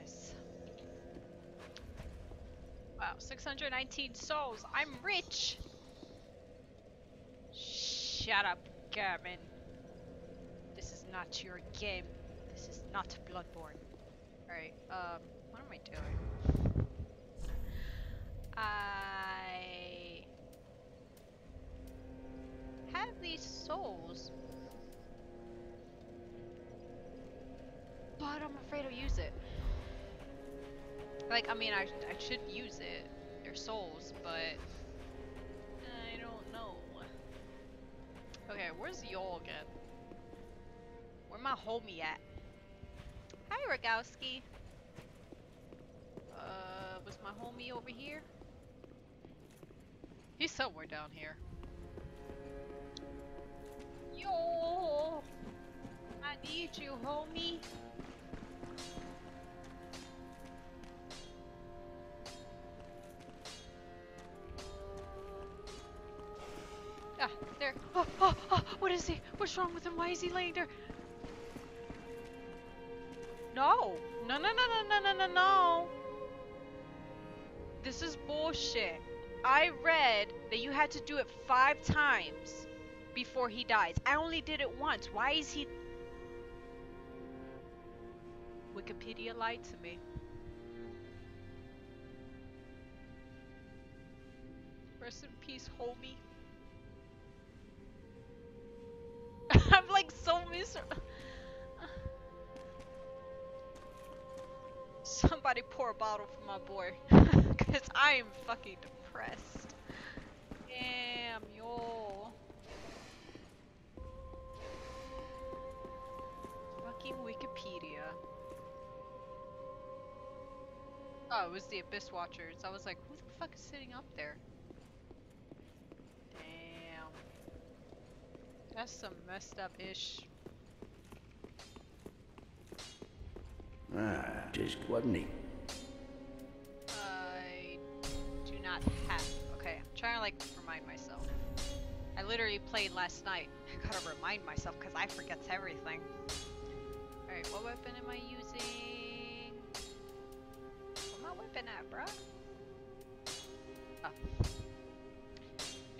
was. Wow, 619 souls. I'm rich. Shut up, Garmin. This is not your game. This is not Bloodborne. Alright, um, what am I doing? I have these souls, but I'm afraid to use it. Like, I mean, I, I should use it. They're souls, but I don't know. Okay, where's y'all again? Where my homie at? Hi, Rogowski. Uh, was my homie over here? He's somewhere down here. Yo! I need you, homie. Ah, there. Oh, oh, oh, what is he? What's wrong with him? Why is he laying there? No! No, no, no, no, no, no, no, no! This is bullshit. I read that you had to do it five times before he dies. I only did it once. Why is he... Wikipedia lied to me. Rest in peace, homie. I'm like so miserable. Somebody pour a bottle for my boy. Cause I am fucking depressed. Damn, yo. Fucking Wikipedia. Oh, it was the Abyss Watchers. I was like, who the fuck is sitting up there? Damn. That's some messed up ish. Ah, just wasn't he? I do not have. Okay, I'm trying to like remind myself. I literally played last night. I gotta remind myself because I forget everything. Alright, what weapon am I using? What my weapon at, bruh? Oh.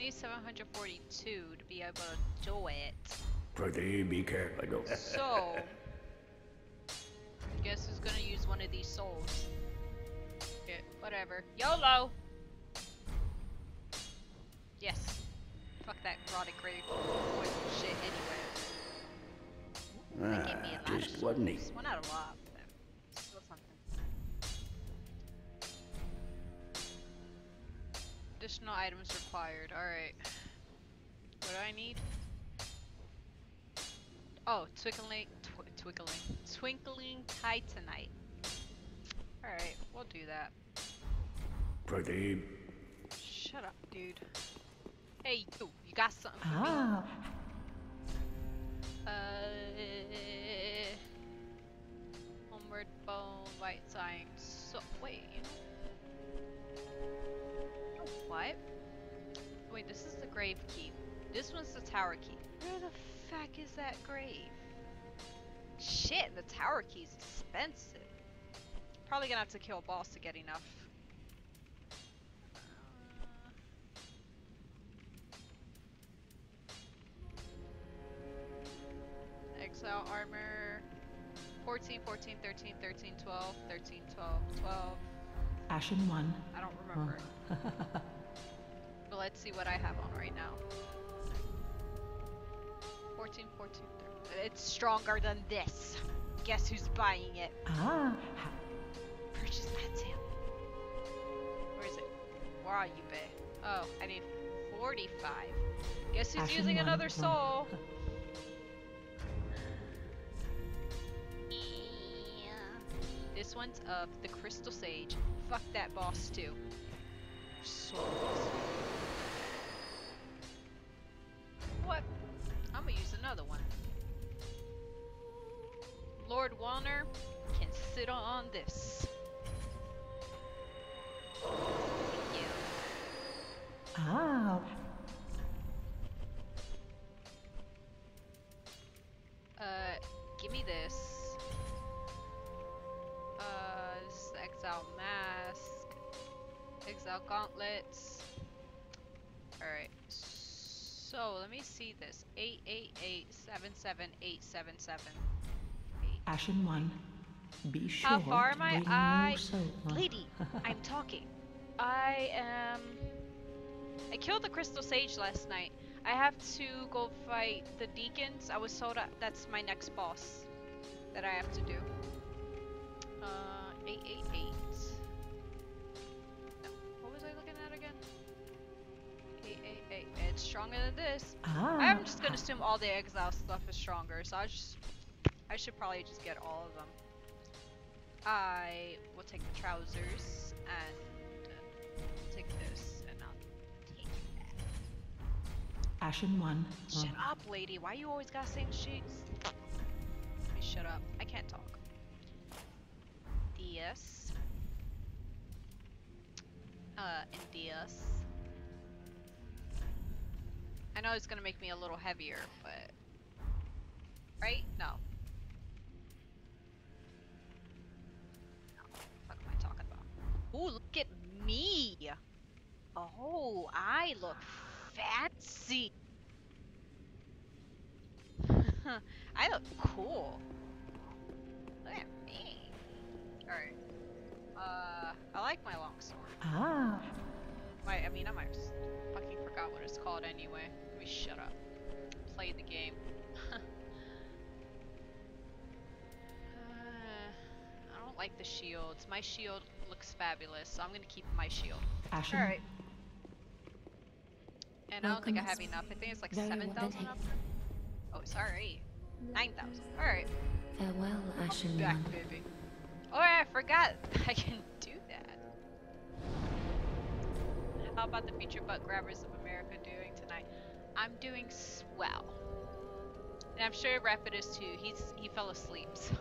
Need 742 to be able to do it. Pretty be careful. I go. So, I guess who's gonna use one of these souls? Yeah, whatever. YOLO! Yes. Fuck that rotted grave shit anyway. That gave me a Ah, lot just of wasn't he? souls. Well, not a lot, Additional items required. Alright. What do I need? Oh, twinkling, tw twinkling, twinkling titanite. Alright, we'll do that. Pretty. Shut up, dude. Hey, you, you got something for Ah, me? Uh, homeward bone, white sign. So, wait, you know? What? Wait, this is the grave key. This one's the tower key. Where the fuck is that grave? Shit, the tower key's expensive. Probably gonna have to kill a boss to get enough. Uh, Exile armor 14, 14, 13, 13, 12, 13, 12, 12. Ashen one. I don't remember. Let's see what I have on right now. 14, 14, 13. It's stronger than this. Guess who's buying it? Ah, Purchase that too. Where is it? Where are you, bae? Oh, I need 45. Guess who's Ashen using one. another soul? This one's of the Crystal Sage. Fuck that boss too. So this. Ah. Uh, give me this. Uh, this exile mask. Exile gauntlets. Alright. So, let me see this. 888 77877. Ashen 1. Be sure. How far am I? I- so- Lady, I'm talking. I am. I killed the Crystal Sage last night. I have to go fight the Deacons. I was told that that's my next boss that I have to do. Uh, 888. No, what was I looking at again? 888. It's stronger than this. Ah. I'm just gonna assume all the exile stuff is stronger, so I just I should probably just get all of them. I will take the trousers and uh, take this and I'll take that. Ashen one. Shut up, lady. Why you always gotta say the sheets? Let me shut up. I can't talk. DS. Uh, and DS. I know it's gonna make me a little heavier, but. Right? No. Ooh, look at me! Oh, I look fancy! I look cool. Look at me. Alright. Uh, I like my longsword. Ah. My, I mean, I might fucking forgot what it's called anyway. Let me shut up. Play the game. uh, I don't like the shields. My shield looks fabulous, so I'm gonna keep my shield. Ashen. Alright. And I don't think I Welcome. have enough. I think it's like Very 7,000 well up. Oh, sorry. 9,000. Alright. Farewell, Ashen Back, baby. Oh, yeah, I forgot I can do that. How about the feature butt grabbers of America doing tonight? I'm doing swell. And I'm sure Rapid is too. He's he fell asleep, so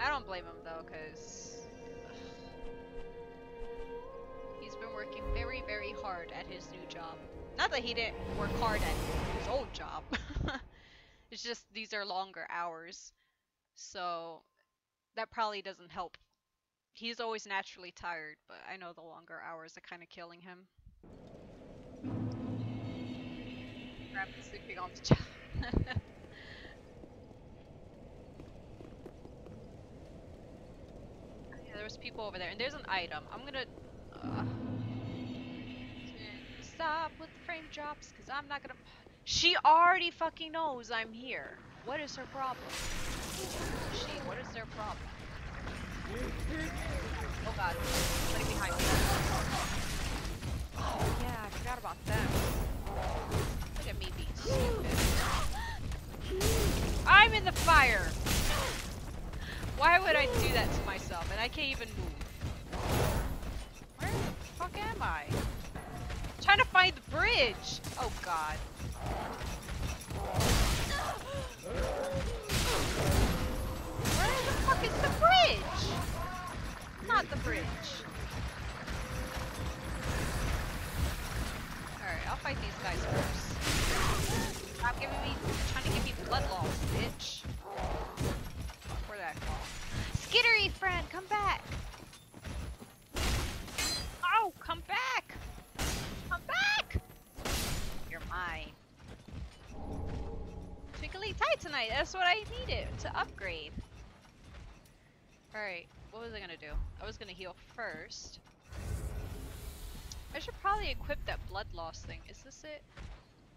I don't blame him though, cause been working very, very hard at his new job. Not that he didn't work hard at his old job. it's just these are longer hours. So that probably doesn't help. He's always naturally tired, but I know the longer hours are kind of killing him. Rapid sleeping on the job. yeah, there people over there, and there's an item. I'm gonna uh, stop with the frame drops, cause I'm not gonna. She already fucking knows I'm here. What is her problem? She, what is their problem? Oh god, somebody behind me. Oh yeah, I forgot about them. Look at me being stupid. I'm in the fire! Why would I do that to myself? And I can't even move. Where the fuck am I? Trying to find the bridge! Oh god. Where the fuck is the bridge? Not the bridge. Alright, I'll fight these guys first. Stop giving me, trying to give me blood loss, bitch. Where'd that fall? Skittery friend, come back! Oh! Come Twinkly tonight. that's what I needed to upgrade. Alright, what was I gonna do? I was gonna heal first. I should probably equip that blood loss thing. Is this it?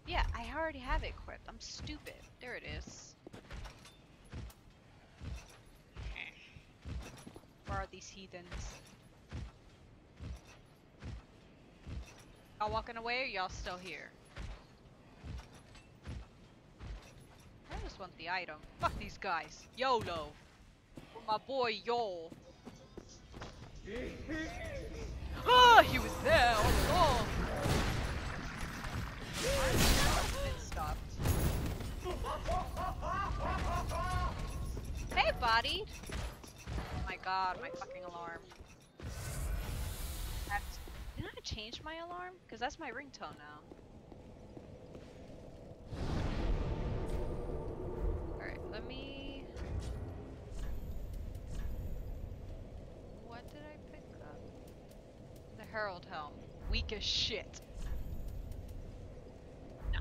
Yeah, I already have it equipped. I'm stupid. There it is. Where are these heathens? Y'all walking away or y'all still here? I just want the item. Fuck these guys. YOLO. For my boy Yol. Ah, he was there all along. Hey, body. Oh my god, my fucking alarm. That's, did I change my alarm? Because that's my ringtone now. Alright, let me... What did I pick up? The Herald Helm. Weak as shit. Nah.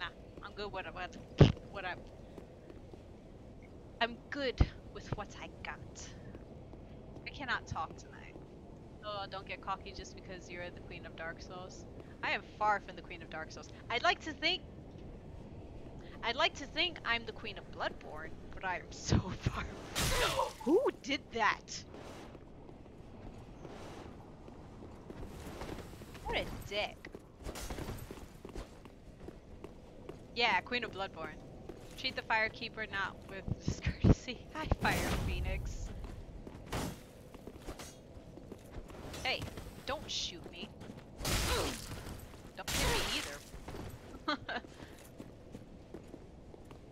Nah. I'm good with what I'm good with what I got. I cannot talk tonight. Oh, don't get cocky just because you're the Queen of Dark Souls. I am far from the Queen of Dark Souls. I'd like to think I'd like to think I'm the Queen of Bloodborne, but I am so far. Who did that? What a dick. Yeah, Queen of Bloodborne. Treat the Firekeeper not with discourtesy. Hi, Fire Phoenix. Hey, don't shoot me. Me either.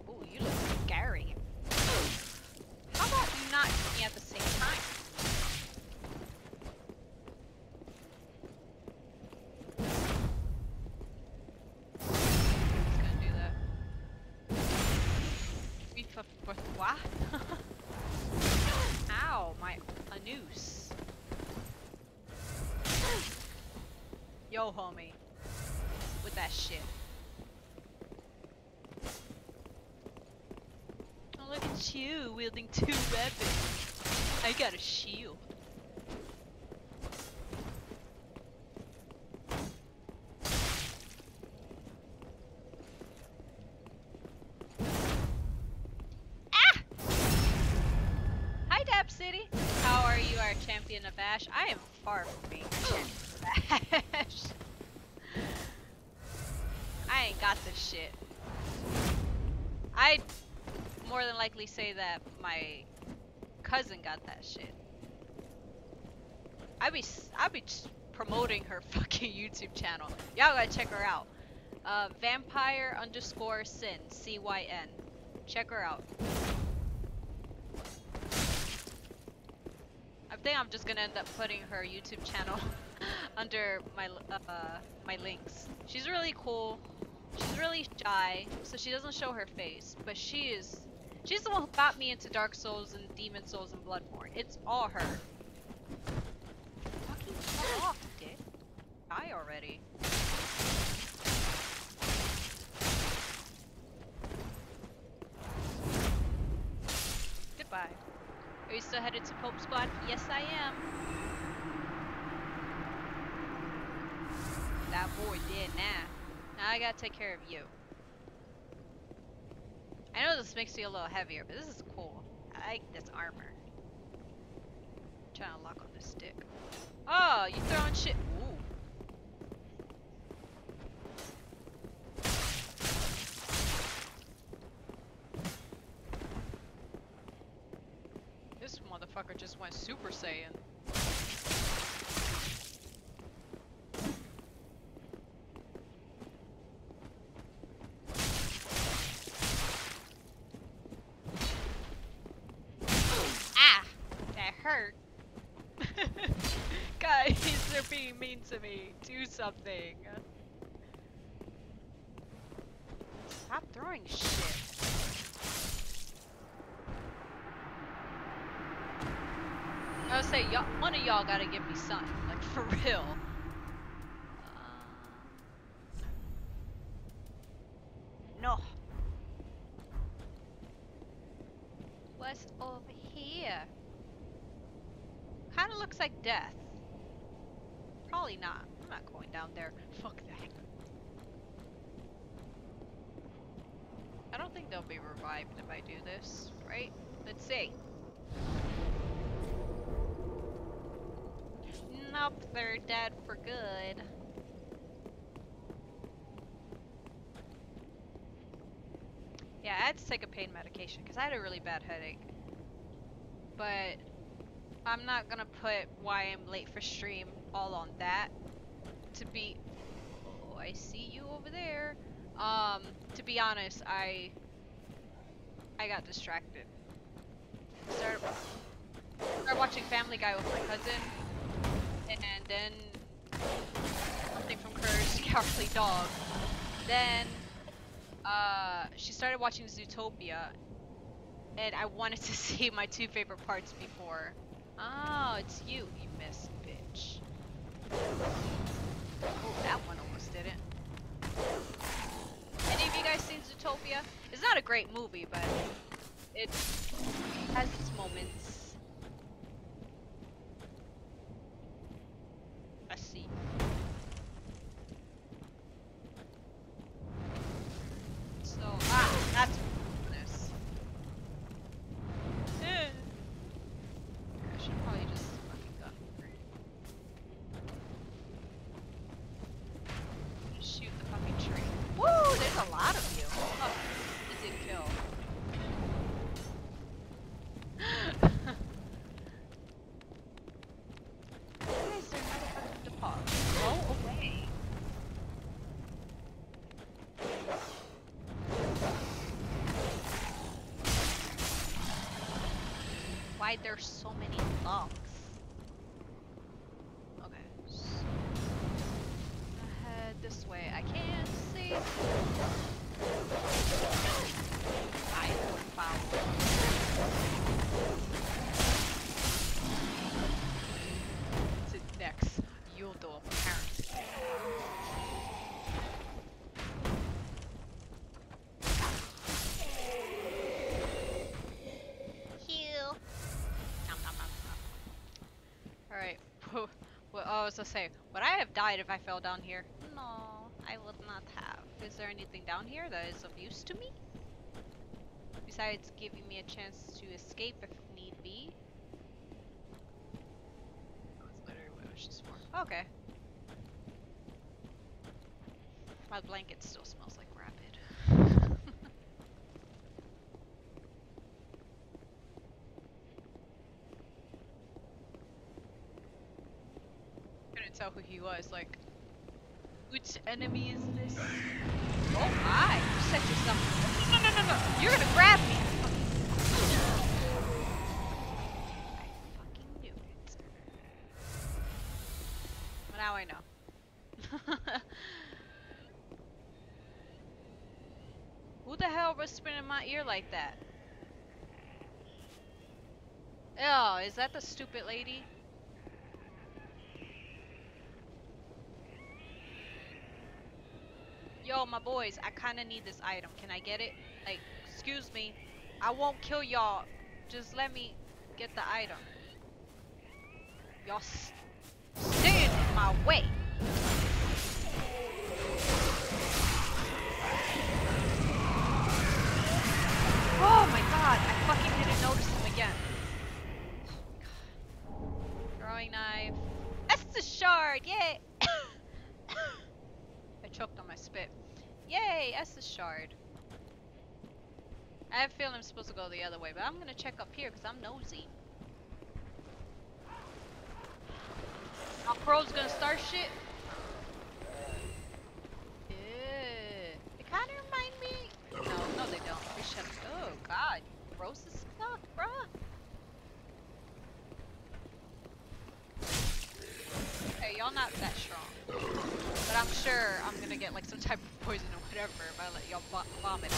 Ooh, you look scary. How about you not me at the same time? Just gonna do that. We f- f- what? Ow, my a noose. Yo, homie. That shit. Oh, look at you wielding two weapons. I got a shield. Ah! City. How are you, our champion of Ash? I am far from being champion likely say that my cousin got that shit. I'd be I'd be promoting her fucking YouTube channel. Y'all gotta check her out. Uh, vampire underscore sin C Y N. Check her out. I think I'm just gonna end up putting her YouTube channel under my uh, my links. She's really cool. She's really shy, so she doesn't show her face. But she is, she's the one who got me into Dark Souls and Demon Souls and Bloodborne. It's all her. Fucking fuck off, dick. Die already. Goodbye. Are you still headed to Pope's Squad? Yes, I am. That boy did, now. Now I gotta take care of you. I know this makes you a little heavier, but this is cool. I like this armor. trying to lock on this stick. Oh, you throwing shit. Ooh. This motherfucker just went Super Saiyan. Ah! That hurt. Guys, they're being mean to me. Do something. Stop throwing shit. I would say, one of y'all gotta give me something, like for real. Uh, no. What's over here? Kinda looks like death. Probably not. I'm not going down there. Fuck that. I don't think if I do this, right? Let's see. Nope, they're dead for good. Yeah, I had to take a pain medication because I had a really bad headache. But I'm not gonna put why I'm late for stream all on that. To be, oh, I see you over there. Um, to be honest, I I got distracted. Started, started watching Family Guy with my cousin, and then something from Courage Cowardly Dog. Then uh, she started watching Zootopia, and I wanted to see my two favorite parts before. Oh, it's you, you missed, bitch. Oh, that one almost didn't. Any of you guys seen Zootopia? It's not a great movie, but it has its moments. Let's see. So, ah, that's this. Eh. I should probably just fucking gun for it. Just shoot the fucking tree. Woo! There's a lot of you. Oh, easy to kill. Why is there motherfucking deposit? Go away. Why there's I to say, would I have died if I fell down here? No, I would not have. Is there anything down here that is of use to me? Besides giving me a chance to escape if need be? That's literally what it was just for. Okay. My blanket still smells like rapid. Couldn't tell who he was, like, which enemy is this? Oh my! You set yourself. No, no, no, no, no! You're gonna grab me! I fucking knew it. Well, now I know. Who the hell whispering in my ear like that? Oh, is that the stupid lady? Yo, my boys, I kind of need this item. Can I get it? Like, excuse me. I won't kill y'all. Just let me get the item. Y'all stand in my way. Oh my god, I fucking didn't notice him again. Throwing knife. That's the shard, yay! I choked on my spit. Yay, Estus shard. I have a feeling I'm supposed to go the other way, but I'm gonna check up here because I'm nosy. Our crow's gonna start shit. Ew. They kind of remind me. No, no, they don't. They shut. Oh God, gross as fuck, bruh. Hey, y'all not that strong. I'm sure I'm gonna get like some type of poison or whatever if I let y'all vo vomit.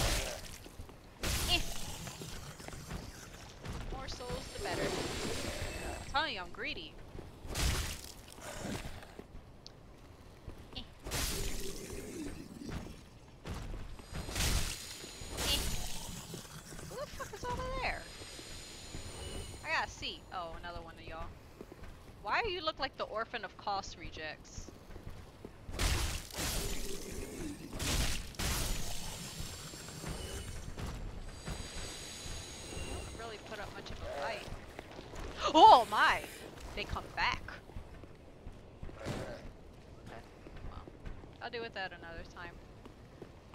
Eh. More souls, the better. I'm telling you, I'm greedy. Eh. The fuck is over there? I gotta see. Oh, another one of y'all. Why do you look like the orphan of Kos rejects? You don't really put up much of a fight. Oh my! They come back. Okay. Well, I'll deal with that another time.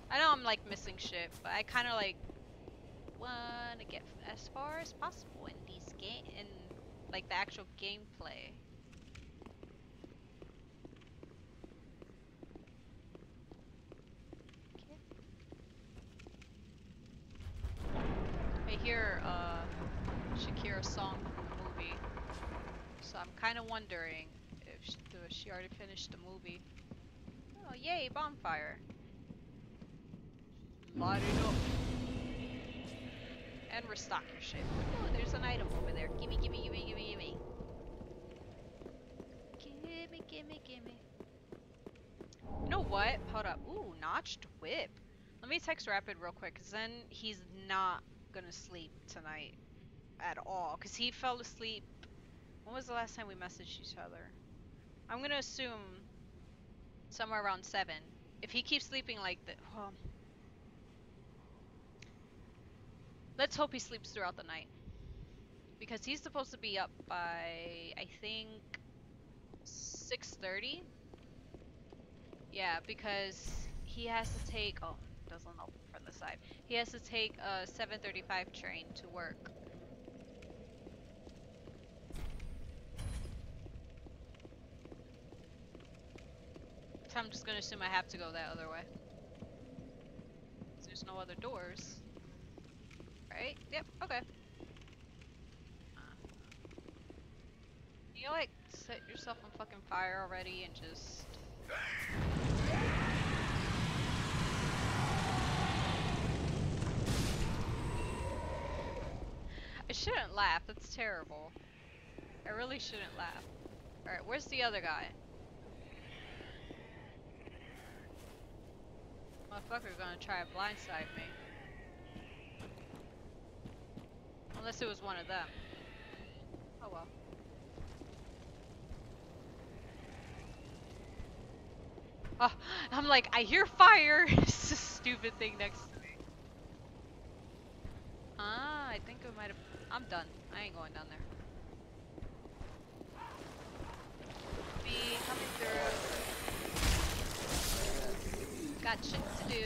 I know I'm like missing shit, but I kind of like want to get as far as possible in these game in like the actual gameplay. Okay. I hear uh, Shakira's song from the movie, so I'm kind of wondering if sh if she already finished the movie. Yay, bonfire! Light it up. And restock your shit. Oh, there's an item over there. Gimme, gimme, gimme, gimme, gimme. Gimme, gimme, gimme. You know what? Hold up. Ooh, notched whip. Let me text Rapid real quick, because then he's not gonna sleep tonight at all. Because he fell asleep. When was the last time we messaged each other? I'm gonna assume somewhere around 7. If he keeps sleeping like that, well, let's hope he sleeps throughout the night. Because he's supposed to be up by, I think, 6.30? Yeah, because he has to take, oh, doesn't open from the side. He has to take a 7.35 train to work. So I'm just gonna assume I have to go that other way. There's no other doors. Right? Yep, okay. Uh, You like set yourself on fucking fire already and just I shouldn't laugh, that's terrible. I really shouldn't laugh. Alright, where's the other guy? Motherfucker gonna try to blindside me. Unless it was one of them. Oh well. Oh, I'm like, I hear fire! it's a stupid thing next to me. Ah, I think I might have. I'm done. I ain't going down there. Be coming through. Got shit to do.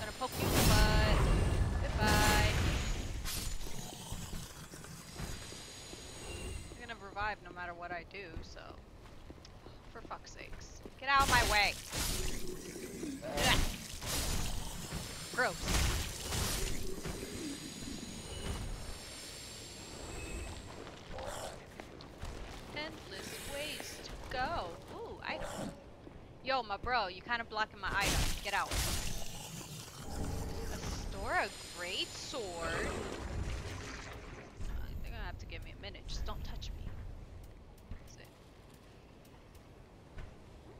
Gonna poke you in the butt. Goodbye. I'm gonna revive no matter what I do, so. For fuck's sakes. Get out of my way! Gross. Endless ways to go. Ooh, item. Yo, my bro, you kind of blocking my item. Get out. A great sword. They're gonna have to give me a minute. Just don't touch me.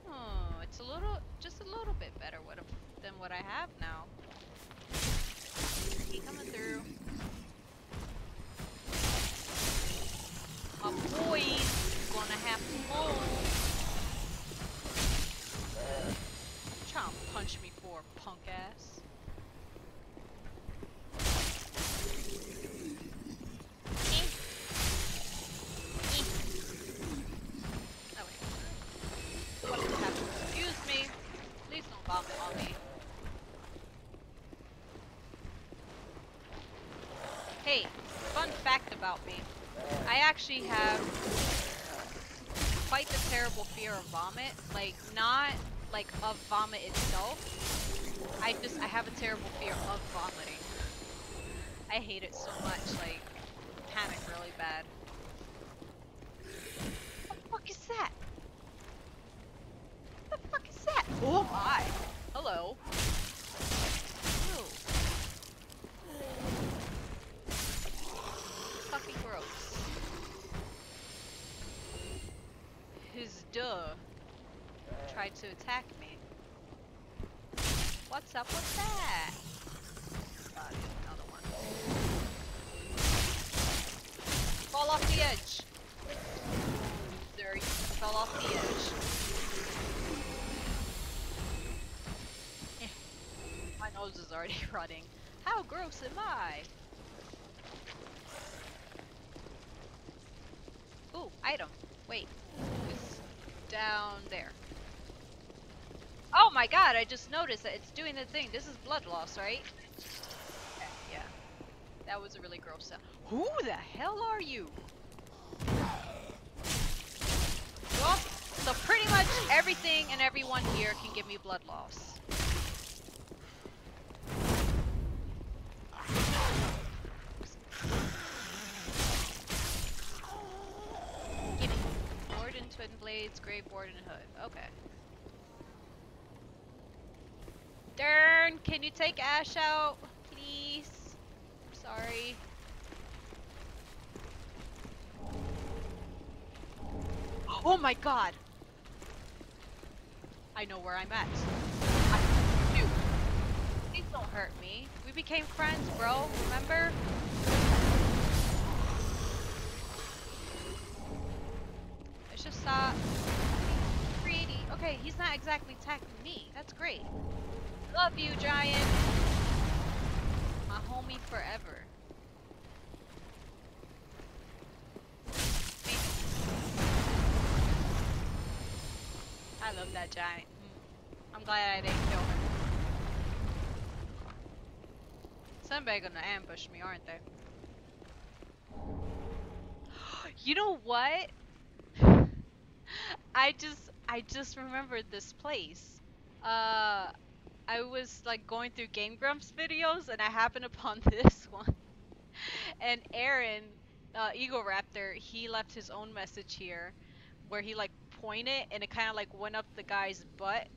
Oh, it's a little, just a little bit better what than what I have now. He coming through. My boy's gonna have to move. Trying to punch me for punk ass. Eh. Eh. Oh wait. What just happened? Excuse me. Please don't on me. Hey, fun fact about me. I actually have quite the terrible fear of vomit. Like, not like of vomit itself. I just, I have a terrible fear of vomiting. I hate it so much, like, panic really bad. What the fuck is that? What the fuck is that? Oh my! Hello. Fucking gross. His duh tried to attack me. What's up with that? Got another one. Fall off the edge! There, you fell off the edge. Eh, My nose is already running. How gross am I? Ooh, item. Wait. It's down there. Oh my god, I just noticed that it's doing the thing. This is blood loss, right? Okay, yeah. That was a really gross sound. Who the hell are you? Well, so pretty much everything and everyone here can give me blood loss. Gimme. Warden, Twin Blades, Grave Warden, Hood. Okay. Darn, can you take Ash out, please? I'm Sorry. Oh my god! I know where I'm at. I, dude, please don't hurt me. We became friends, bro. Remember? Let's just uh, stop. 380. Okay, he's not exactly attacking me. That's great. Love you, giant. My homie forever. I love that giant. Mm. I'm glad I didn't kill him. Somebody gonna ambush me, aren't they? You know what? I just I just remembered this place. Uh I was like going through Game Grumps videos and I happened upon this one. and Arin, uh, Egoraptor, he left his own message here where he like pointed and it kind of like went up the guy's butt.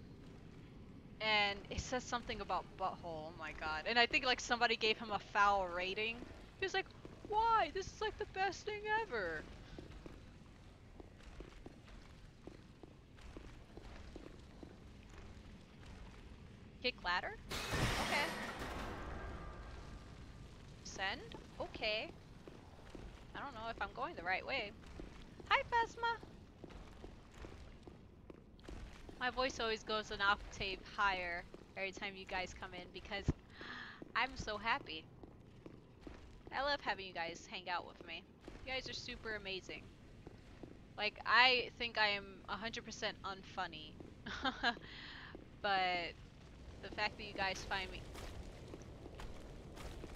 And it says something about butthole. Oh my god. And I think like somebody gave him a foul rating. He was like, why? This is like the best thing ever. Kick ladder? Okay. Send? Okay. I don't know if I'm going the right way. Hi, Phasma! My voice always goes an octave higher every time you guys come in because I'm so happy. I love having you guys hang out with me. You guys are super amazing. Like, I think I am 100% unfunny. but the fact that you guys find me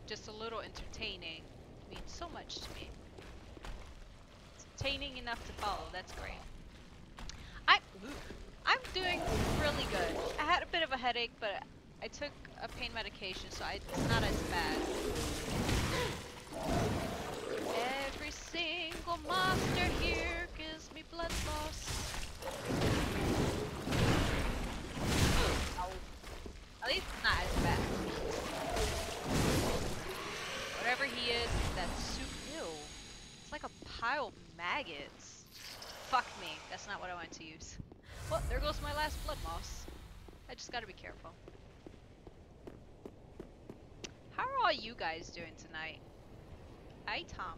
just a little entertaining means so much to me. It's entertaining enough to follow, that's great. I, I'm doing really good. I had a bit of a headache, but I took a pain medication, so I, it's not as bad. Every single monster here gives me blood loss. At least it's not as bad. Whatever he is, that's super ew. It's like a pile of maggots. Fuck me. That's not what I wanted to use. Well, there goes my last blood moss. I just gotta be careful. How are all you guys doing tonight? Hi, Tom.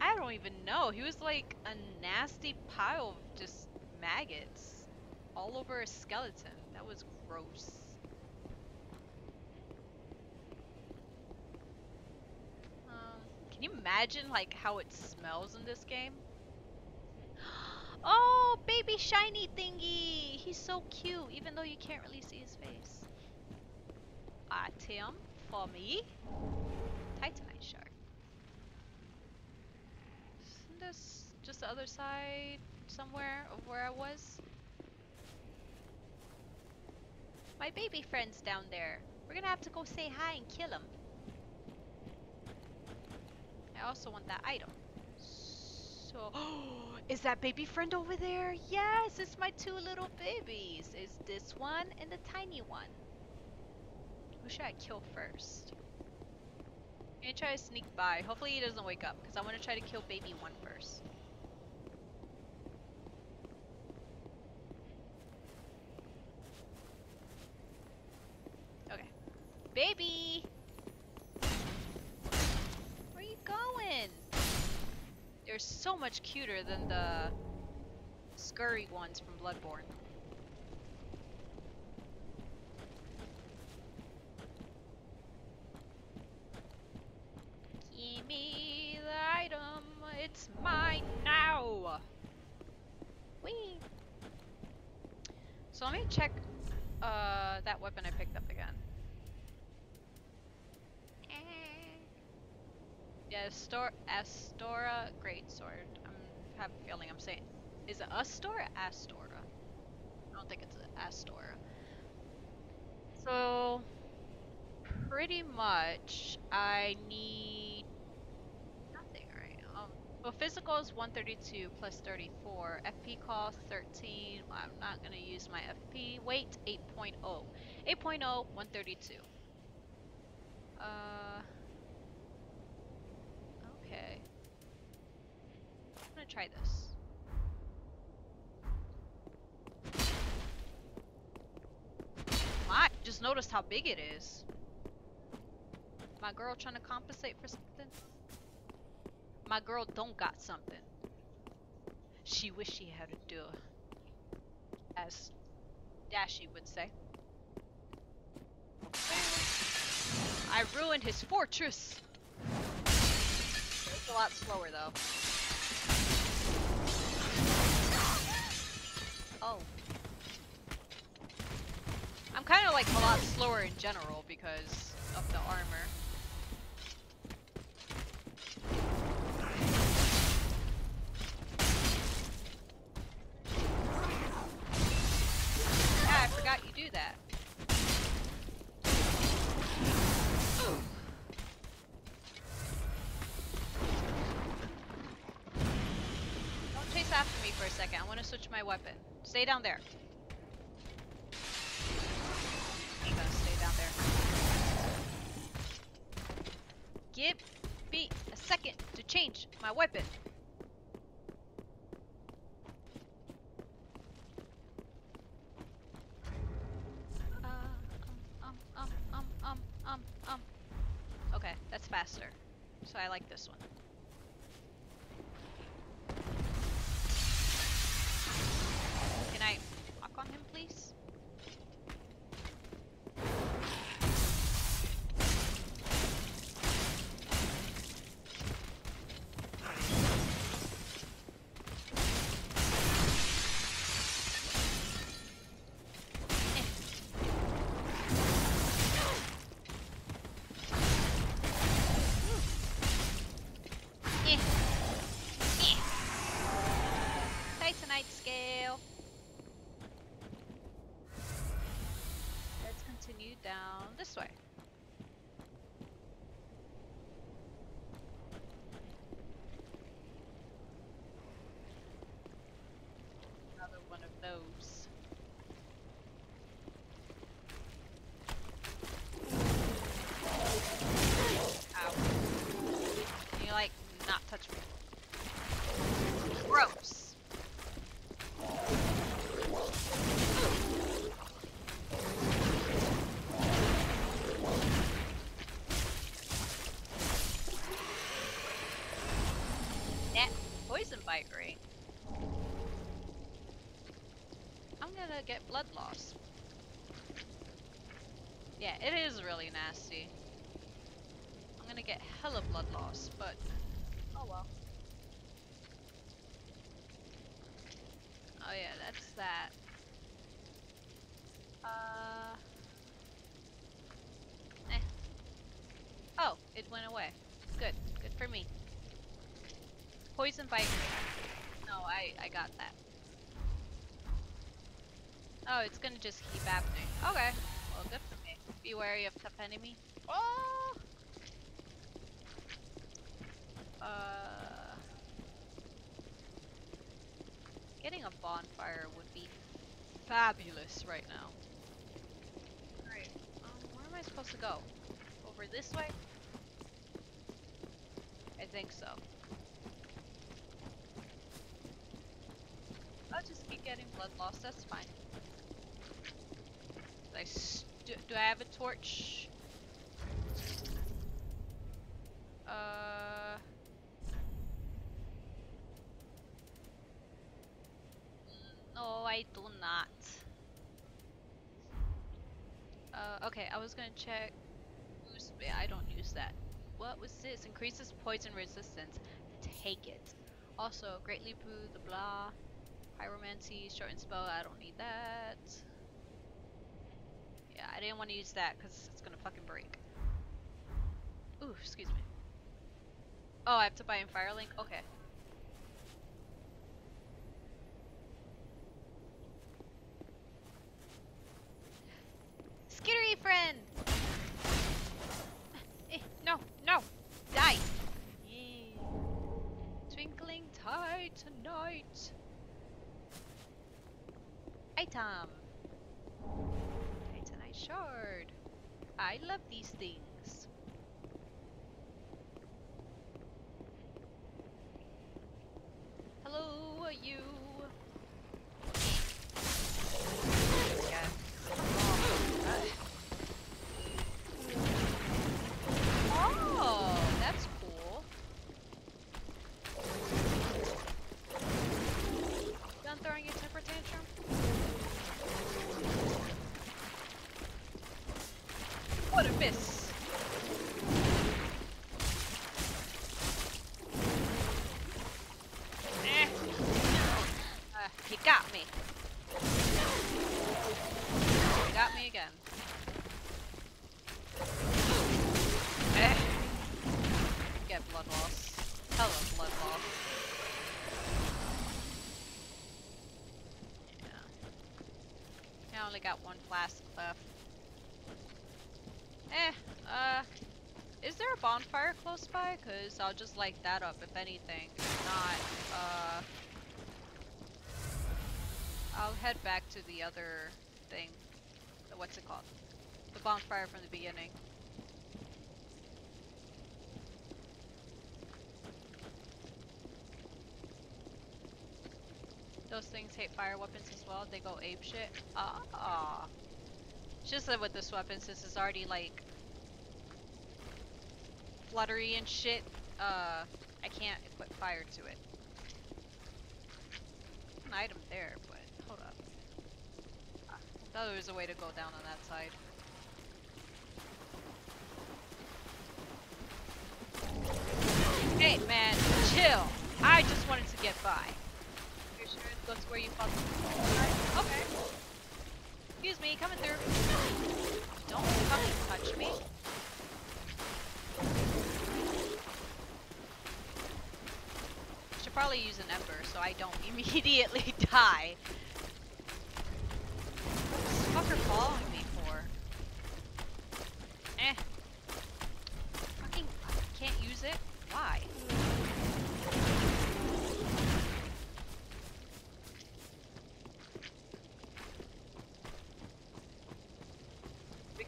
I don't even know. He was like a nasty pile of just maggots all over a skeleton. That was gross. Um, can you imagine like how it smells in this game? Oh, baby shiny thingy! He's so cute, even though you can't really see his face. Item for me. Titanite shard. Isn't this just the other side somewhere of where I was? My baby friend's down there. We're gonna have to go say hi and kill him. I also want that item. So, is that baby friend over there? Yes, it's my two little babies. Is this one and the tiny one. Who should I kill first? I'm gonna try to sneak by. Hopefully he doesn't wake up, because I want to try to kill baby one first. Baby! Where are you going? They're so much cuter than the scurry ones from Bloodborne. Give me the item, it's mine now! Whee! So let me check uh, that weapon I picked up again. Yeah, Astor Astora Greatsword. I'm have a feeling I'm saying. Is it Astora? Astora? I don't think it's Astora. So, pretty much, I need nothing right now. Um, Well, physical is 132 plus 34. FP cost 13. Well, I'm not going to use my FP. Weight 8.0. 8.0, 132. Uh. Okay. I'm to try this. My, just noticed how big it is. My girl trying to compensate for something? My girl don't got something. She wish she had a do. As Dashy would say. I ruined his fortress! A lot slower though. Oh. I'm kind of like a lot slower in general because of the armor. Yeah, I forgot you do that. Second. I want to switch my weapon. Stay down there. Gonna stay down there. Give me a second to change my weapon. Uh, um, um, um, um, um, um. Okay, that's faster. So I like this one. On him, please? Not touch me? Gross. That poison bite rate. I'm gonna get blood loss. Yeah, it is really nasty. I'm gonna get hella blood loss, but oh well. Oh yeah, that's that. Uh. Eh. Oh, it went away. Good. Good for me. Poison bite. No, I I got that. Oh, it's gonna just keep happening. Okay. Well, good for me. Be wary of tough enemy. Oh. Uh. Getting a bonfire would be fabulous right now. Alright, um, where am I supposed to go? Over this way? I think so. I'll just keep getting blood loss, that's fine. Do I, st do I have a torch? Uh... No, I do not. Uh, okay, I was gonna check. I don't use that. What was this? Increases poison resistance. Take it. Also, greatly boo the blah. Pyromancy, shorten spell. I don't need that. Yeah, I didn't want to use that because it's gonna fucking break. Ooh, excuse me. Oh, I have to buy in Firelink? Okay. Skittery friend! Eh, no, no! Die! Yeah. Twinkle item. Titanite shard. I love these things. Hello, are you. I only got one flask left. Eh, uh, is there a bonfire close by? Cause I'll just light that up if anything. If not, uh, I'll head back to the other thing. What's it called? The bonfire from the beginning. Those things hate fire weapons as well. They go ape shit. Ah. It's just that with this weapon, since it's already like fluttery and shit, uh, I can't equip fire to it. An item there, but hold up. Ah, thought there was a way to go down on that side. Hey man, chill. I just wanted to get by. That's where you fucking Okay. Excuse me, coming through. Don't fucking touch me. Should probably use an ember so I don't immediately die. What's this fucker following me for? Eh. Fucking can't use it? Why?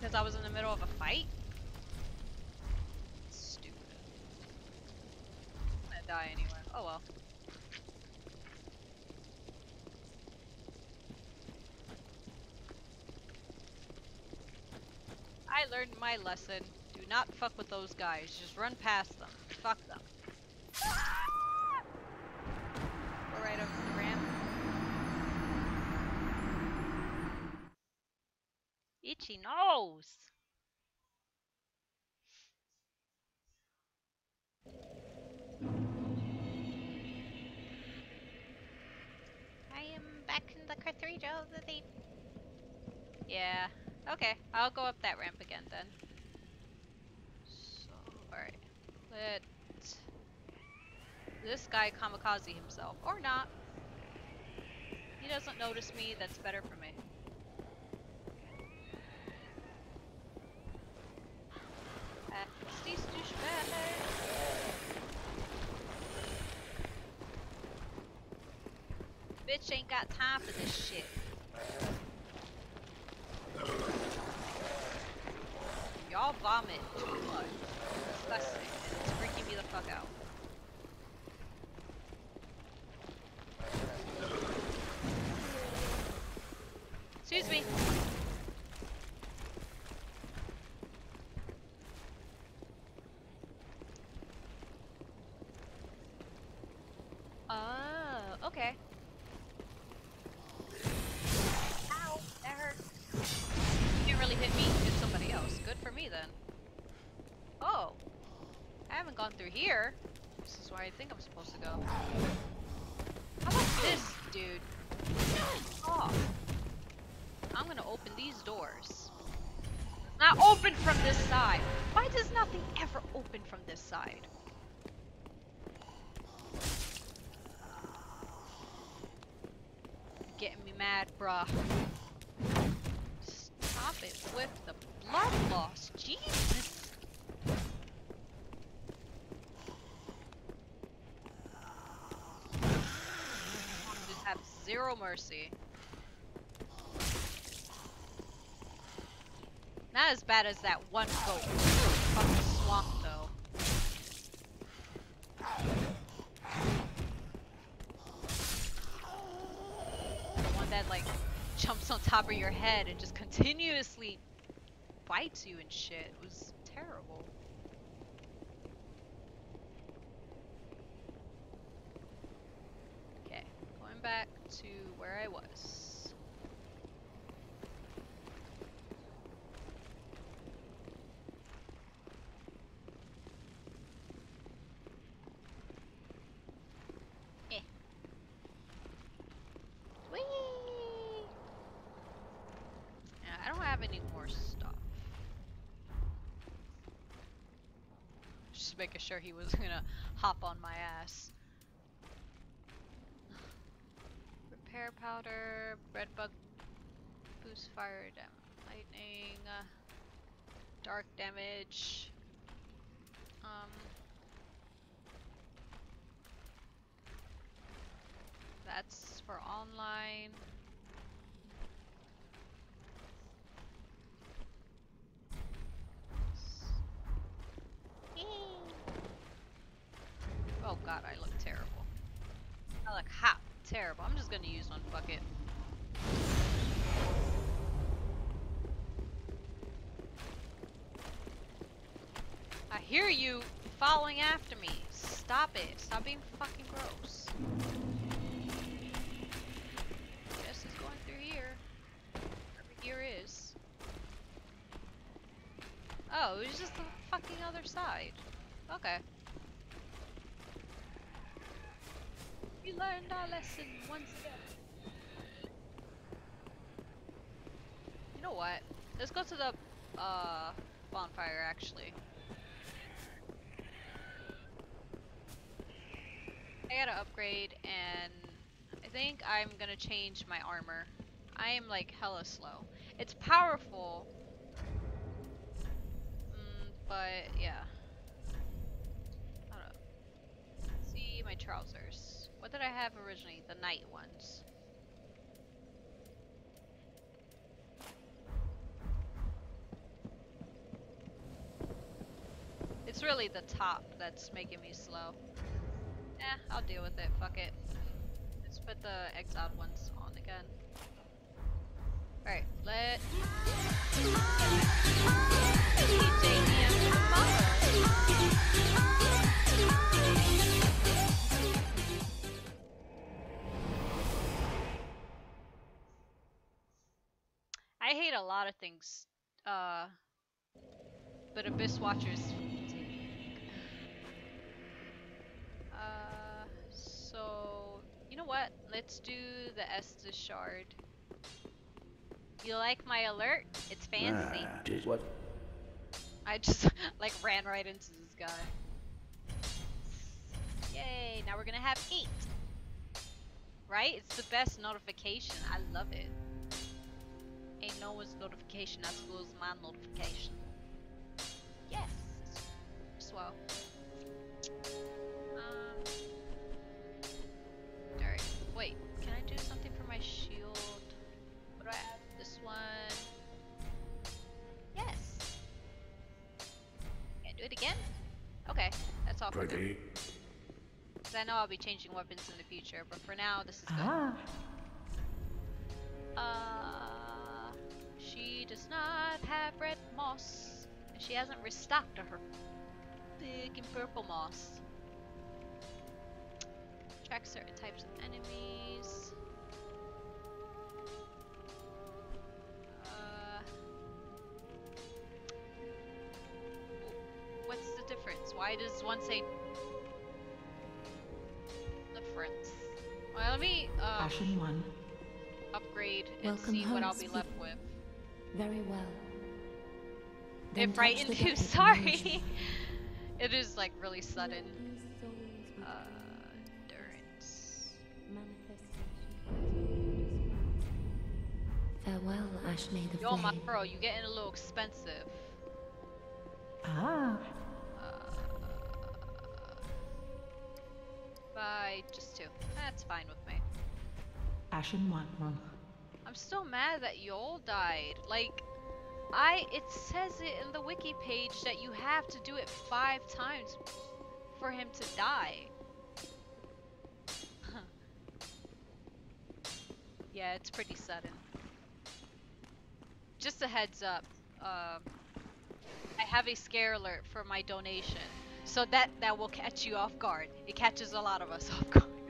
Because I was in the middle of a fight? Stupid. I'm gonna die anyway. Oh well. I learned my lesson. Do not fuck with those guys. Just run past them. Fuck them. Go right up to the ramp. Itchy nose! I am back in the cathedral of the deep. Yeah. Okay, I'll go up that ramp again then. So, alright. Let this guy kamikaze himself. Or not. He doesn't notice me, that's better for me. Bitch ain't got time for this shit. Y'all vomit too much. Disgusting. It's freaking me the fuck out. Excuse me. side. Getting me mad, bruh. Stop it with the blood loss, Jesus! have zero mercy. Not as bad as that one goat. Head and just continuously bites you and shit. It was terrible. Okay, going back to where I was. Eh. Whee! Yeah, I don't have any more stuff. Making sure he was gonna hop on my ass. Repair powder, red bug boost fire dam lightning, uh, dark damage. Um, that's for online. Terrible. I'm just gonna use one bucket. I hear you following after me. Stop it. Stop being fucking gross. Going through here. Here is. Oh, it was just the fucking other side. Okay. We learned our lesson once again. You know what? Let's go to the uh, bonfire actually. I gotta upgrade and I think I'm gonna change my armor. I am like hella slow. It's powerful. Mm, but yeah. See my trousers. Did I have originally? The night ones. It's really the top that's making me slow. Eh, I'll deal with it. Fuck it. Let's put the exiled ones on again. Alright, let. A lot of things, uh, but Abyss Watchers. Uh, so you know what? Let's do the Estus shard. You like my alert? It's fancy. Ah, what? I just like ran right into this guy. Yay! Now we're gonna have eight. Right? It's the best notification. I love it. Ain't no one's notification as good as my notification. Yes. Swell. Um. Alright. Wait. Can I do something for my shield? What do I have? This one. Yes. Can I do it again? Okay. That's all for now. Pretty. Because I know I'll be changing weapons in the future, but for now, this is good. Ah, Uh, she does not have red moss. And she hasn't restocked her big and purple moss. Track certain types of enemies. Uh, what's the difference? Why does one say difference? Well, let me um, Ashen 1. upgrade and Welcome see what I'll be left. Very well. Then It touch frightened the you, sorry. it is like really sudden. These souls with Uh, endurance. manifestation. Farewell, Ashne the Yo, my Flame. bro, you getting a little expensive. Ah, Uh, buy just two. That's fine with me. Ashen 1. I'm still mad that y'all died. Like, I it says it in the wiki page that you have to do it five times for him to die. yeah, it's pretty sudden. Just a heads up. Um, I have a scare alert for my donation, so that that will catch you off guard. It catches a lot of us off guard.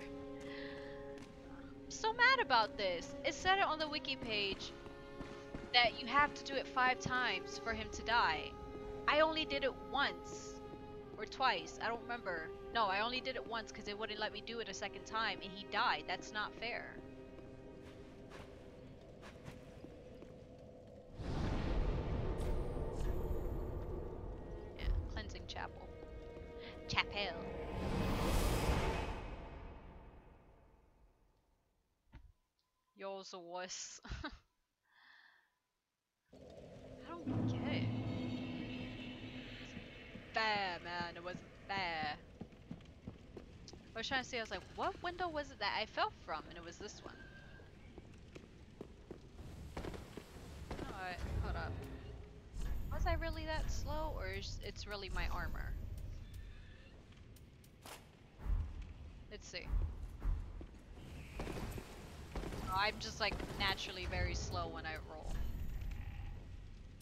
So mad about this. It said it on the wiki page that you have to do it five times for him to die. I only did it once or twice. I don't remember. No, I only did it once because it wouldn't let me do it a second time, and he died. That's not fair. Yeah, cleansing chapel. Chapel. Yours a wuss. I don't get it. Fair, man. It wasn't fair. I was trying to see, I was like, what window was it that I fell from? And it was this one. Alright, hold up. Was I really that slow, or is it's really my armor? Let's see. I'm just like naturally very slow when I roll.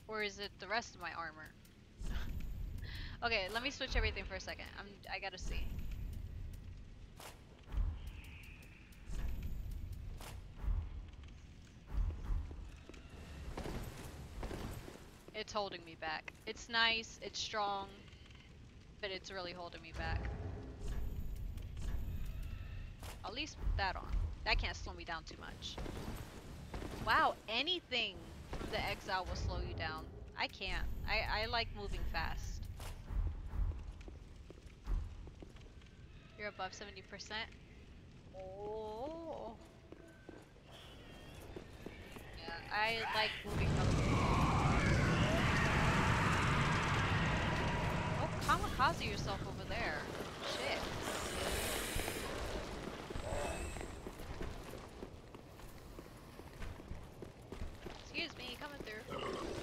Or is it the rest of my armor? okay, let me switch everything for a second. I'm I gotta see. It's holding me back. It's nice, it's strong, but it's really holding me back. At least put that on. That can't slow me down too much. Wow, anything from the exile will slow you down. I can't. I, I like moving fast. You're above 70%? Oh. Yeah, I like moving from Oh, kamikaze yourself over there. Shit. Excuse me, coming through.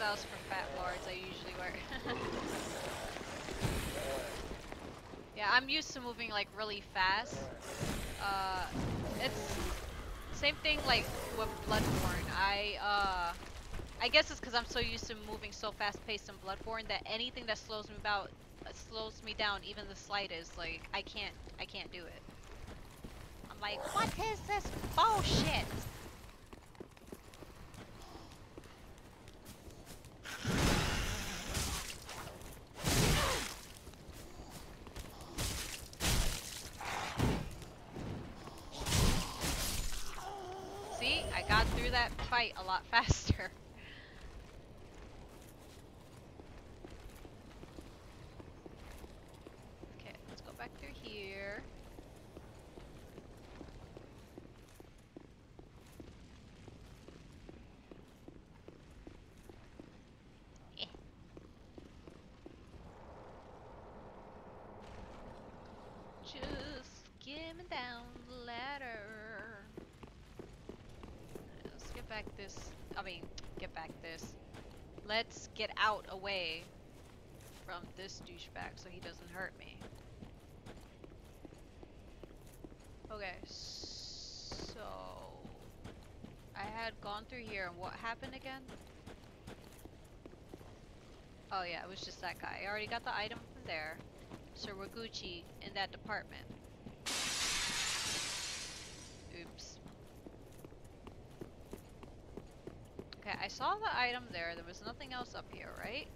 Exiles for fat lords I usually wear. yeah, I'm used to moving like really fast. Uh, it's same thing like with Bloodborne. I uh, I guess it's because I'm so used to moving so fast paced in Bloodborne that anything that slows me about uh, slows me down even the slightest. Like I can't I can't do it. I'm like, what is this bullshit? See, I got through that fight a lot faster. Okay, let's go back through here. Just skimming down back this. I mean, get back this. Let's get out away from this douchebag so he doesn't hurt me. Okay, so I had gone through here and what happened again? Oh yeah, it was just that guy. I already got the item from there. So we're in that department. Oops. Okay, I saw the item there. There was nothing else up here, right?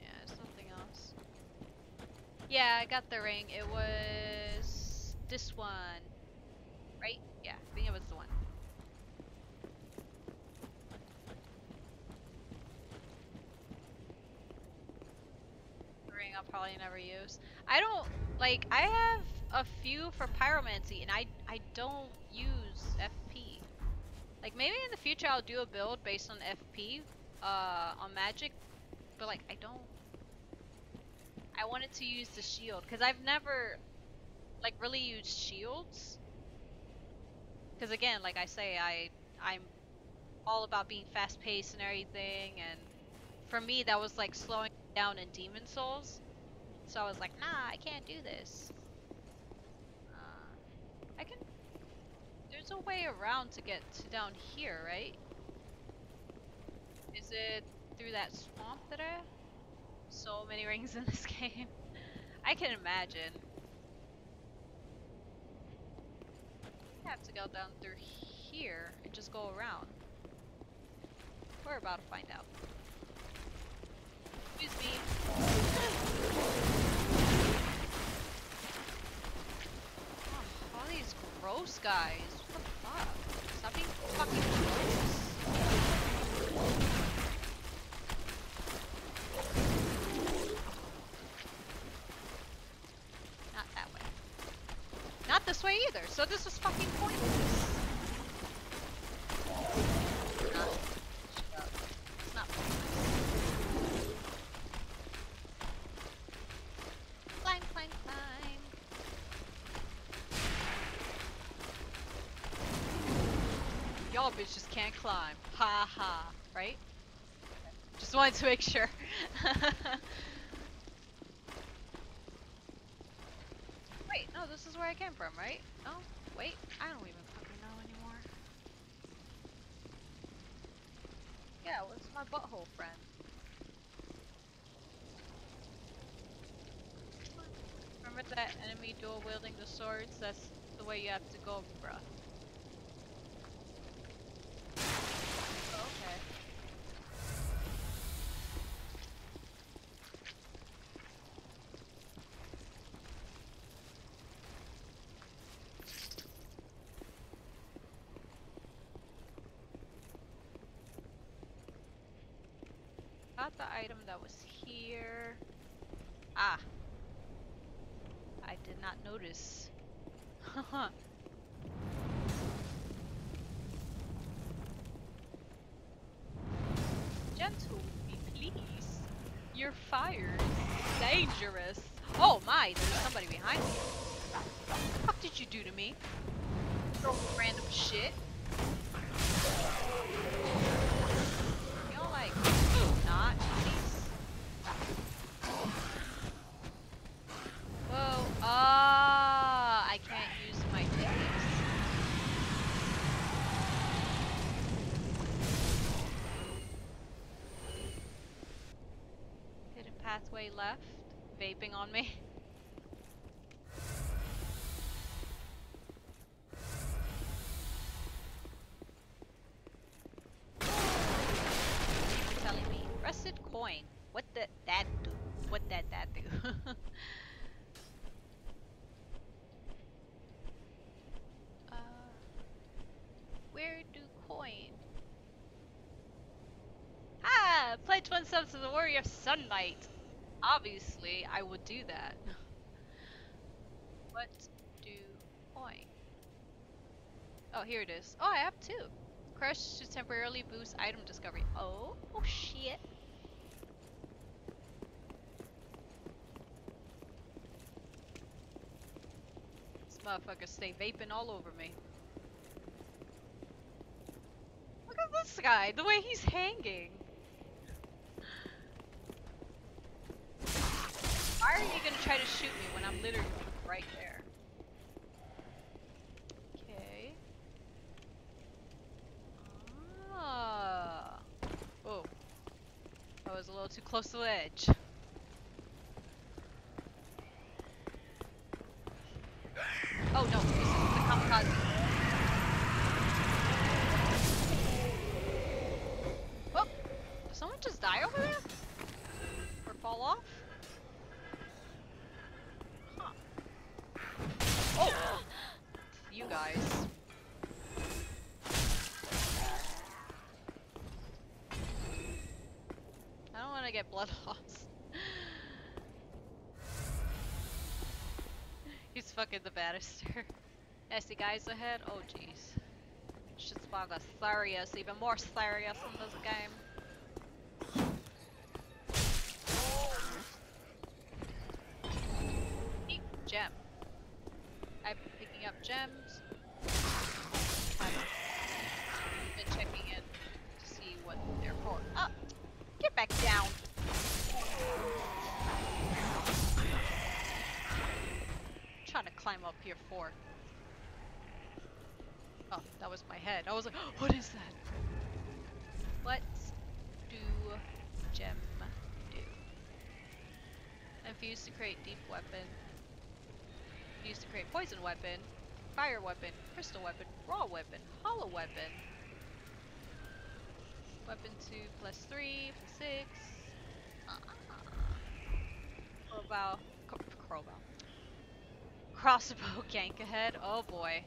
Yeah, there's nothing else. Yeah, I got the ring. It was this one. Right? Yeah, I think it was the one. Ring I'll probably never use. I don't like I have a few for pyromancy and I I don't use FP. Like maybe in the future I'll do a build based on FP uh on magic, but like I don't I wanted to use the shield because I've never like really used shields. Because again, like I say, I I'm all about being fast paced and everything, and for me that was like slowing down in Demon Souls. So I was like, nah, I can't do this. Uh, I can. There's a way around to get to down here, right? Is it through that swamp that I? So many rings in this game. I can imagine. I have to go down through here and just go around. We're about to find out. Excuse me. All these gross guys. What the fuck? Stop being fucking gross. Not that way. Not this way either, so this is fucking pointless. Ha. Right? Just wanted to make sure. Wait, no, this is where I came from, right? Oh, Wait, I don't even fucking know anymore. Yeah, what's my butthole friend? Remember that enemy dual wielding the swords? That's the way you have to go, bruh. Oh, okay. Got the item that was here. Ah. I did not notice. Gentle please. Your fire is dangerous. Oh my, there's somebody behind me. What the fuck did you do to me? Throw random shit. You know, like, not please. Whoa, ah, I can't use my digs. Hidden pathway left, vaping on me. telling me. Rusted coin. What did that do? What did that do? uh, where do coin? Ah! Pledge oneself to the warrior sunlight. Obviously, I would do that. what do coin? Oh, here it is. Oh, I have two. Crush to temporarily boost item discovery. Oh, oh shit. This motherfucker stay vaping all over me. Look at this guy, the way he's hanging. Why are you gonna try to shoot me when I'm literally right there? Okay. Ah. Oh. I was a little too close to the edge. Oh no, this is the kamikaze. Oh! Did someone just die over there? Or fall off? Huh. Oh! You guys. I don't want to get blood loss. He's fucking the banister. Nasty guys ahead? Oh jeez. Shit's bugger serious, even more serious in this game. Oh, that was my head. I was like, what is that? What do gem do? Infused to create deep weapon. Used to create poison weapon, fire weapon, crystal weapon, raw weapon, hollow weapon. Weapon 2 plus 3 plus 6. Ah. Crowbow. cr- Crowbow. Crossbow gank ahead. Oh boy.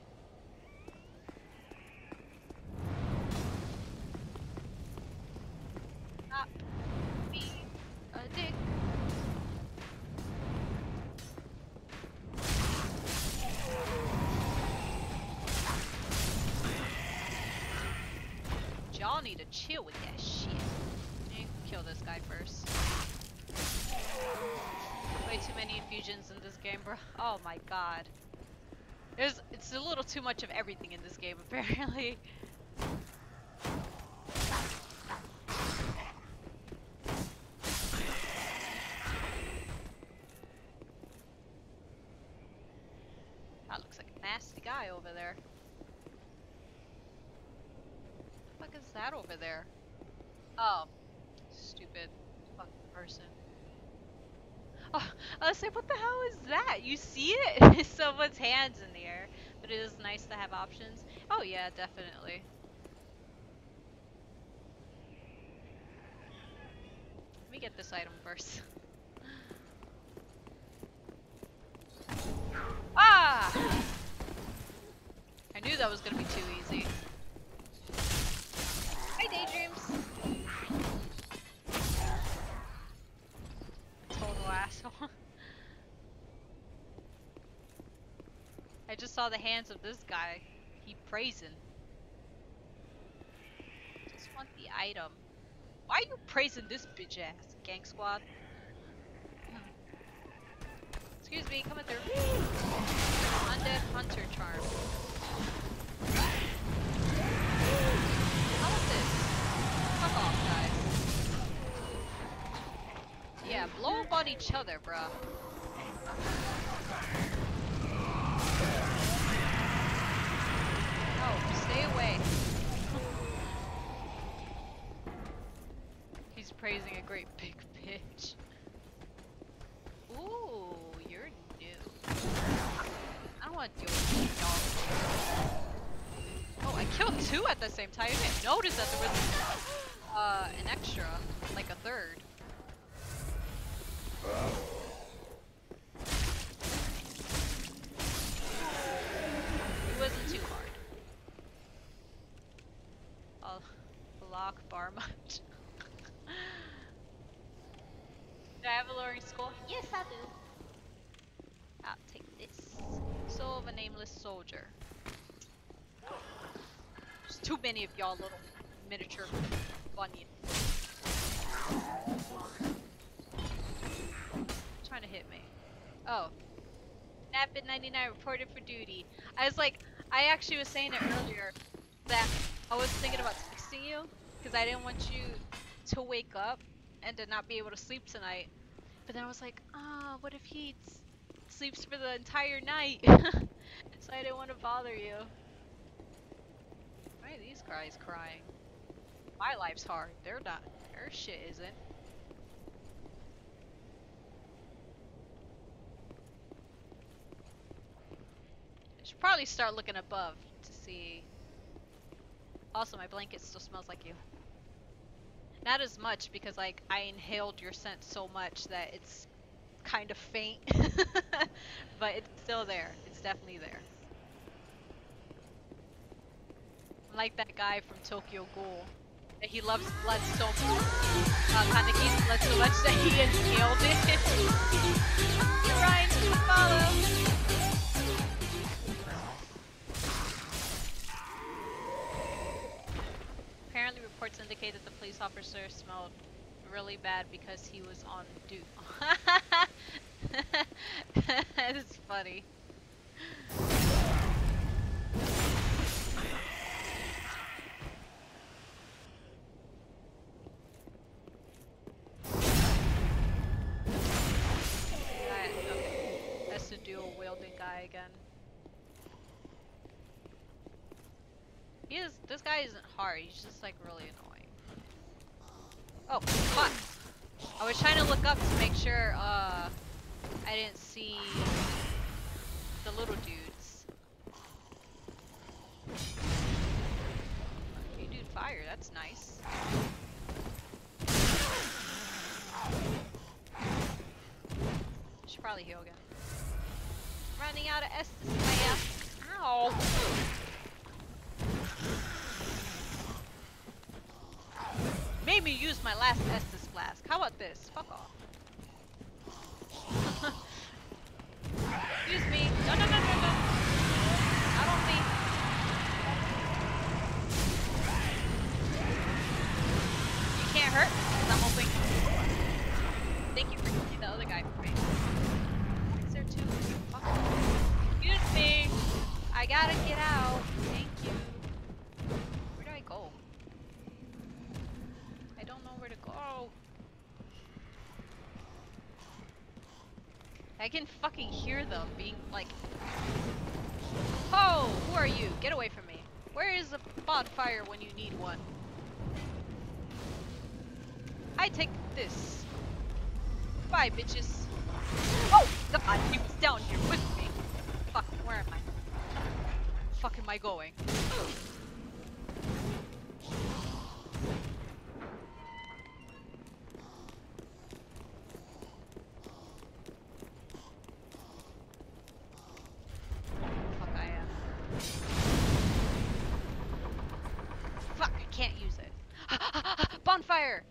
Stop being a dick. Y'all need to chill with that shit. You kill this guy first. Way too many infusions in this game, bro. Oh my god. There's it's a little too much of everything in this game apparently. That looks like a nasty guy over there. What the fuck is that over there? Oh, stupid fucking person. Oh, I was like, what the hell is that? You see it? Someone's hands in the air. But it is nice to have options. Oh yeah, definitely. Let me get this item first. ah! I knew that was gonna be too easy. Hi, daydreams. Total asshole. I just saw the hands of this guy. He praising. Just want the item. Why are you praising this bitch ass, gang squad? Hmm. Excuse me, coming through. Undead Hunter Charm. How is this? Fuck off, guys. Yeah, blow up on each other, bruh. Stay away. He's praising a great big bitch. Ooh, you're new. I don't want to deal with dog. Oh, I killed two at the same time. I didn't notice that there was uh, an extra, like a third. It wasn't too hard. I'll block bar much. do I have Alluring Skull? Yes, I do. I'll take this. Soul of a nameless soldier. There's too many of y'all little miniature bunny. Trying to hit me. Oh. Napid 99 reported for duty. I was like, I actually was saying it earlier that I was thinking about texting you because I didn't want you to wake up and to not be able to sleep tonight. But then I was like, ah, what if he sleeps for the entire night? so I didn't want to bother you. Why are these guys crying? My life's hard. They're not. Their shit isn't. I should probably start looking above to see. Also, my blanket still smells like you. Not as much because like I inhaled your scent so much that it's kind of faint. but it's still there. It's definitely there. Like that guy from Tokyo Ghoul. That he loves blood so much. Uh, blood so much that he inhaled it. Ryan, follow. Reports indicate that the police officer smelled really bad because he was on duty. that is funny. He is. This guy isn't hard. He's just like really annoying. Oh, fuck! I was trying to look up to make sure uh I didn't see the little dudes. You dude fire. That's nice. Should probably heal again. Running out of Estus, man. Ow! Made me use my last Estus flask. How about this? Fuck off. Excuse me. No, no, no, no, no. Not on me. You can't hurt me 'cause I'm hoping. Thank you for killing the other guy for me. Is there two? Fuck off. Excuse me. I gotta get out. Thank you. Where do I go? I don't know where to go. I can fucking hear them being like, Oh, who are you? Get away from me. Where is a bonfire when you need one? I take this. Bye, bitches. Oh, God, he was down here with me. Fuck, where am I? Fuck am I going? Bonfire!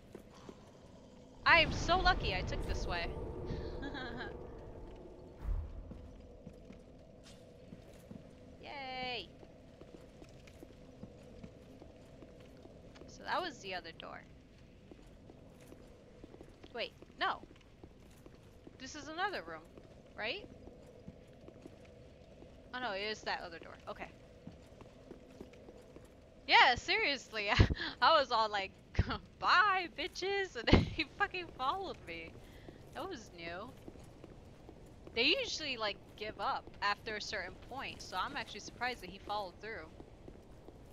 I am so lucky I took this way. Yay! So that was the other door. Wait, no. This is another room, right? Oh no, it is that other door. Okay. Yeah, seriously. I was all like, bye, bitches. And he fucking followed me. That was new. They usually, like, give up after a certain point. So I'm actually surprised that he followed through.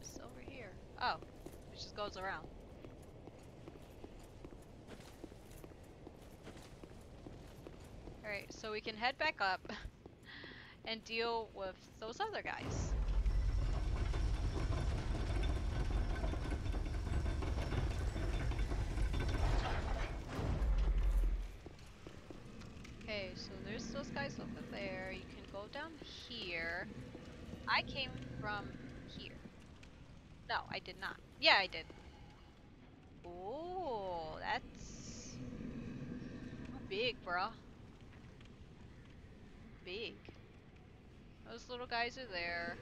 It's over here. Oh, it just goes around. Alright, so we can head back up and deal with those other guys. Okay, so there's those guys over there. You can go down here. I came from here. No, I did not. Yeah, I did. Oh, that's big, bruh. Big. Those little guys are there.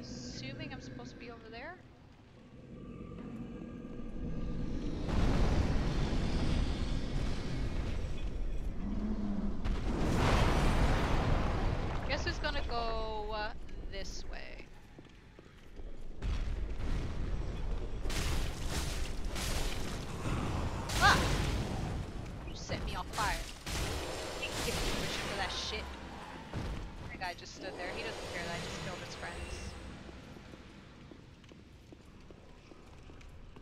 Assuming I'm supposed to be over there. This way? Ah! You set me on fire. You can give me permission for that shit. That guy just stood there. He doesn't care that I just killed his friends.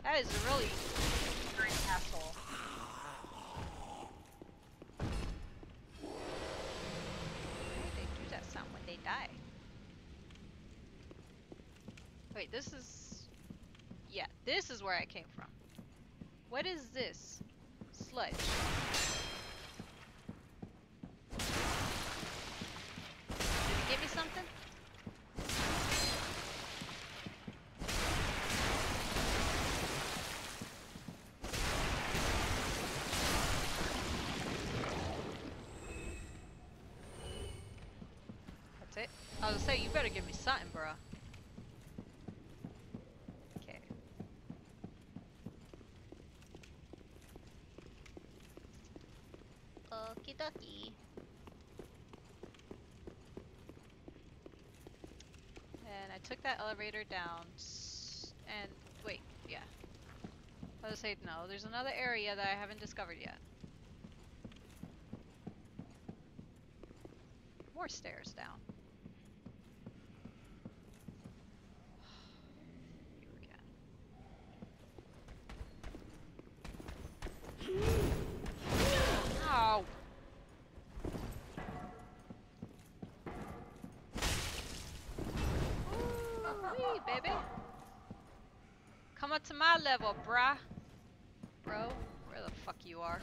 That is a really great asshole. Why do they do that sound when they die? Wait, this is... Yeah, this is where I came from. What is this? Sludge. Did it give me something? That's it? I was gonna say, you better give me something, bruh. Okay. Okie dokie. And I took that elevator down. And wait, yeah. I was gonna say no. There's another area that I haven't discovered yet. More stairs down. Wee, baby. Come up to my level, bruh. Bro, where the fuck you are?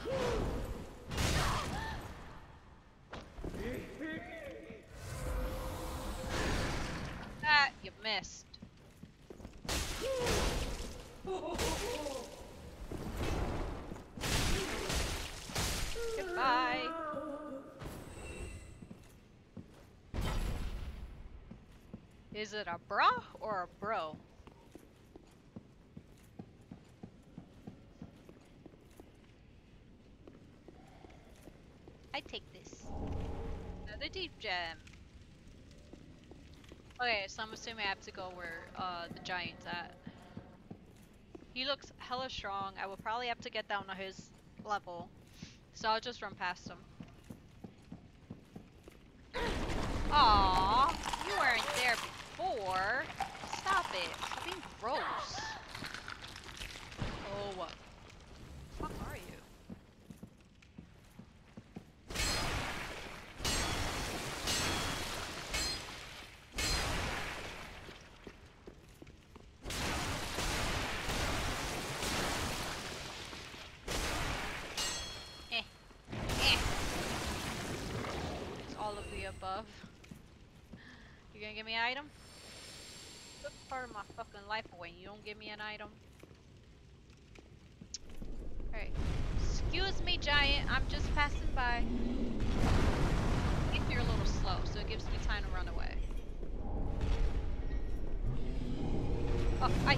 Ah, you missed. Goodbye. Is it a bra or a bro? I take this. Another deep gem. Okay, so I'm assuming I have to go where uh, the giant's at. He looks hella strong. I will probably have to get down to his level. So I'll just run past him. Aww, you weren't there before. Stop it. Stop being gross. Oh, what? fuck are you? Eh. Eh. It's all of the above. You gonna give me an item? Took part of my fucking. You don't give me an item. Alright. Excuse me, giant. I'm just passing by. If you're a little slow, so it gives me time to run away. Oh, I.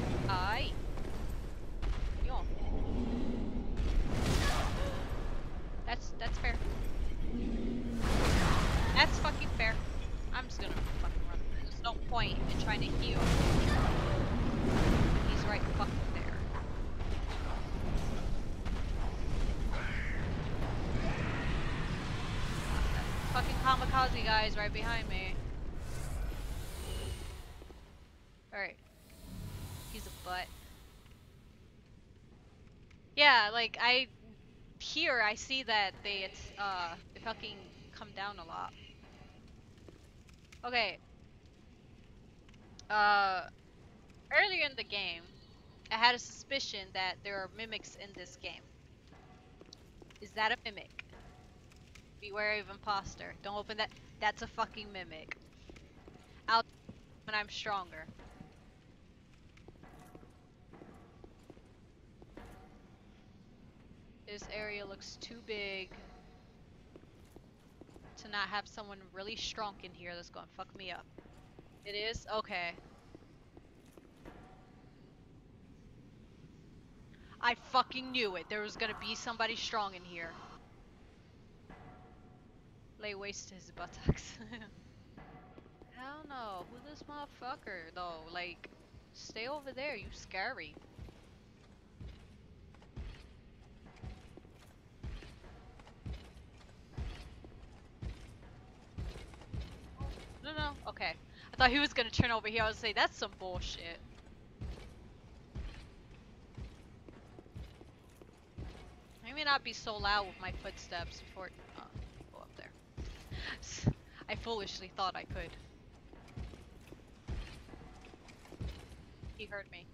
kamikaze guys right behind me. Alright. He's a butt. Yeah, like I here I see that they it's uh they fucking come down a lot. Okay. Uh earlier in the game, I had a suspicion that there are mimics in this game. Is that a mimic? Beware of imposter. Don't open that. That's a fucking mimic. I'll when I'm stronger. This area looks too big to not have someone really strong in here that's gonna fuck me up. It is? Okay. I fucking knew it. There was gonna be somebody strong in here. Lay waste to his buttocks. Hell no. Who this motherfucker though? Like, stay over there. You scary. No, no. Okay. I thought he was gonna turn over here. I was say that's some bullshit. I may not be so loud with my footsteps before I foolishly thought I could. He heard me.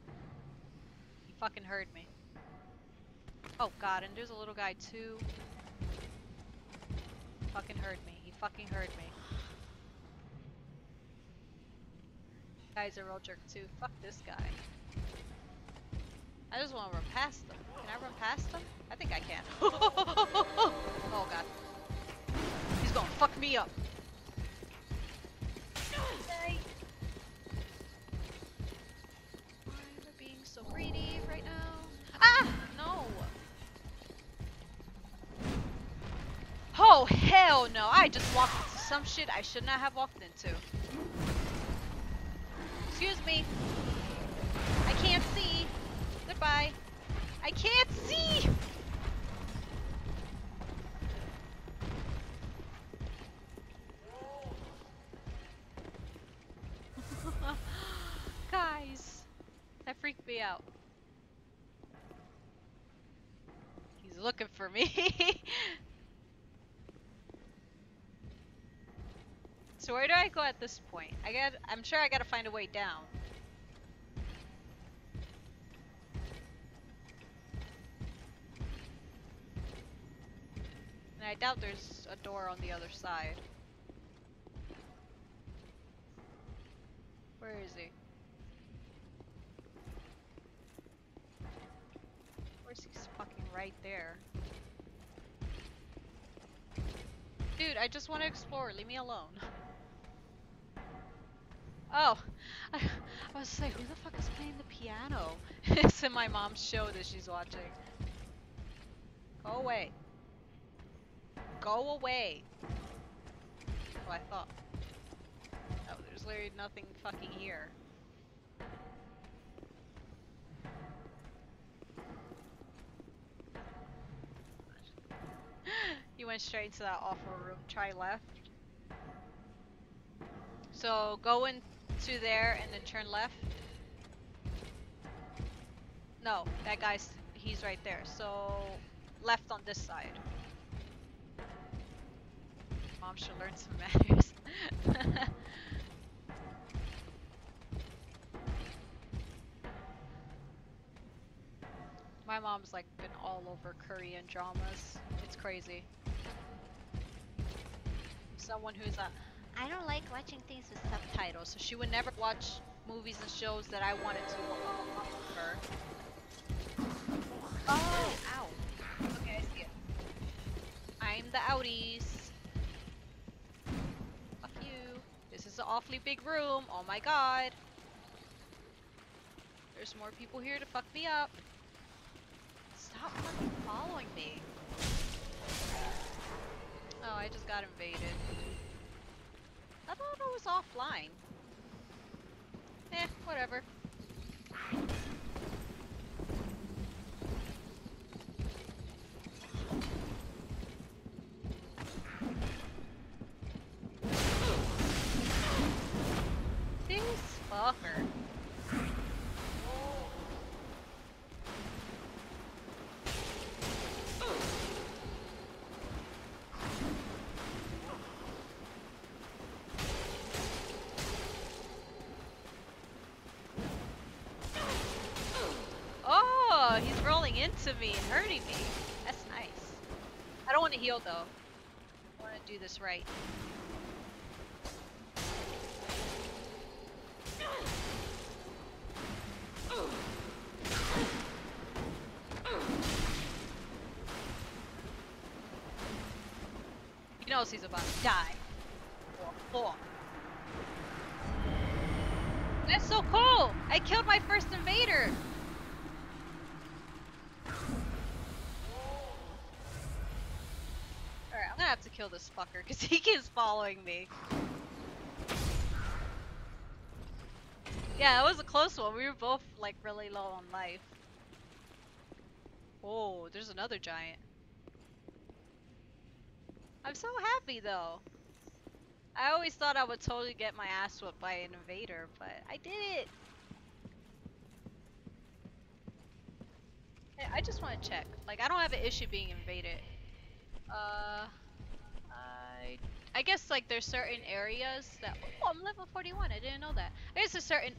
He fucking heard me. Oh god, and there's a little guy too. Fucking heard me. He fucking heard me. Guy's a real jerk too. Fuck this guy. I just want to run past them. Can I run past them? I think I can. oh god. Gonna fuck me up. Ah! No! Oh, hell no! I just walked into some shit I should not have walked into. Excuse me. I can't see. Goodbye. I can't see! be out. He's looking for me. so where do I go at this point? I got I'm sure I gotta find a way down. And I doubt there's a door on the other side. Where is he? Where's he fucking right there? Dude, I just want to explore. Leave me alone. Oh, I, I was like, who the fuck is playing the piano? it's in my mom's show that she's watching. Go away. Go away. Oh, I thought. Oh, there's literally nothing fucking here. You went straight into that awful room. Try left. So go into there and then turn left. No, that guy's he's right there. So left on this side. Mom should learn some manners. My mom's like been all over Korean dramas. It's crazy. Someone who's a I don't like watching things with subtitles, so she would never watch movies and shows that I wanted to with her. Oh. oh, ow. Okay, I see it. I'm the outies. Fuck you. This is an awfully big room. Oh my god. There's more people here to fuck me up. Stop fucking following me. Oh, I just got invaded. I thought I was offline. Eh, whatever. Fucker. This right. He knows he's about to die. Or fall. That's so cool! I killed my first invader! Have to kill this fucker because he keeps following me. Yeah, it was a close one. We were both like really low on life. Oh, there's another giant. I'm so happy though. I always thought I would totally get my ass whipped by an invader, but I did it. Hey, I just want to check. Like, I don't have an issue being invaded. Uh, I, I guess like there's certain areas that. Oh, I'm level 41. I didn't know that. I guess there's certain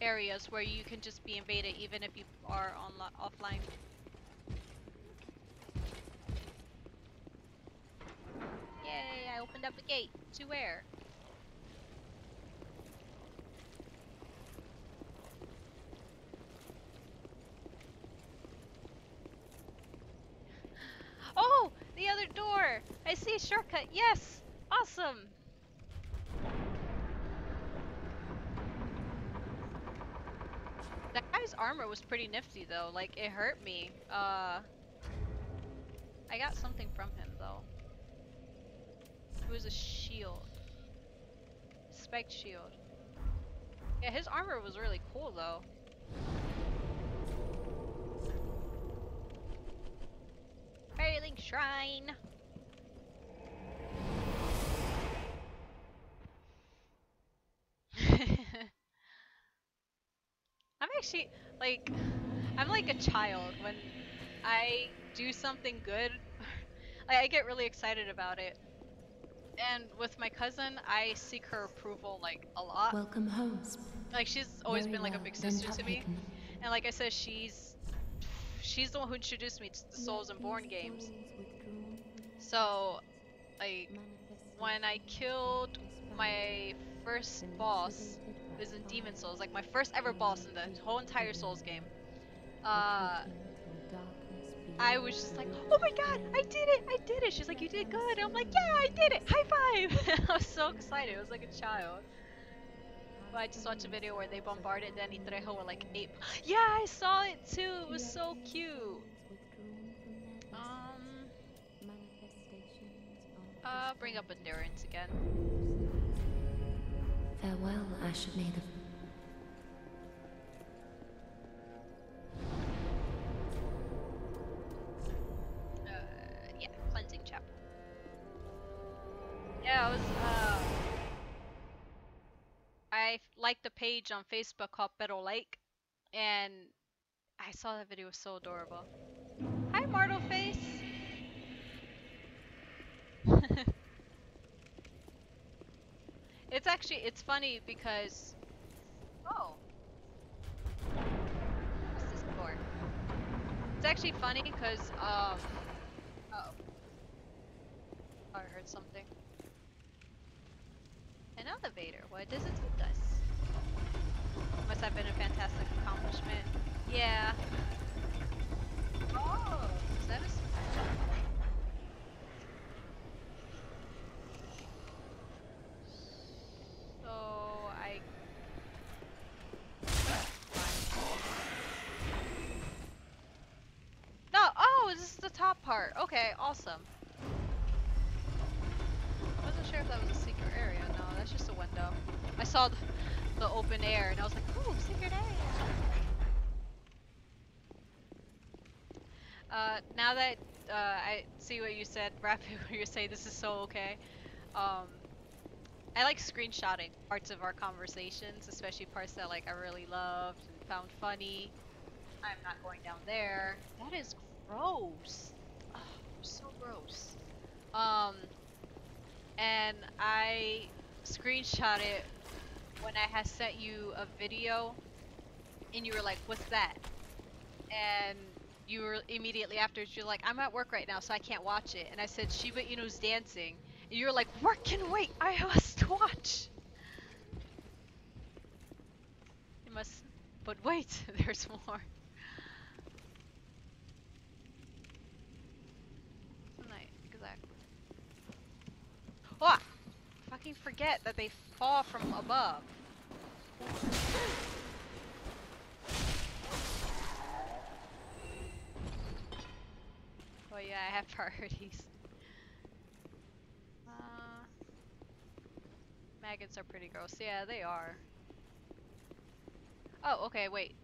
areas where you can just be invaded even if you are on offline. Yay! I opened up a gate to where? Oh, the other door! I see a shortcut. Yes, awesome. That guy's armor was pretty nifty though. Like it hurt me. Uh, I got something from him though. It was a shield. Spiked shield. Yeah, his armor was really cool though. Firelink Shrine! I'm actually, like, I'm like a child when I do something good. like, I get really excited about it. And with my cousin, I seek her approval, like, a lot. Welcome home. Like, she's always Very been like a big sister to me. hidden. And like I said, she's she's the one who introduced me to the Souls and Born games. So, like, when I killed my first boss, it was in Demon Souls, like my first ever boss in the whole entire Souls game. Uh, I was just like, oh my god, I did it, I did it. She's like, you did good. And I'm like, yeah, I did it, high five. I was so excited. I was like a child. But I just watched a video where they bombarded Danny Trejo with like eight. Yeah, I saw it too. It was so cute. Um, uh, bring up endurance again. Farewell, the Uh, yeah, cleansing chapel. Yeah, I was, uh, I liked the page on Facebook called Pero Like, and I saw that video, was so adorable. Hi, Martle Face! it's actually, it's funny because, oh, what's this for? It's actually funny because, um, oh. Oh, I heard something. Elevator. What does it take us? Must have been a fantastic accomplishment. Yeah. Oh, is that a s- So I. No. Oh, this is the top part. Okay, awesome. I wasn't sure if that was a secret area. That's just a window. I saw the, the open air and I was like, ooh, secret area. Uh, now that uh, I see what you said, Rapid, where you say this is so okay. Um, I like screenshotting parts of our conversations, especially parts that like I really loved and found funny. I'm not going down there. That is gross. So gross. Um, and I screenshot it when I had sent you a video, and you were like, "What's that?" And you were immediately afterwards, you're like, "I'm at work right now, so I can't watch it." And I said, "Shiba Inu's dancing," and you were like, "Work can wait. I must watch." You must, but wait, there's more. Tonight, exactly. Ah! Fucking forget that they fall from above. Oh yeah, I have priorities. Uh, maggots are pretty gross. Yeah, they are. Oh, okay, wait.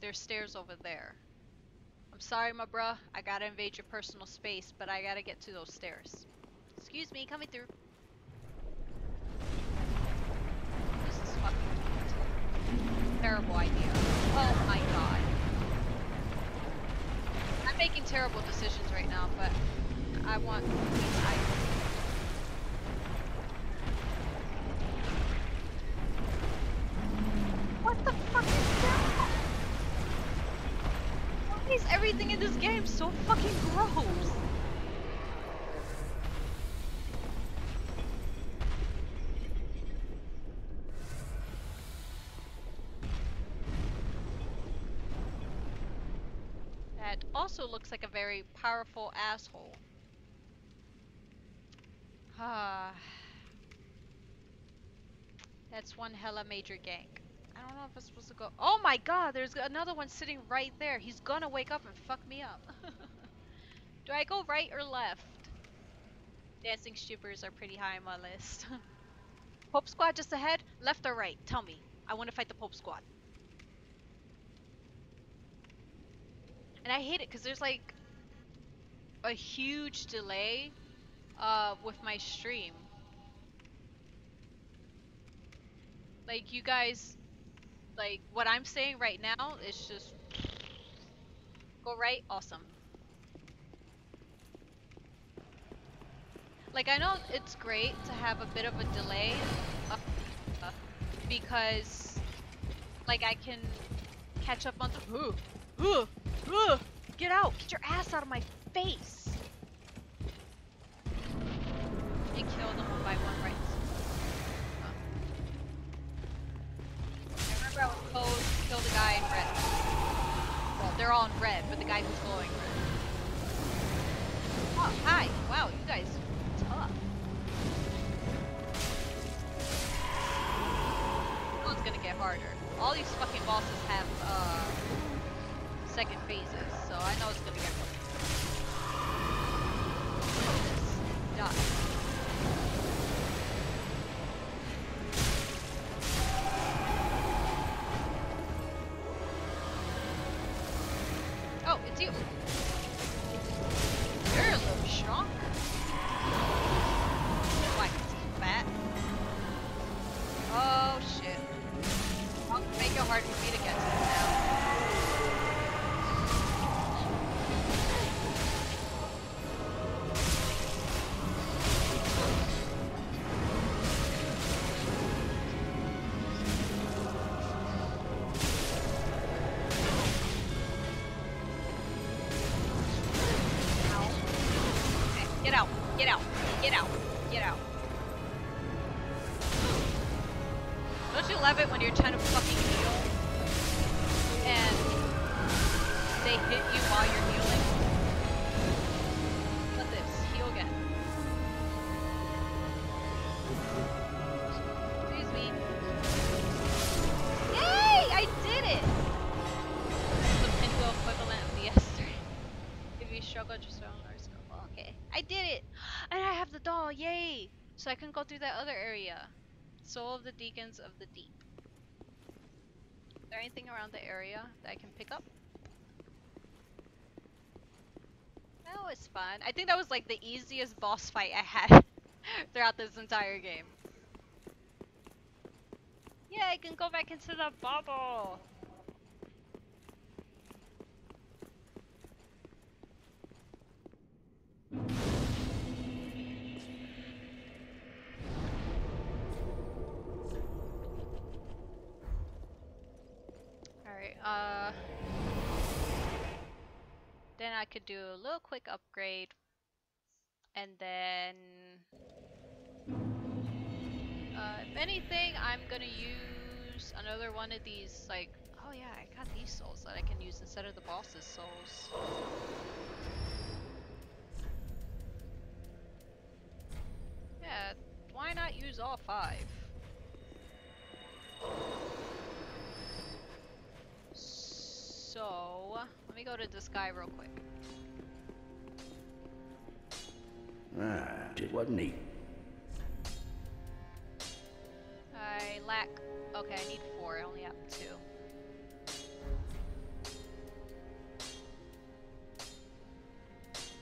There's stairs over there. I'm sorry, my bruh. I gotta invade your personal space, but I gotta get to those stairs. Excuse me, coming through. This is fucking terrible idea. Oh my god. I'm making terrible decisions right now, but I want these items. Also looks like a very powerful asshole. Ah. That's one hella major gank. I don't know if I'm supposed to go. Oh my god, there's another one sitting right there. He's gonna wake up and fuck me up. Do I go right or left? Dancing Stupors are pretty high on my list. Pope Squad just ahead? Left or right? Tell me. I want to fight the Pope Squad. And I hate it because there's like a huge delay uh, with my stream. Like you guys, like what I'm saying right now is just go right, awesome. Like I know it's great to have a bit of a delay uh, because like I can catch up on the ooh, ooh, Ugh! Get out! Get your ass out of my face! You kill them one by one, right? Oh. I remember I was told to kill the guy in red. Well, they're all in red, but the guy who's glowing red. Oh, hi! Wow, you guys tough. This one's gonna get harder. All these fucking bosses have, uh, second phases, so I know it's gonna get. Die. So I can go through that other area. Soul of the Deacons of the Deep. Is there anything around the area that I can pick up? That was fun. I think that was like the easiest boss fight I had throughout this entire game. Yeah, I can go back into the bubble! Alright, uh... Then I could do a little quick upgrade. And then... Uh, if anything, I'm gonna use another one of these, like... Oh yeah, I got these souls that I can use instead of the boss's souls. Yeah, why not use all five? So, let me go to this guy real quick. Ah, it was neat. I lack. Okay, I need four. I only have two.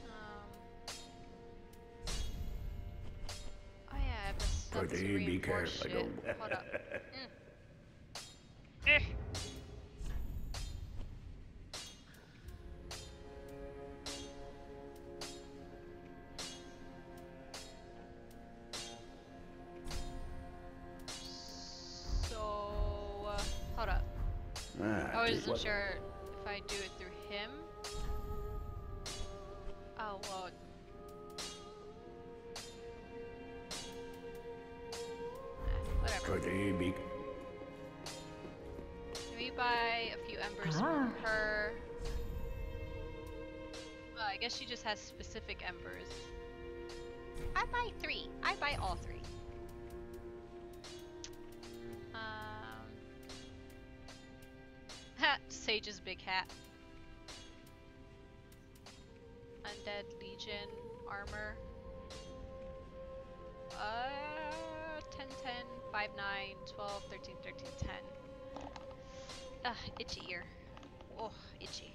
Um. Oh yeah, I have a Pretty sensory be careful, shit. don't- Hold up. Mm. Eh. Sage's big hat. Undead Legion armor. Uh, 10, 10, 5, 9, 12, 13, 13, 10. Ugh, itchy ear. Oh, itchy.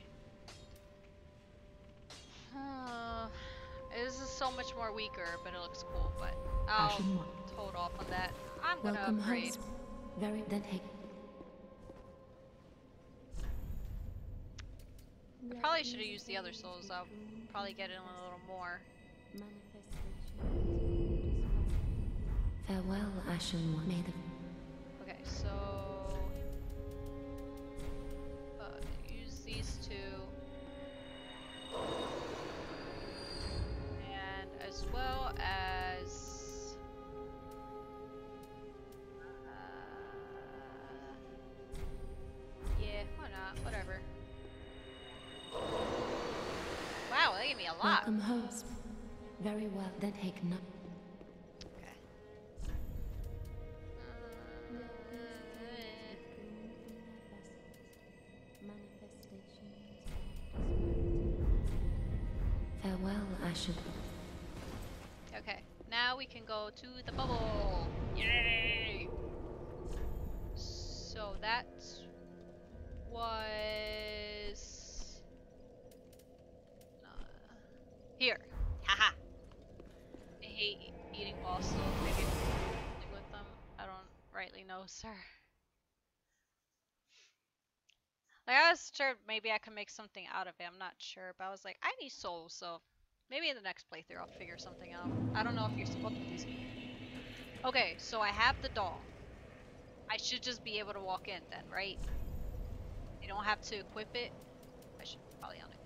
Uh, this is so much more weaker, but it looks cool, but I'll Ashen hold off on that. I'm gonna Welcome upgrade. host. Very then I probably should have used the other souls. I'll probably get in a little more. Farewell, Ashen One. May the Okay, so uh, use these two. Lot. Welcome host. Very well, then take no. Okay. Farewell, Ashen. Okay, now we can go to the bubble. Yay! So that was uh, here. Haha. I hate eating balls, so maybe something with them. I don't rightly know, sir. Like I was sure maybe I could make something out of it. I'm not sure, but I was like, I need souls, so maybe in the next playthrough I'll figure something out. I don't know if you're supposed to. Use Okay, so I have the doll. I should just be able to walk in then, right? You don't have to equip it. I should probably unequip that.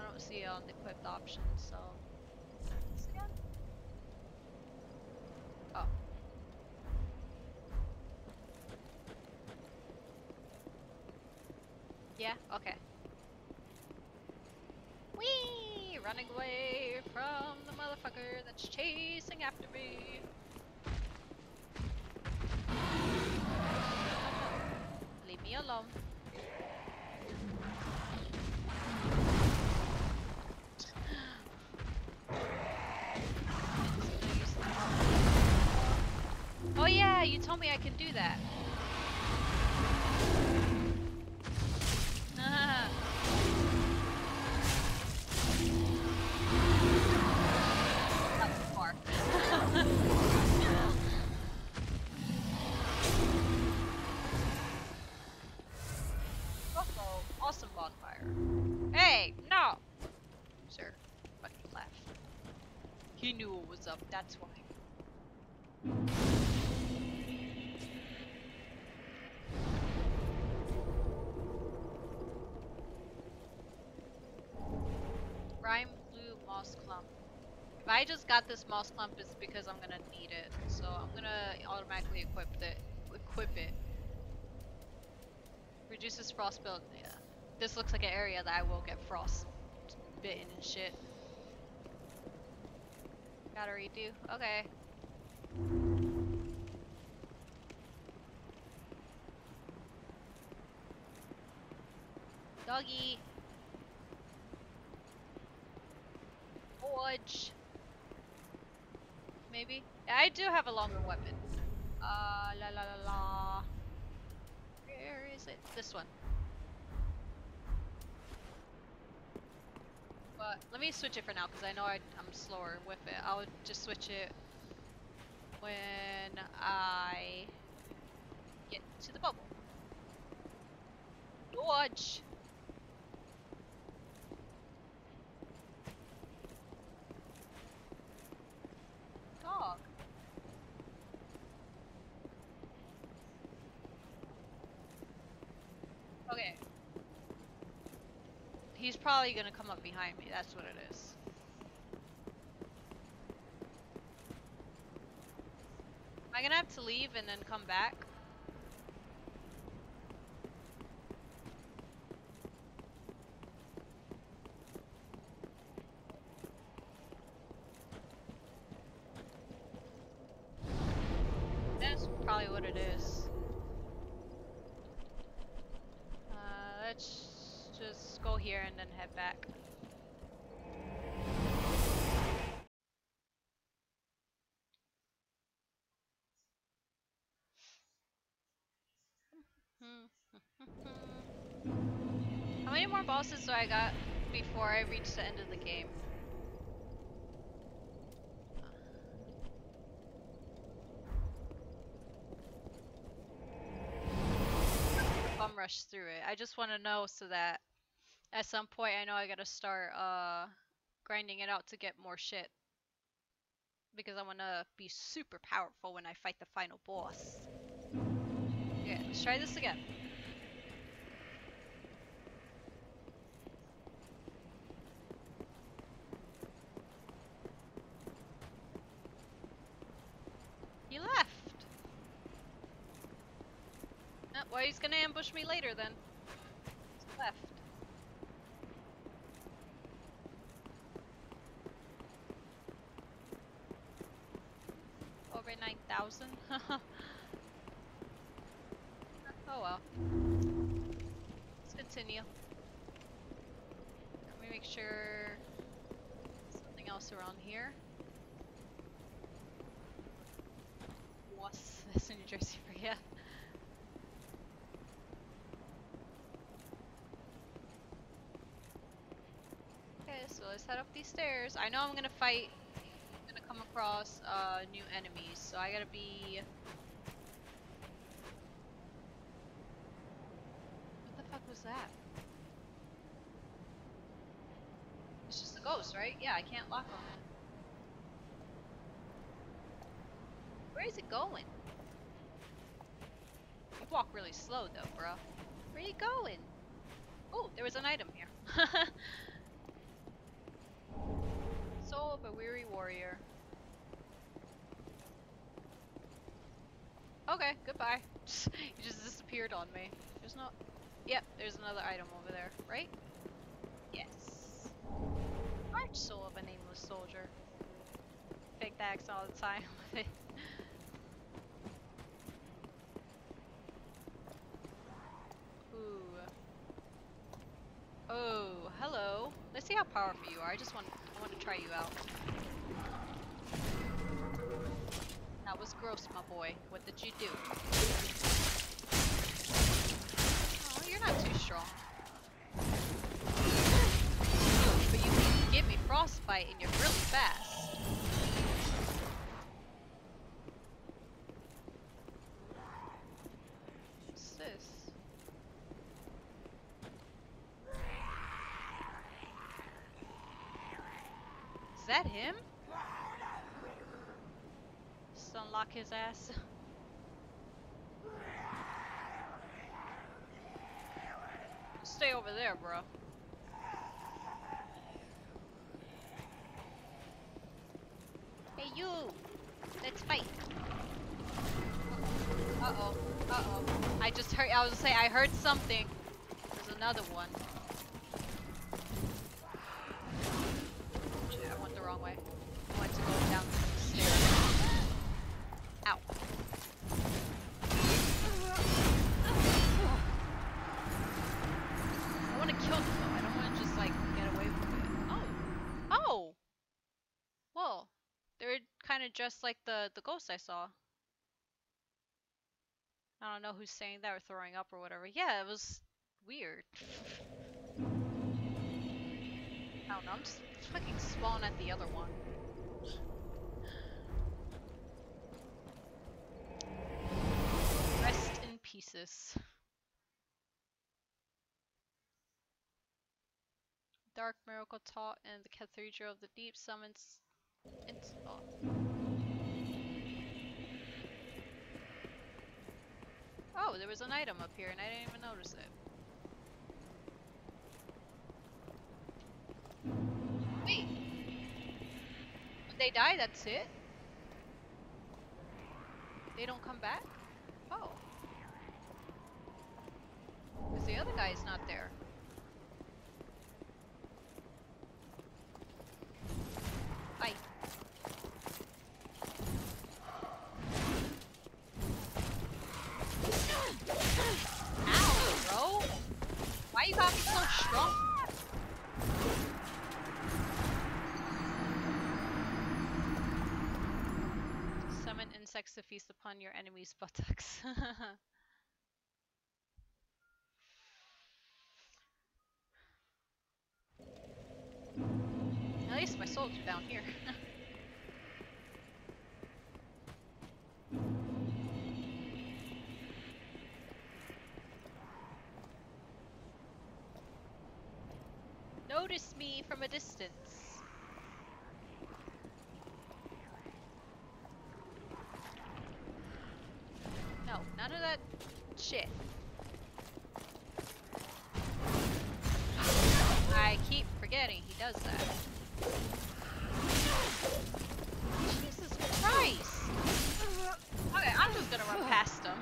I don't see the equipped option, so. Oh. Yeah, okay. Whee! Running away from the motherfucker that's chasing after me. Leave me alone. Yeah, you told me I can do that. Awesome bonfire. Hey, no! He knew was up, that's why. Rime blue moss clump. If I just got this moss clump, it's because I'm gonna need it. So I'm gonna automatically equip it. Equip it. Reduces frost build. Yeah. This looks like an area that I will get frost bitten and shit. Gotta redo. Okay. Doggy. Forge. Maybe. I do have a longer weapon. Uh, la la la la. Where is it? This one. But let me switch it for now because I know I, I'm slower with it. I'll just switch it when I get to the bubble. Dodge! Dog. Okay. He's probably gonna come up behind me, that's what it is. Am I gonna have to leave and then come back? That's probably what it is. Uh, let's just go here and then head back. Do I got before I reach the end of the game? bum rush through it. I just want to know so that at some point I know I gotta start uh grinding it out to get more shit. Because I want to be super powerful when I fight the final boss. Okay, let's try this again. Well, he's gonna ambush me later then. He's left. Over 9,000? oh well. Let's continue. Let me make sure something else around here. What's this in New Jersey for you? Head up these stairs. I know I'm gonna fight. I'm gonna come across uh, new enemies, so I gotta be. What the fuck was that? It's just a ghost, right? Yeah, I can't lock on it. Where is it going? You walk really slow though, bro. Where are you going? Oh, there was an item here. Soul of a weary warrior. Okay, goodbye. you just disappeared on me. There's not. Yep, there's another item over there, right? Yes. Arch soul of a nameless soldier. Fake the all the time with it. Ooh. Oh, hello. Let's see how powerful you are. I just want I want to try you out. That was gross, my boy. What did you do? Oh, you're not too strong. But you can give me frostbite and you're really fast. What's this? Is that him? Just unlock his ass. Stay over there, bro. Hey, you! Let's fight. Uh oh. Uh oh. I just heard. I was gonna say I heard something. There's another one. Of just like the the ghosts I saw. I don't know who's saying that or throwing up or whatever. Yeah, it was weird. I don't know, I'm just fucking spawn at the other one. Rest in pieces. Dark miracle taught in the Cathedral of the Deep summons. Ins- oh. Oh, there was an item up here and I didn't even notice it. Wait. When they die, that's it? They don't come back? Oh. Because the other guy is not there. Bye. Ow, bro! Why you got me so strong? Summon insects to feast upon your enemy's buttocks. At least my souls are down here. Notice me from a distance. No, none of that shit. I keep forgetting he does that. Jesus Christ! Okay, I'm just gonna run past them.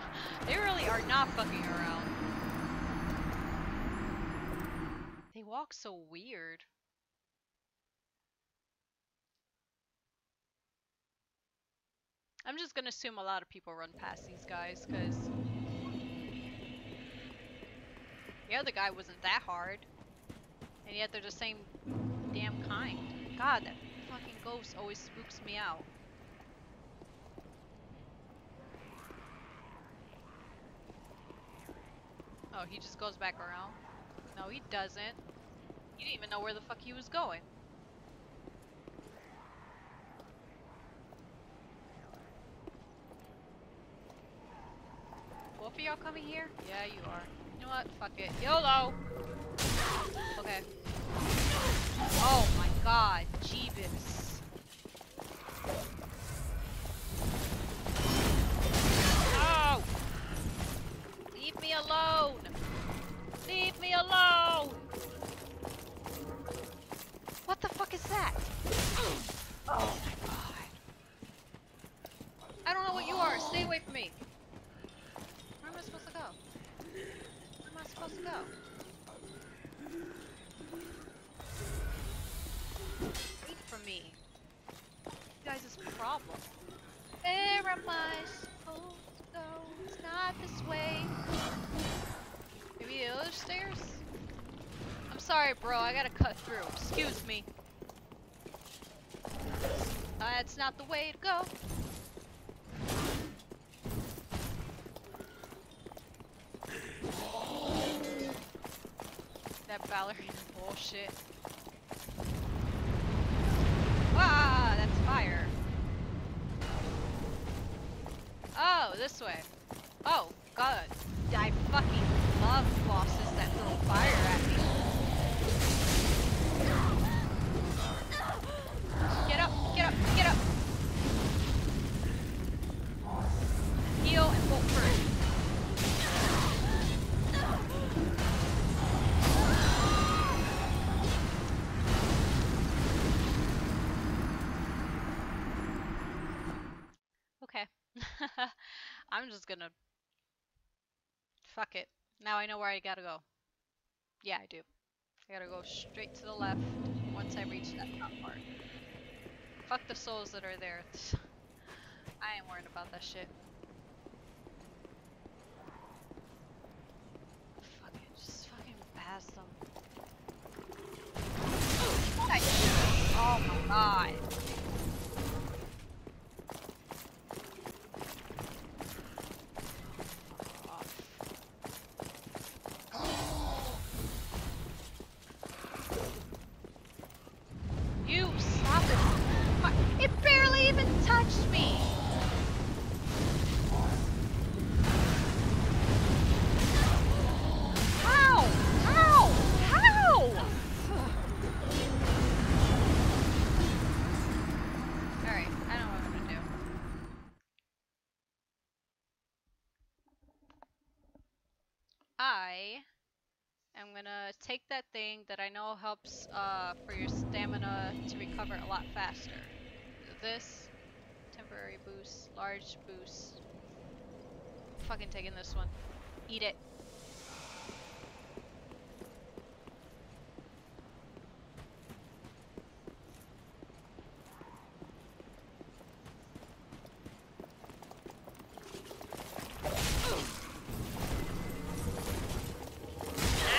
They really are not fucking around. They walk so weird. I'm just gonna assume a lot of people run past these guys, because the other guy wasn't that hard. And yet they're the same damn kind. God, that fucking ghost always spooks me out. Oh, he just goes back around? No, he doesn't. He didn't even know where the fuck he was going. Both of y'all coming here? Yeah, you are. You know what? Fuck it. YOLO! Okay. Oh my god, Jeebus. Oh! Leave me alone! Leave me alone! What the fuck is that? Oh my god. I don't know what you are. Stay away from me. Where am I supposed to go? Where am I supposed to go? Wait for me. You guys' is a problem. Where am I supposed to go? It's not this way. Maybe the other stairs? I'm sorry, bro. I gotta cut through. Excuse me. That's not the way to go. That ballerina bullshit. Ah, that's fire. Oh, this way. Oh, God. I fucking love bosses that throw fire at me. Up, get up. Heal and bolt first. Okay. I'm just gonna... Fuck it. Now I know where I gotta go. Yeah, I do. I gotta go straight to the left once I reach that top part. Fuck the souls that are there. I ain't worried about that shit. Fuck it, just fucking pass them. Oh my god. Gonna take that thing that I know helps uh, for your stamina to recover a lot faster. This, temporary boost, large boost. Fucking taking this one. Eat it.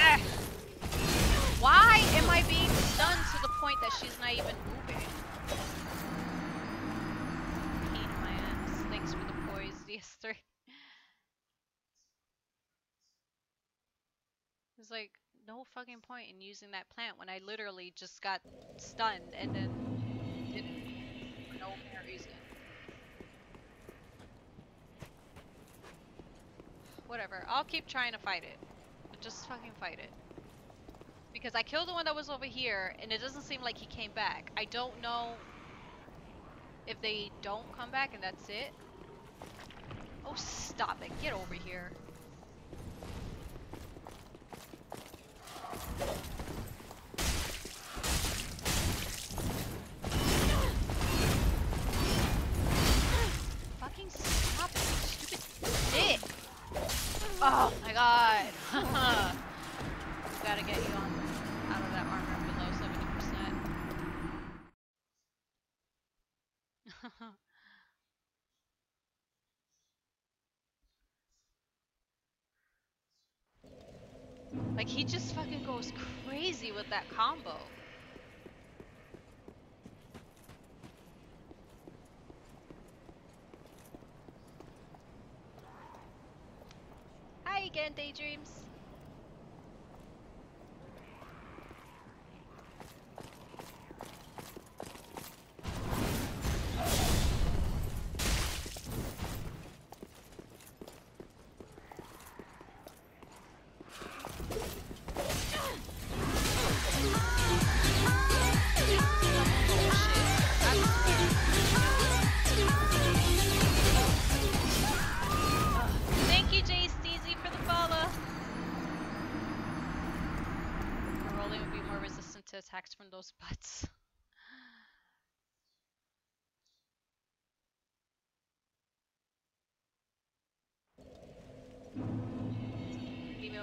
Ah! Why am I being stunned to the point that she's not even moving? Pain in my ass. Thanks for the poise, DS3. There's like no fucking point in using that plant when I literally just got stunned and then didn't for no reason. Whatever, I'll keep trying to fight it. But Just fucking fight it. Because I killed the one that was over here, and it doesn't seem like he came back. I don't know if they don't come back and that's it. Oh, stop it. Get over here. Fucking stop it, you stupid dick! Oh my god! Gotta get you on out of that armor below 70%. Like he just fucking goes crazy with that combo. Hi again, Daydreams.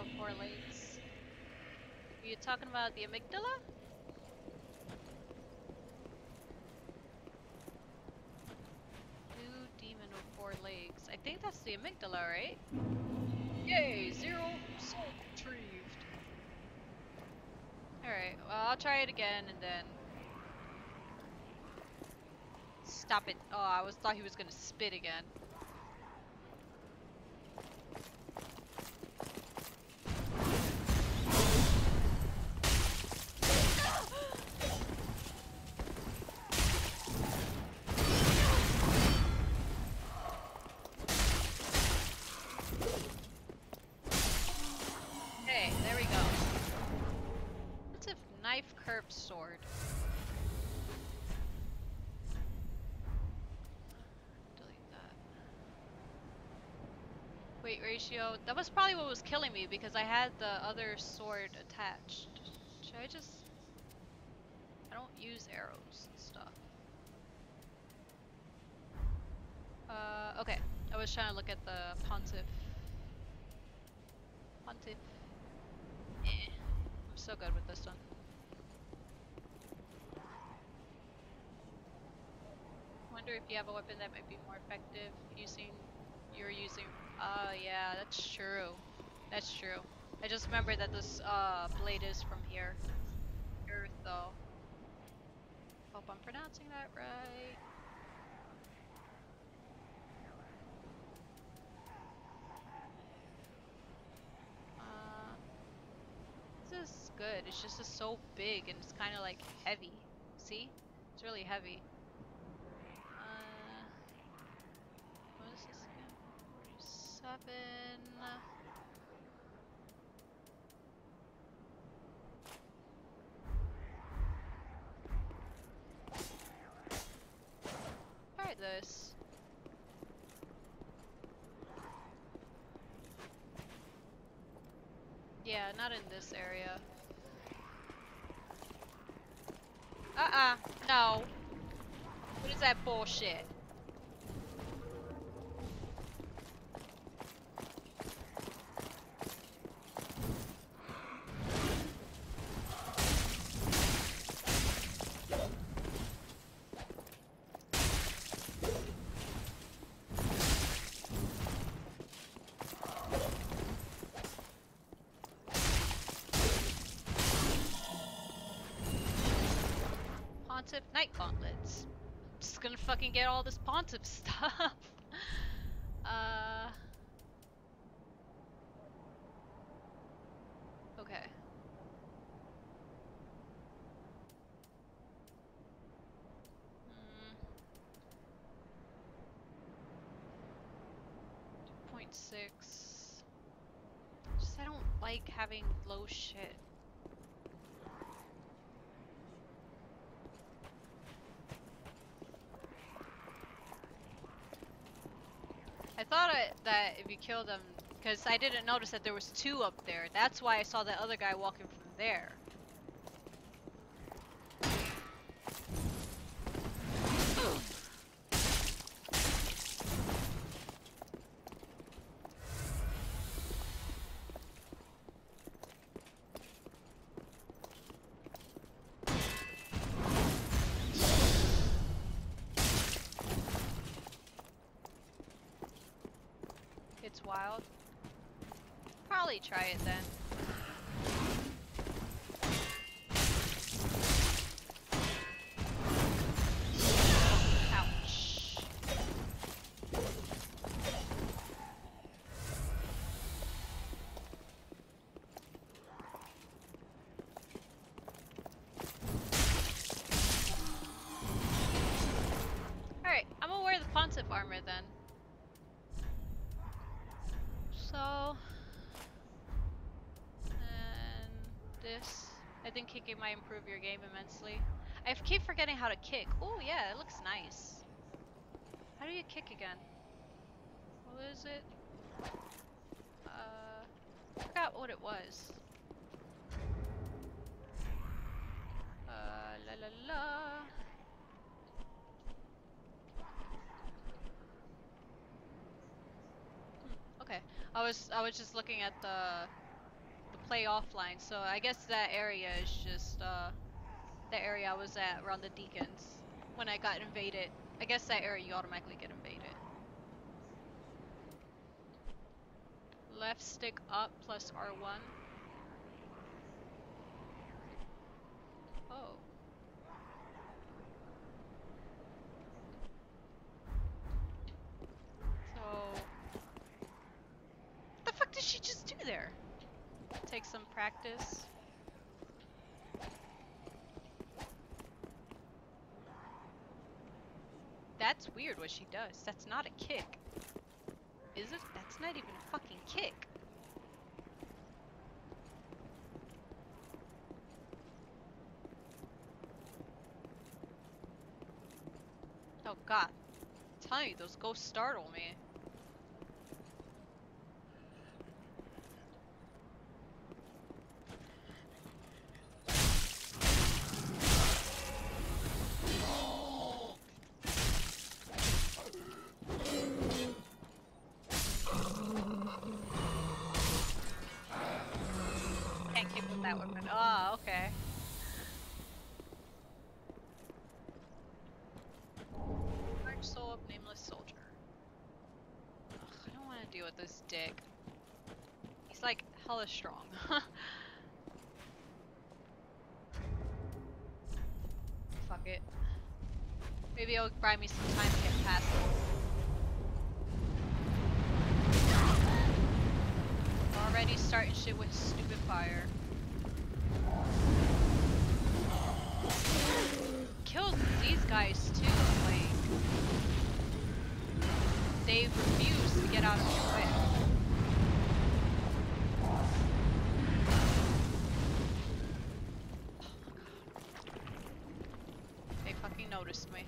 Female four legs. Are you talking about the amygdala? New demon with four legs. I think that's the amygdala, right? Yay! Zero soul retrieved. Alright, well, I'll try it again and then. Stop it. Oh, I was thought he was gonna spit again. Okay, there we go. What's a knife curved sword? Delete that. Weight ratio. That was probably what was killing me because I had the other sword attached. Should I just. I don't use arrows and stuff. Uh, okay. I was trying to look at the Pontiff. Pontiff. Eh. I'm so good with this one. Wonder if you have a weapon that might be more effective using you're using uh yeah, that's true. That's true. I just remember that this uh blade is from here. Earth though. Hope I'm pronouncing that right. Uh, this is good. It's just it's so big and it's kind of like heavy. See? It's really heavy. Uh, what is this 47. Try this. Yeah, not in this area. Uh-uh. No. What is that bullshit? Pontiff Knight Gauntlets. Gonna get all this Pontiff stuff. uh. Okay. Two point six. Just I don't like having low shit. Thought it, that if you killed them, because I didn't notice that there was two up there. That's why I saw that other guy walking from there. Think kicking might improve your game immensely. I keep forgetting how to kick. Oh yeah, it looks nice. How do you kick again? What is it? Uh, I forgot what it was. Uh, la la la. Hmm, Okay, I was I was just looking at the play offline, so I guess that area is just uh the area I was at around the Deacons when I got invaded. I guess that area you automatically get invaded. Left stick up plus R1. Oh. So. What the fuck did she just do there? Take some practice. That's weird what she does. That's not a kick. Is it? That's not even a fucking kick. Oh god. I'm telling you, those ghosts startle me. Can't kick with that weapon. Oh, okay. Large soul of nameless soldier. Ugh, I don't want to deal this dick. He's like hella strong. Fuck it. Maybe it'll buy me some time to get past him. Already starting shit with stupid fire. Killed these guys too, like they refuse to get out of your way. They fucking noticed me.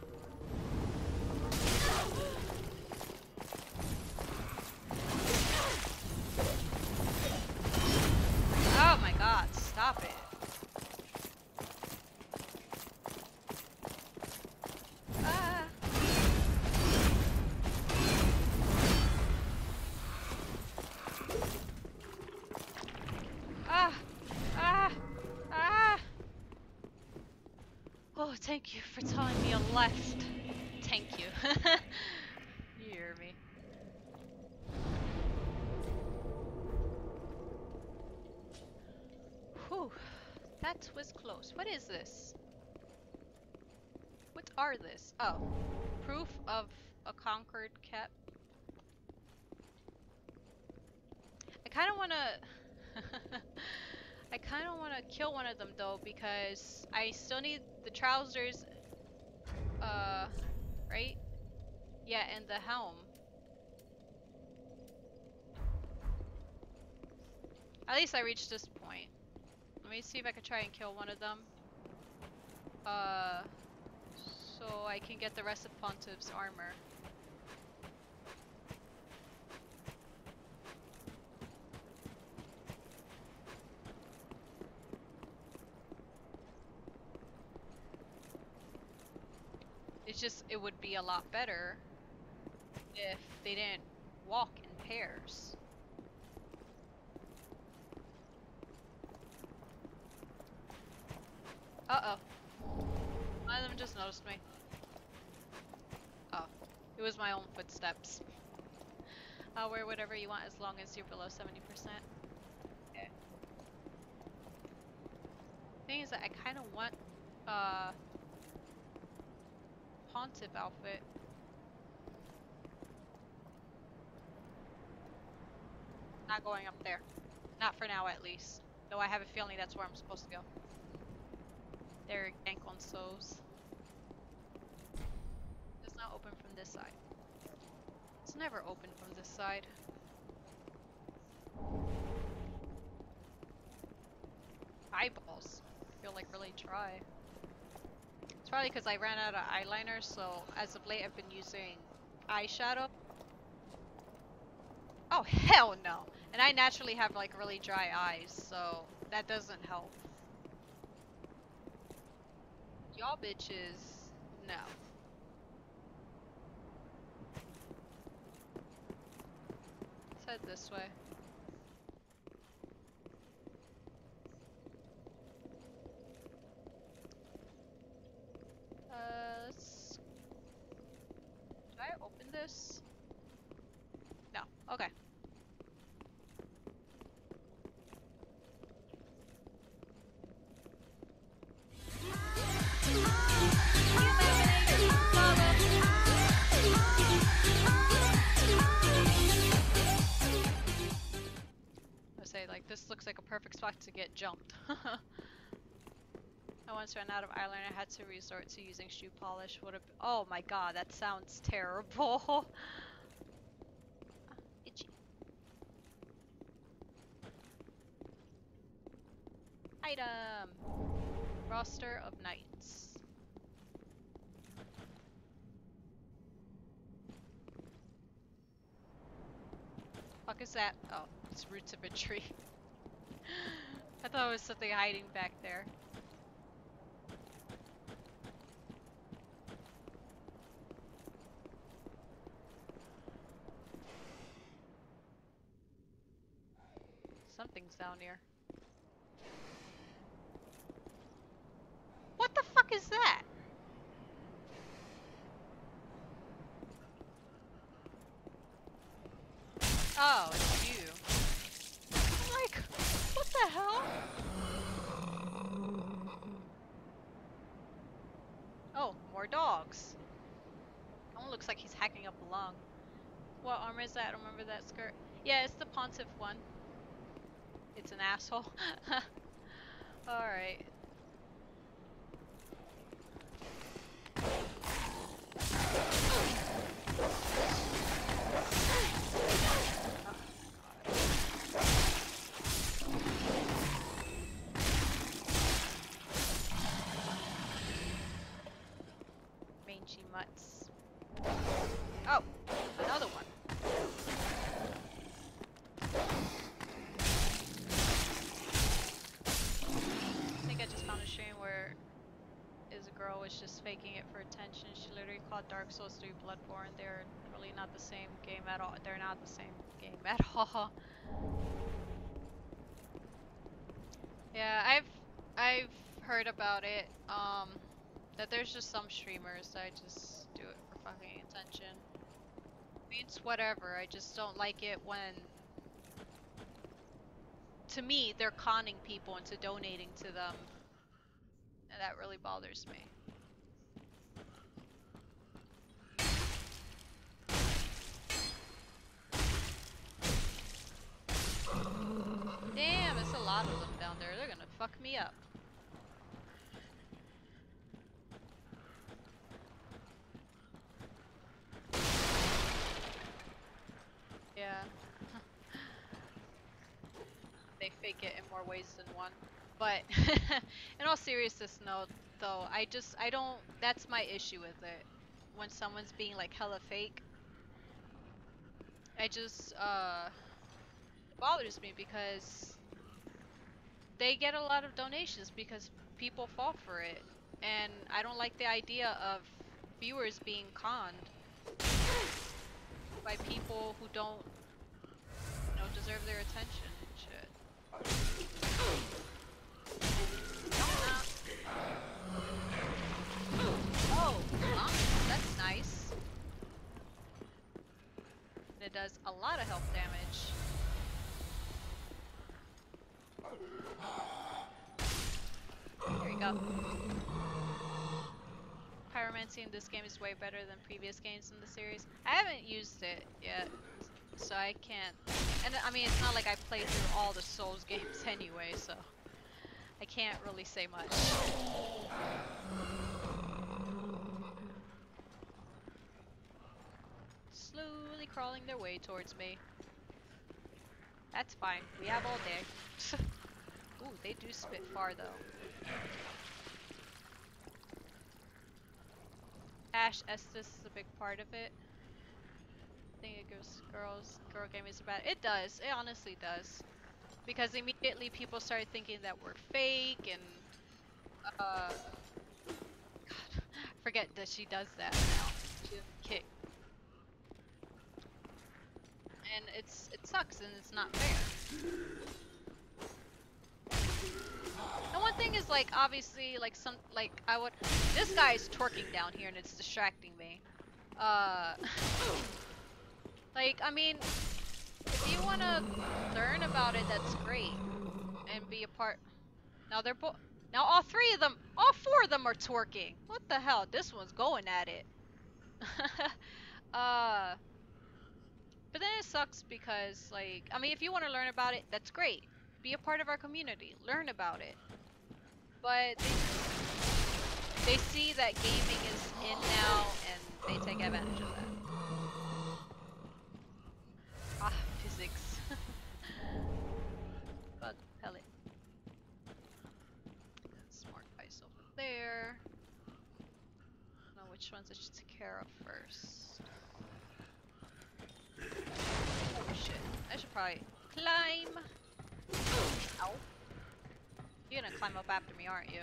Oh my god, stop it. Ah. Ah! Ah! Ah! Oh, thank you for telling me a left. Thank you. you hear me. Whew, that was close. What is this? What are this? Oh, proof of a Concord Kept. I kind of want to. I kind of want to kill one of them though because I still need the trousers. Uh, right? Yeah, and the helm. At least I reached this point. Let me see if I can try and kill one of them. Uh, so I can get the rest of Pontiff's armor. It's just, it would be a lot better if they didn't walk in pairs. Uh-oh. One of them just noticed me. Oh. It was my own footsteps. I'll wear whatever you want as long as you're below 70%. Okay. Thing is that I kind of want, uh... Pontiff outfit. Not going up there. Not for now, at least. Though I have a feeling that's where I'm supposed to go. There, gank on souls. Does not open from this side. It's never open from this side. Eyeballs. I feel like really dry. It's probably because I ran out of eyeliner, so as of late I've been using eyeshadow. Oh hell no! And I naturally have like really dry eyes, so that doesn't help. Y'all bitches, no. Let's head this way. Jumped. I once ran out of eyeliner, had to resort to using shoe polish. Would have. Oh my god, that sounds terrible. Itchy. Item. Roster of knights. Fuck is that? Oh, it's roots of a tree. I thought it was something hiding back there. Something's down here. What the fuck is that? Oh, it's you. I'm like, what the hell? Oh, more dogs. That one looks like he's hacking up a lung. What armor is that? I don't remember that skirt. Yeah, it's the Pontiff one. It's an asshole. Alright. Mangy mutts. Oh, another one. I think I just found a stream where is a girl was just faking it for attention. She literally called Dark Souls 3 Bloodborne. They're really not the same game at all. They're not the same game at all. yeah, I've I've heard about it. Um, that there's just some streamers that just do it for fucking attention. I mean, it's whatever. I just don't like it when to me, they're conning people into donating to them. And that really bothers me. Damn, it's a lot of them down there. They're gonna fuck me up. Yeah. they fake it in more ways than one. But in all seriousness, no, though, I just I don't. That's my issue with it. When someone's being like hella fake, I just uh bothers me because they get a lot of donations because people fall for it, and I don't like the idea of viewers being conned by people who don't, you know, deserve their attention and shit. Oh, that's nice. And it does a lot of health damage. There you go. Pyromancy in this game is way better than previous games in the series. I haven't used it yet, so I can't. And I mean, it's not like I played through all the Souls games anyway, so I can't really say much. Slowly crawling their way towards me. That's fine. We have all day. Ooh, they do spit far though. Ash Estes is a big part of it. I think it gives girls, girl gamers a bad. It does. It honestly does. Because immediately people start thinking that we're fake and uh, God, forget that she does that now. She doesn't kick. And it's it sucks and it's not fair. And one thing is like obviously like some like I would this guy is twerking down here and it's distracting me. Uh like I mean if you wanna learn about it that's great and be a part now they're both now all three of them all four of them are twerking. What the hell? This one's going at it. uh but then it sucks because like I mean if you want to learn about it, that's great. Be a part of our community. Learn about it. But they, they see that gaming is in now and they take advantage of that. Ah, physics. but hell it. Smart ice over there. know which ones I should take care of first. Oh shit. I should probably climb. Ow. You're gonna climb up after me, aren't you?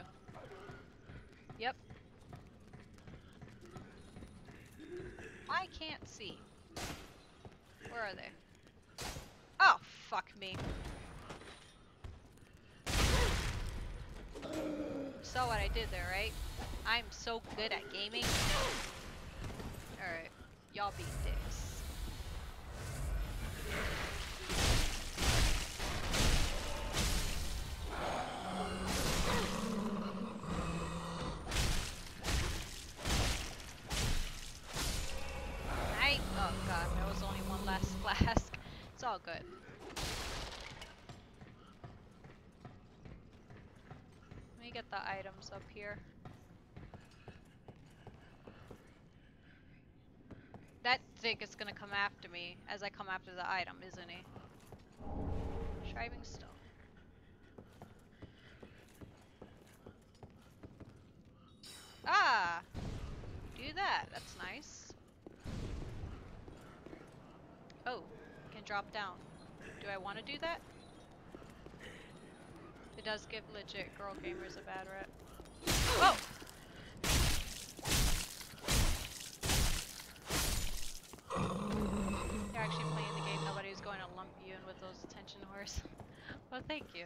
Yep. I can't see. Where are they? Oh, fuck me. Saw what I did there, right? I'm so good at gaming. Alright. Y'all be dicks. All good. Let me get the items up here. That thing is gonna come after me as I come after the item, isn't he? Shriving stone. Ah! Do that, that's nice. Oh, drop down. Do I want to do that? It does give legit girl gamers a bad rep. Oh! You're actually playing the game, nobody's going to lump you in with those attention whores. well, thank you.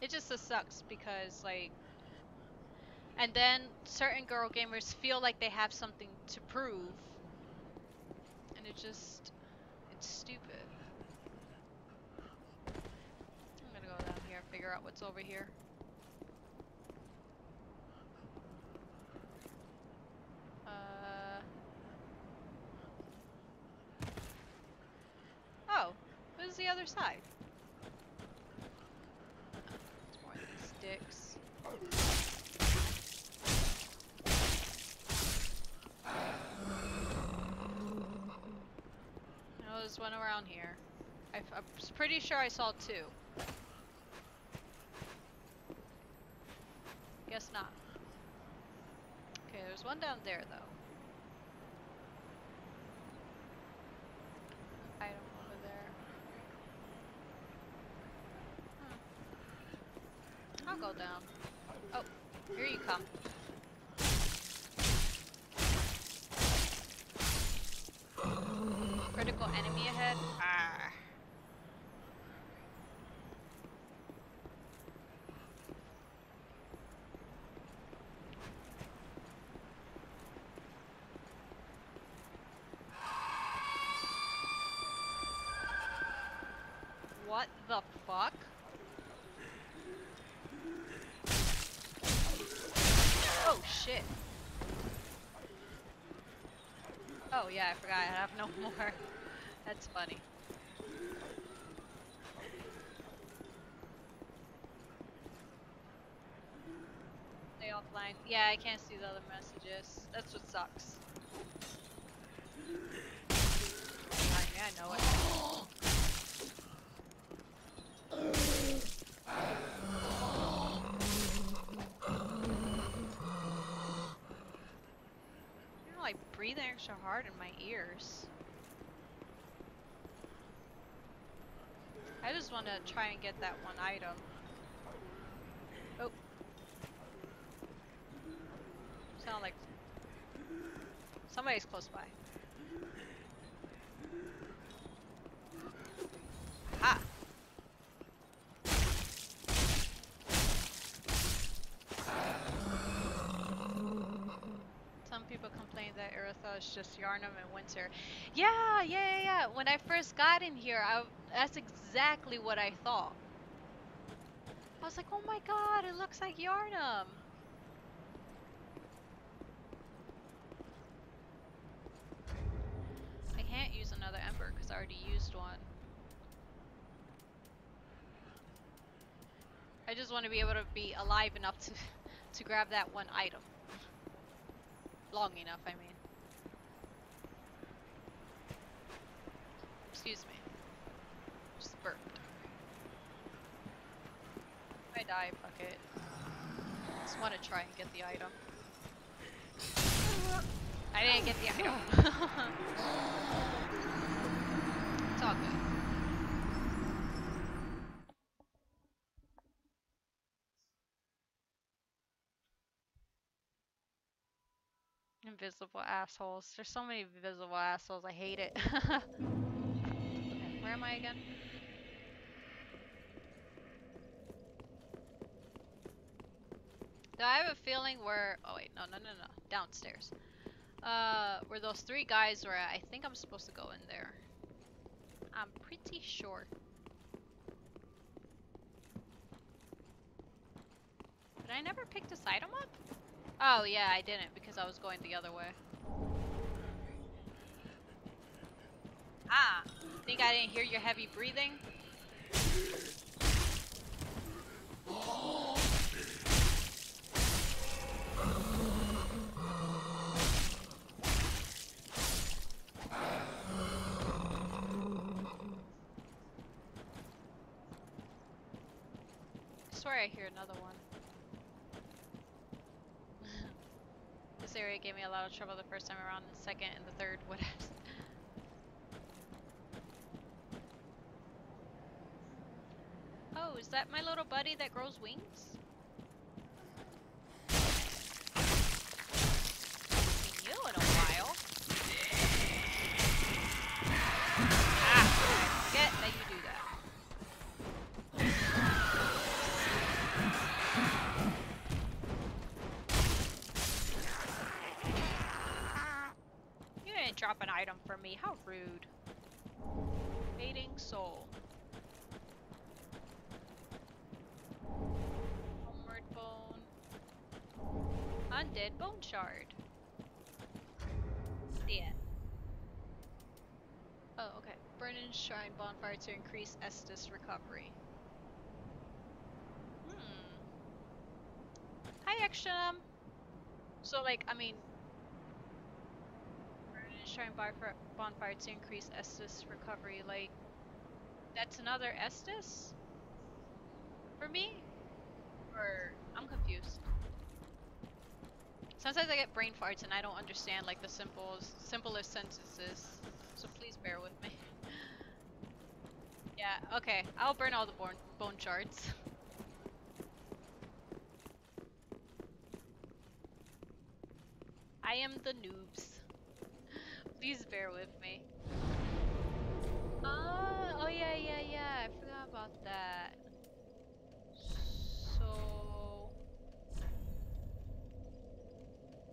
It just sucks because, like, and then certain girl gamers feel like they have something to prove. And it just, it's stupid. I'm gonna go down here and figure out what's over here. Uh. Oh, where's the other side? It's more of these dicks. There's one around here. I, am pretty sure I saw two. Guess not. Okay, there's one down there though. Item over there. Hmm. I'll go down. Oh, here you come. Enemy ahead? Ah. What the fuck? Oh shit. Oh yeah, I forgot I have no more. That's funny. Offline. Yeah, I can't see the other messages. That's what sucks. I know it. I breathe extra hard in my ears. I just want to try and get that one item. Oh. Sound like somebody's close by. Ah. Some people complain that Irithyll is just Yharnam in Winter. Yeah, yeah, yeah, yeah. When I first got in here, I, that's exactly what I thought. I was like, oh my god, it looks like Yharnam. I can't use another Ember because I already used one. I just want to be able to be alive enough to to grab that one item. Long enough, I mean. Excuse me. Burped. I die, fuck it. Just want to try and get the item. I didn't get the item. it's all good. Invisible assholes. There's so many invisible assholes. I hate it. where am I again? Do I have a feeling where? Oh wait, no, no, no, no. Downstairs. Uh, where those three guys were at. I think I'm supposed to go in there. I'm pretty sure. Did I never pick this item up? Oh yeah, I didn't because I was going the other way. Ah, think I didn't hear your heavy breathing? Swear I hear another one. this area gave me a lot of trouble the first time around, the second and the third, whatever. Oh, is that my little buddy that grows wings? Me. How rude. Fading soul. Homeward bone. Undead bone shard. The end. Oh, okay. Burn in shrine bonfire to increase Estus recovery. Hmm. Hi, Extrem. So, like, I mean, shrine bonfire, bonfire to increase Estus recovery. Like, that's another Estus for me, or I'm confused. Sometimes I get brain farts and I don't understand like the simplest, simplest sentences. So please bear with me. yeah, okay. I'll burn all the bone, bone shards. I am the noobs. Please bear with me. Ah, oh yeah, yeah, yeah. I forgot about that. So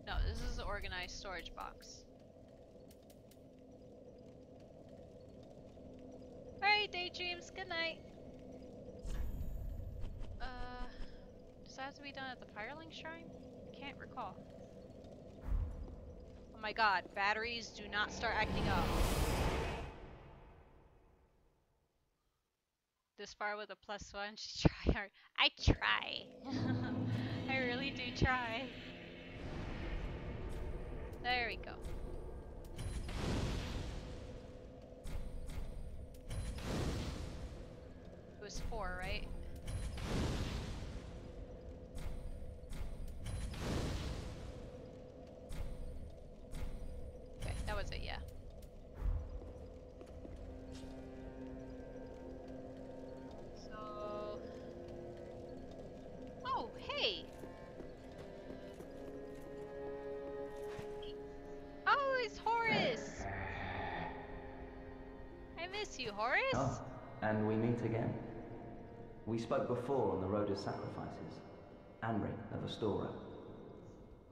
no, this is an organized storage box. Alright, daydreams, good night. Uh, does that have to be done at the Firelink Shrine? I can't recall. Oh my god, batteries do not start acting up. This far with a plus one, just try hard. I try. I really do try. There we go. It was four, right? You, Horace. Oh, and we meet again. We spoke before on the road of sacrifices. Anri of Astora.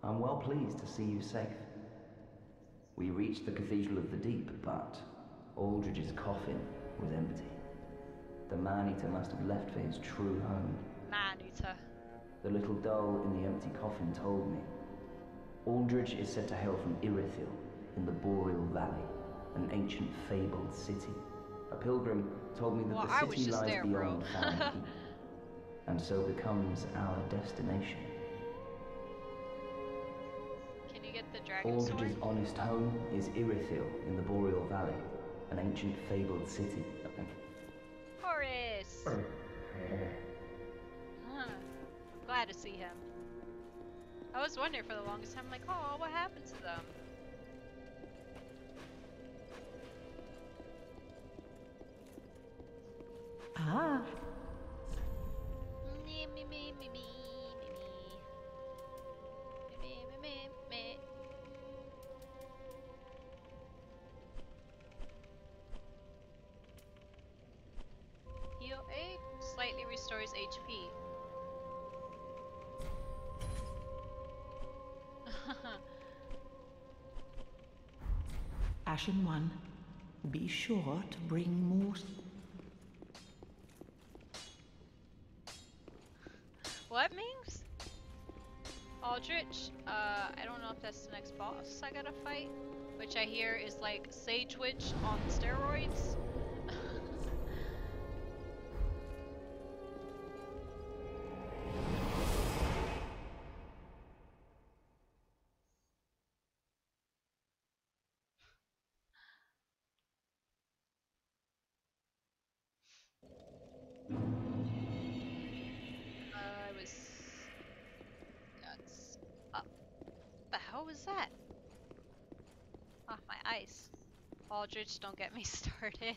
I'm well pleased to see you safe. We reached the Cathedral of the Deep, but Aldrich's coffin was empty. The man-eater must have left for his true home. Man eater. The little doll in the empty coffin told me. Aldrich is said to hail from Irithyll in the Boreal Valley, an ancient fabled city. A pilgrim told me that Well, the city lies there, beyond Farron and so becomes our destination. Can you get the dragon sword? Aldrich's honest home is Irithyll in the Boreal Valley, an ancient fabled city. Horace. Huh. Glad to see him. I was wondering for the longest time, like, oh, what happened to them? Ah, Me, me, me, me, me, me, me. Me, me, me, me. Heal Aid slightly restores HP. Ashen One, be sure to bring more. Know if that's the next boss I gotta fight, which I hear is like Sage Witch on steroids. Aldrich, don't get me started.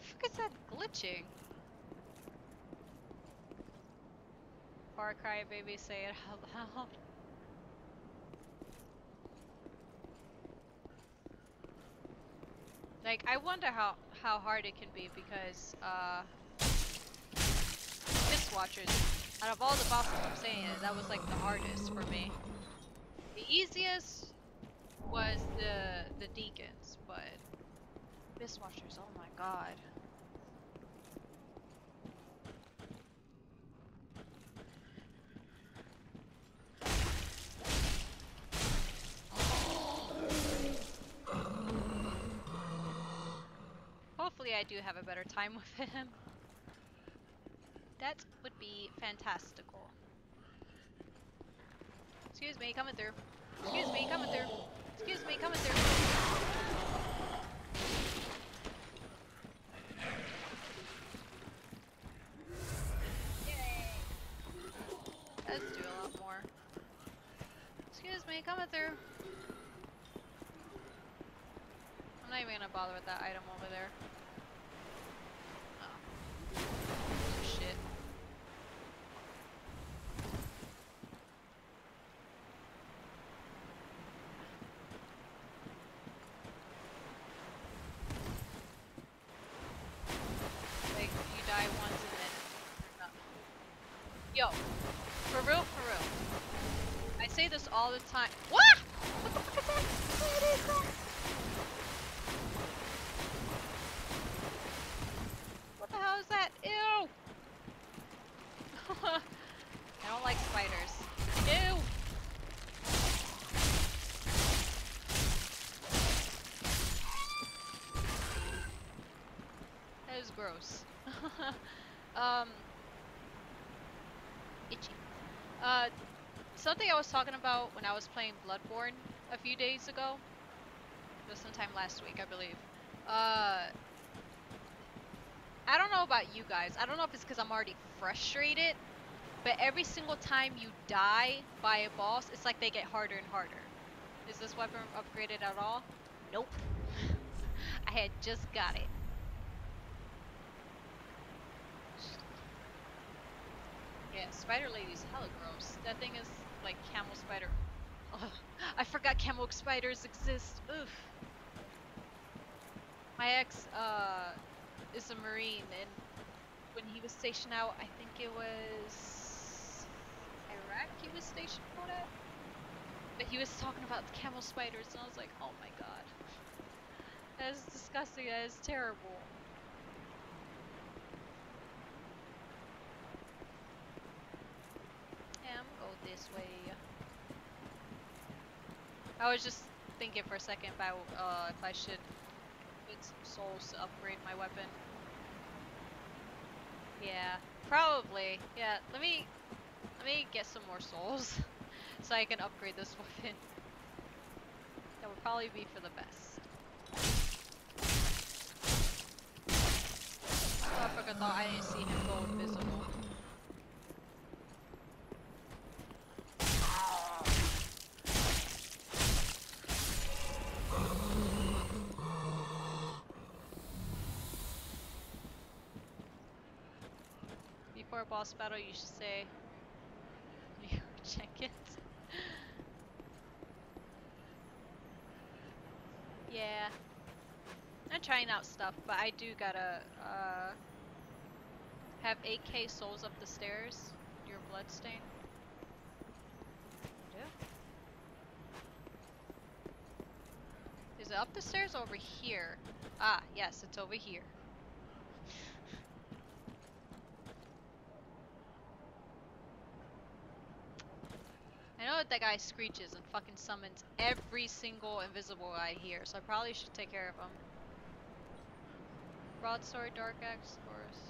fuck is that glitching? Far Cry baby, say it out loud. Like, I wonder how how hard it can be because uh, Abyss Watchers. Out of all the bosses I'm saying, that was like the hardest for me. The easiest was the the deacons, but Abyss Watchers. Oh my god. Hopefully I do have a better time with him. That would be fantastical. Excuse me, coming through. Excuse me, coming through. Excuse me, coming through. Yay! Let's do a lot more. Excuse me, coming through. I'm not even gonna bother with that item over there. Oh. Shit. Like, you then. Yo, for real, for real. I say this all the time. What? What the fuck is that? What is that? What the hell is that? Ew! I don't like spiders. Ew! That is gross. um, itchy. Uh, something I was talking about when I was playing Bloodborne a few days ago. It was sometime last week, I believe. Uh, I don't know about you guys. I don't know if it's because I'm already frustrated, but every single time you die by a boss, it's like they get harder and harder. Is this weapon upgraded at all? Nope. I had just got it. Yeah, Spider Lady's hella gross. That thing is like camel spider. I forgot camel spiders exist. Oof. My ex uh, is a marine, and when he was stationed out, I think it was Iraq. He was stationed out at. But he was talking about the camel spiders, and I was like, oh my god. That is disgusting. That is terrible. Yeah, I'm gonna go this way. I was just thinking for a second about uh, if I should get some souls to upgrade my weapon. Yeah, probably. Yeah, let me let me get some more souls so I can upgrade this weapon. That would probably be for the best. Oh, I forgot thought I didn't see him go invisible. Before boss battle, you should say, "You check it." yeah, I'm trying out stuff, but I do gotta uh, have 8k souls up the stairs. Your bloodstain. Do? Is it up the stairs over here? Ah, yes, it's over here. I know that that guy screeches and fucking summons every single invisible guy here, so I probably should take care of him. Broadsword, Dark Axe, of course.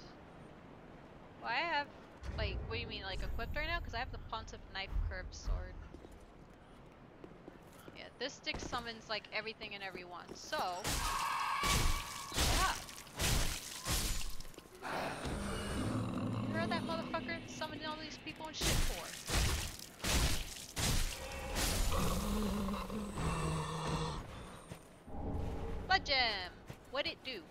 Well, I have, like, what do you mean, like, equipped right now? Because I have the Pontiff Knight Curved Sword. Yeah, this stick summons, like, everything and everyone, so... Yeah. You heard that motherfucker summoning all these people and shit for? Blood gem! What'd it do?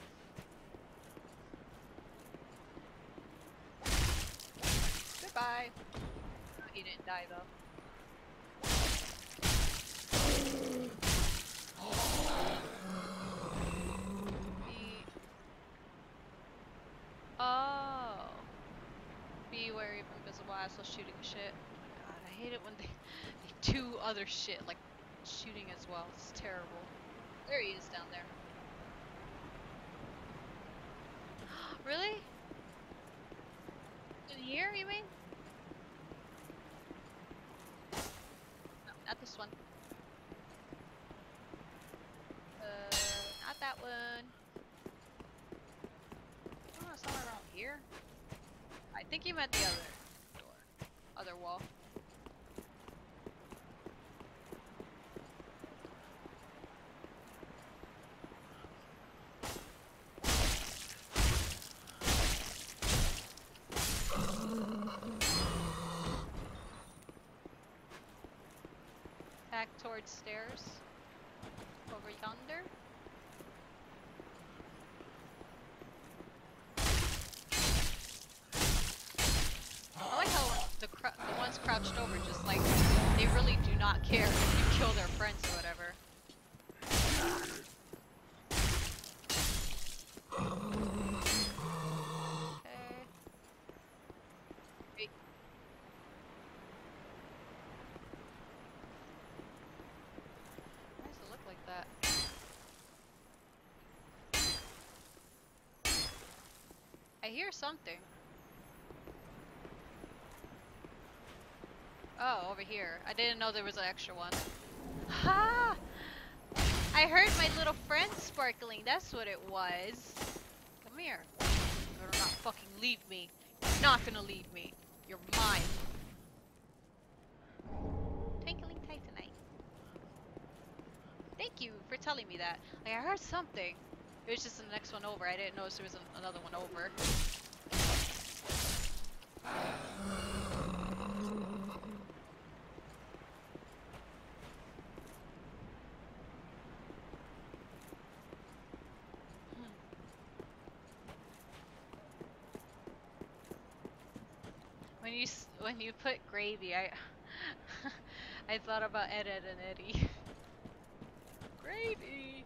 Goodbye. Oh, he didn't die though. Oh. Be wary of invisible assholes shooting shit. Oh God, I hate it when they, do other shit, like shooting as well. It's terrible. There he is down there. really? In here, you mean? No, not this one. Uh, not that one. Oh, somewhere around here. I think he meant the other door. Other wall. Back stairs. Over yonder. I like how the the ones crouched over just like they really do not care if you kill their friends or whatever. Okay. Wait. Why does it look like that? I hear something. Oh, over here. I didn't know there was an extra one. Ha! I heard my little friend sparkling. That's what it was. Come here. You better not fucking leave me. You're not gonna leave me. You're mine. Twinkling Titanite. Thank you for telling me that. Like, I heard something. It was just the next one over. I didn't notice there was an another one over. When you when you put gravy, I I thought about Ed, Ed, and Eddie. gravy.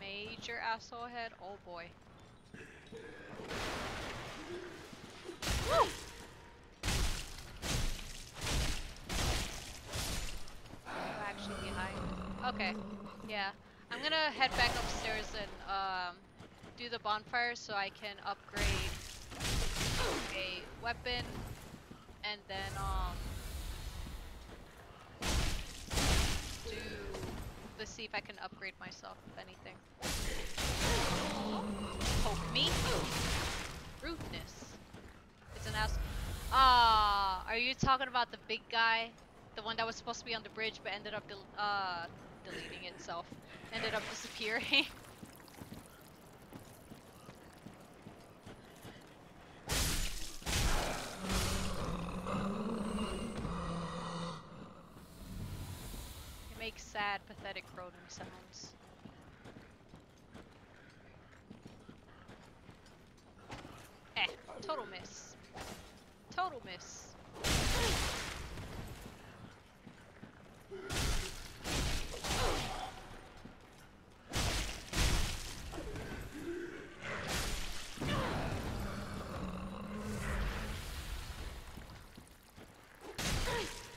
Major asshole head. Oh boy. Woo! Actually behind. Okay. Yeah. I'm gonna head back upstairs and um, do the bonfire so I can upgrade a weapon and then um do let's see if I can upgrade myself if anything. Poke me. Rudeness. It's an ass. Ah, are you talking about the big guy? The one that was supposed to be on the bridge but ended up del uh deleting itself. Ended up disappearing. it makes sad, pathetic croning sounds. Eh, total miss. Total miss.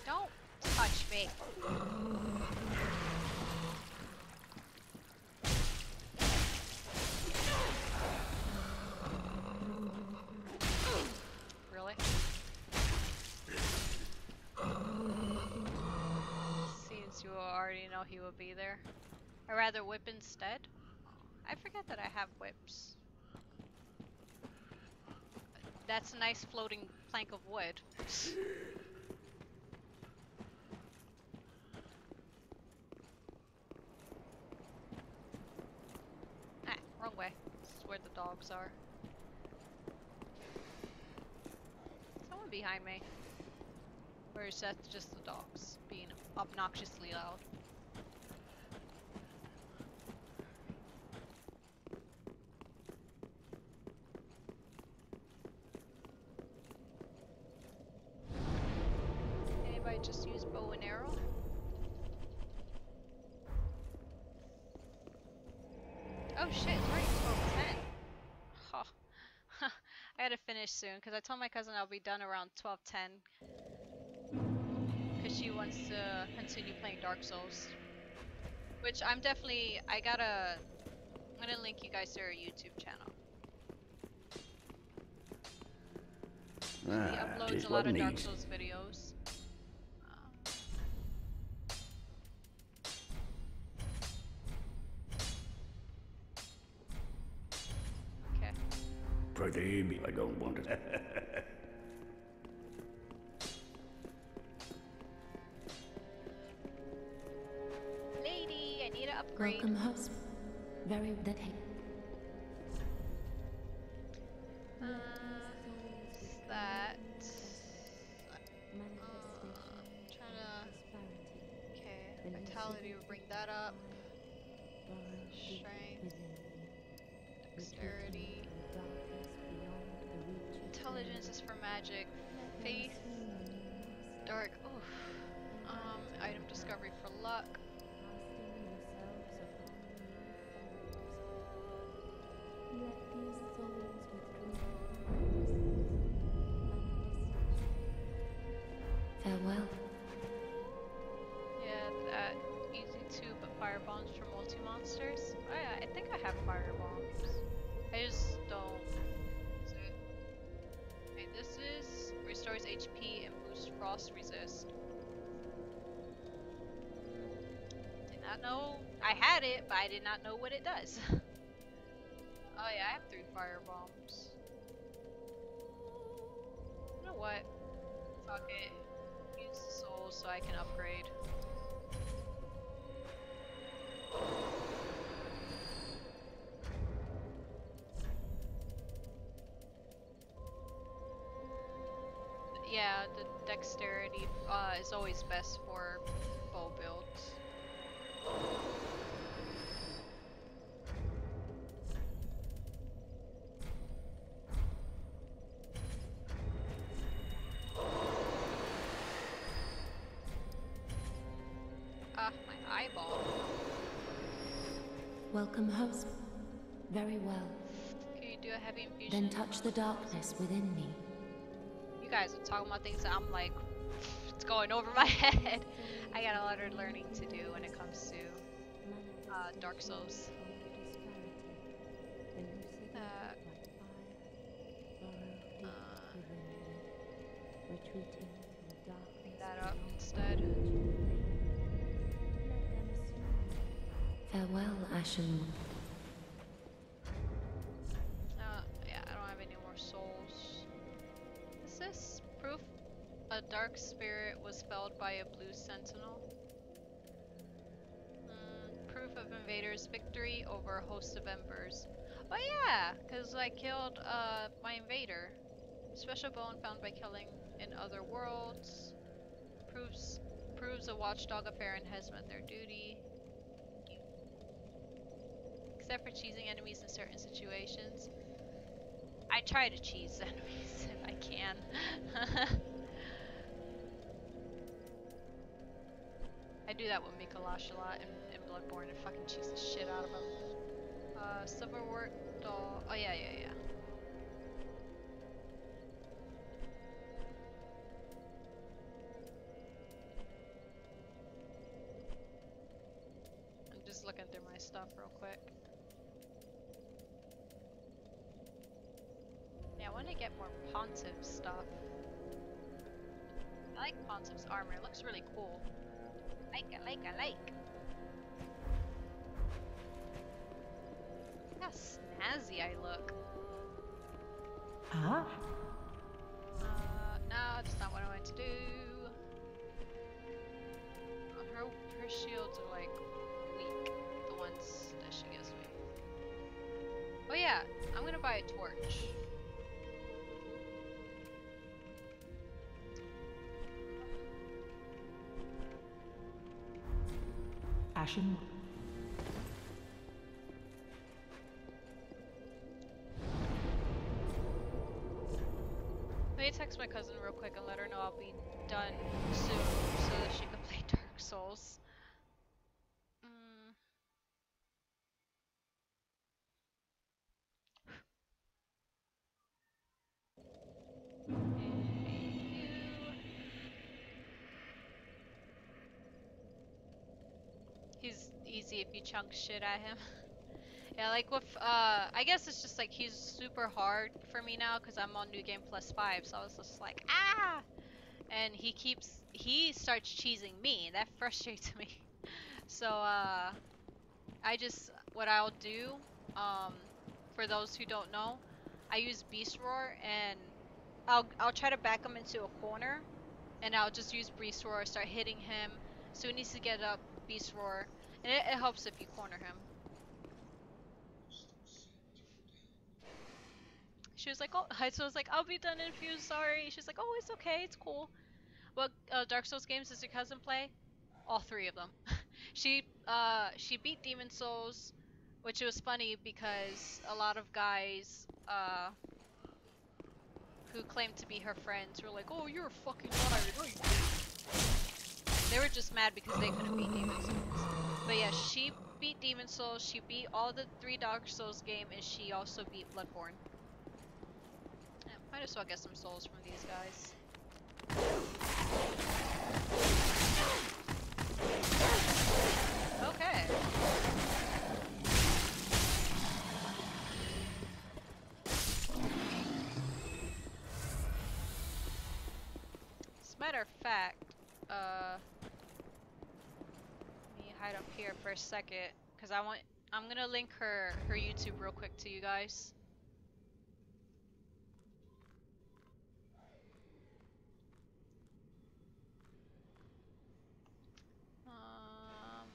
Don't touch me. Really? Since you already know he will be there. I rather whip instead. I forget that I have whips. That's a nice floating plank of wood. ah, wrong way. This is where the dogs are. Someone behind me. Or is that just the dogs being obnoxiously loud? Anybody just use bow and arrow? Oh shit, it's already 1210. Huh. I gotta finish soon because I told my cousin I'll be done around 1210. Because she wants to continue playing Dark Souls. Which I'm definitely, I gotta, I'm gonna link you guys to her YouTube channel. Ah, uploads just a lot of Dark. Souls videos. Pretty me, I don't want it. Lady, I need to upgrade. Welcome, host. Very that not know I had it, but I did not know what it does. oh yeah, I have three fire bombs. You know what? Fuck it. Use the souls so I can upgrade. Yeah, the dexterity uh, is always best for eyeball. Welcome home. Very well. Can you do a heavy infusion? Then touch the darkness within me. You guys are talking about things that I'm like, it's going over my head. I got a lot of learning to do when it comes to uh, Dark Souls. Uh, yeah, I don't have any more souls. Is this proof a dark spirit was felled by a blue sentinel? Mm, proof of invaders' victory over a host of embers. Oh yeah, because I killed uh, my invader. Special bone found by killing in other worlds. Proves proves a watchdog affair and has met their duty. Except for cheesing enemies in certain situations. I try to cheese enemies if I can. I do that with Mikolash a lot in, in Bloodborne and fucking cheese the shit out of him. Uh, Silverwort doll. Oh, yeah, yeah, yeah. I'm just looking through my stuff real quick. Yeah, I want to get more Pontiff stuff. I like Pontiff's armor, it looks really cool. Like, I like, I like. Look how snazzy I look. Ah, Uh, no, that's not what I wanted to do. Her, her shields are like weak, the ones that she gives me. Oh yeah, I'm gonna buy a torch. Ashen. Let me text my cousin real quick and let her know I'll be done soon so that she can play Dark Souls. If you chunk shit at him. Yeah, like with, uh, I guess it's just like he's super hard for me now because I'm on New Game Plus 5, so I was just like, ah! And he keeps, he starts cheesing me, that frustrates me. So, uh, I just, what I'll do, um, for those who don't know, I use Beast Roar and I'll, I'll try to back him into a corner and I'll just use Beast Roar, start hitting him. So he needs to get up, Beast Roar, and it, it helps if you corner him. She was like, oh, so I was like, I'll be done in a few, sorry. She's like, oh, it's okay, it's cool. What uh, Dark Souls games does your cousin play? All three of them. she uh, she beat Demon Souls, which was funny because a lot of guys uh, who claimed to be her friends were like, oh, you're a fucking liar. No, you didn't." They were just mad because they couldn't beat Demon Souls. But yeah, she beat Demon Souls, she beat all the three Dark Souls game, and she also beat Bloodborne. Yeah, might as well get some souls from these guys. Okay. As a matter of fact, uh, hide up here for a second, cause I want, I'm gonna link her her YouTube real quick to you guys. Um,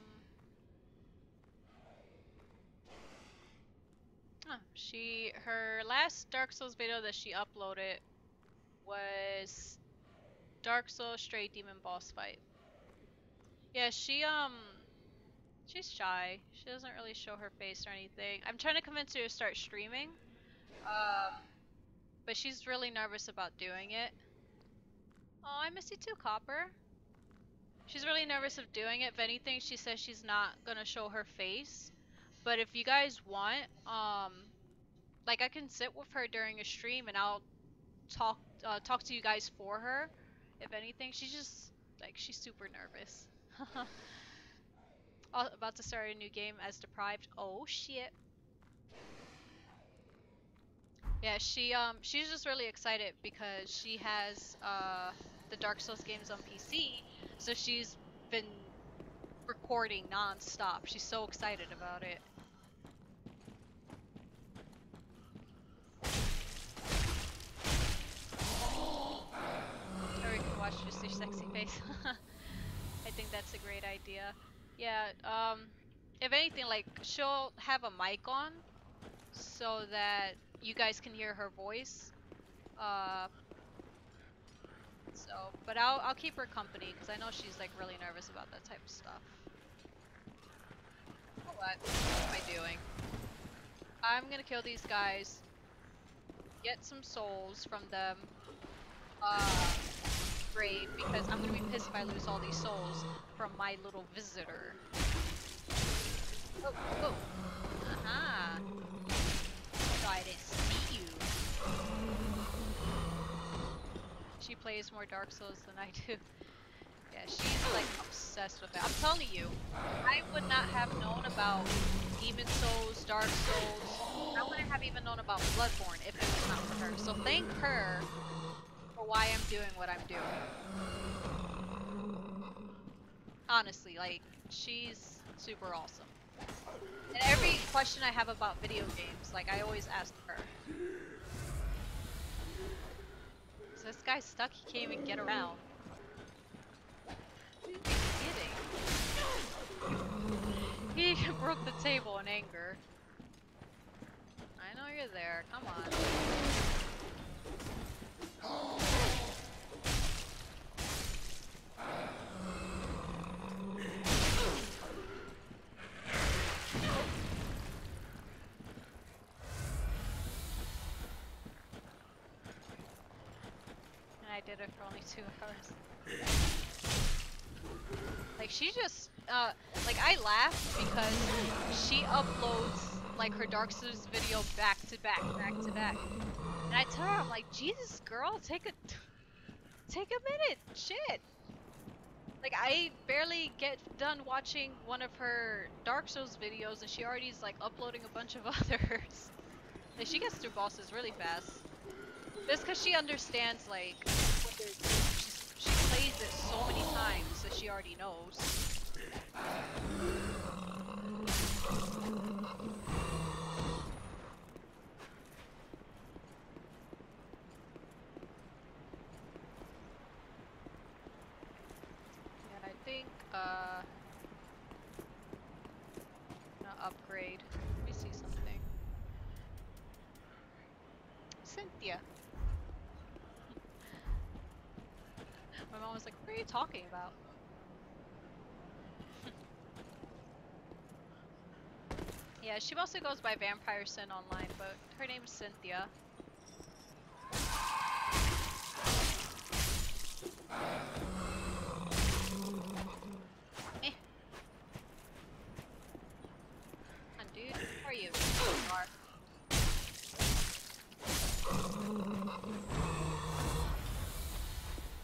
she her last Dark Souls video that she uploaded was Dark Souls Stray Demon boss fight. Yeah, she um she's shy. She doesn't really show her face or anything. I'm trying to convince her to start streaming. Um but she's really nervous about doing it. Oh, I miss you too, Copper. She's really nervous of doing it. If anything, she says she's not gonna show her face. But if you guys want, um, like I can sit with her during a stream and I'll talk uh, talk to you guys for her. If anything, she's just like she's super nervous. About to start a new game as deprived. Oh shit. Yeah, she um she's just really excited because she has uh the Dark Souls games on PC, so she's been recording non-stop. She's so excited about it. Or we can watch just your sexy face. I think that's a great idea. Yeah, um, if anything, like, she'll have a mic on so that you guys can hear her voice. Uh, so, but I'll, I'll keep her company because I know she's, like, really nervous about that type of stuff. What? Am I doing? I'm gonna kill these guys, get some souls from them, uh, grave because I'm gonna be pissed if I lose all these souls from my little visitor. Oh, oh. Uh-huh. Aha. So I didn't see you. She plays more Dark Souls than I do. Yeah, she's like obsessed with it. I'm telling you, I would not have known about Demon Souls, Dark Souls. I wouldn't have even known about Bloodborne if it was not for her. So thank her for why I'm doing what I'm doing. Honestly, like, she's super awesome. And every question I have about video games, like, I always ask her. So this guy's stuck, he can't even get around. He broke the table in anger. I know you're there, come on. I did it for only two hours. Like she just, uh, like I laugh because she uploads like her Dark Souls video back to back, back to back. I tell her, I'm like, Jesus girl, take a, take a minute, shit. Like I barely get done watching one of her Dark Souls videos and she already is like uploading a bunch of others. like she gets through bosses really fast. Just because she understands like what. She's, she plays it so many times that she already knows. Yeah, I think uh gonna upgrade. Let me see something. Cynthia. My mom was like, what are you talking about? yeah, she mostly goes by Vampire Sin online, but her name's Cynthia. Eh. Come on, dude. Where are you? Oh, you are.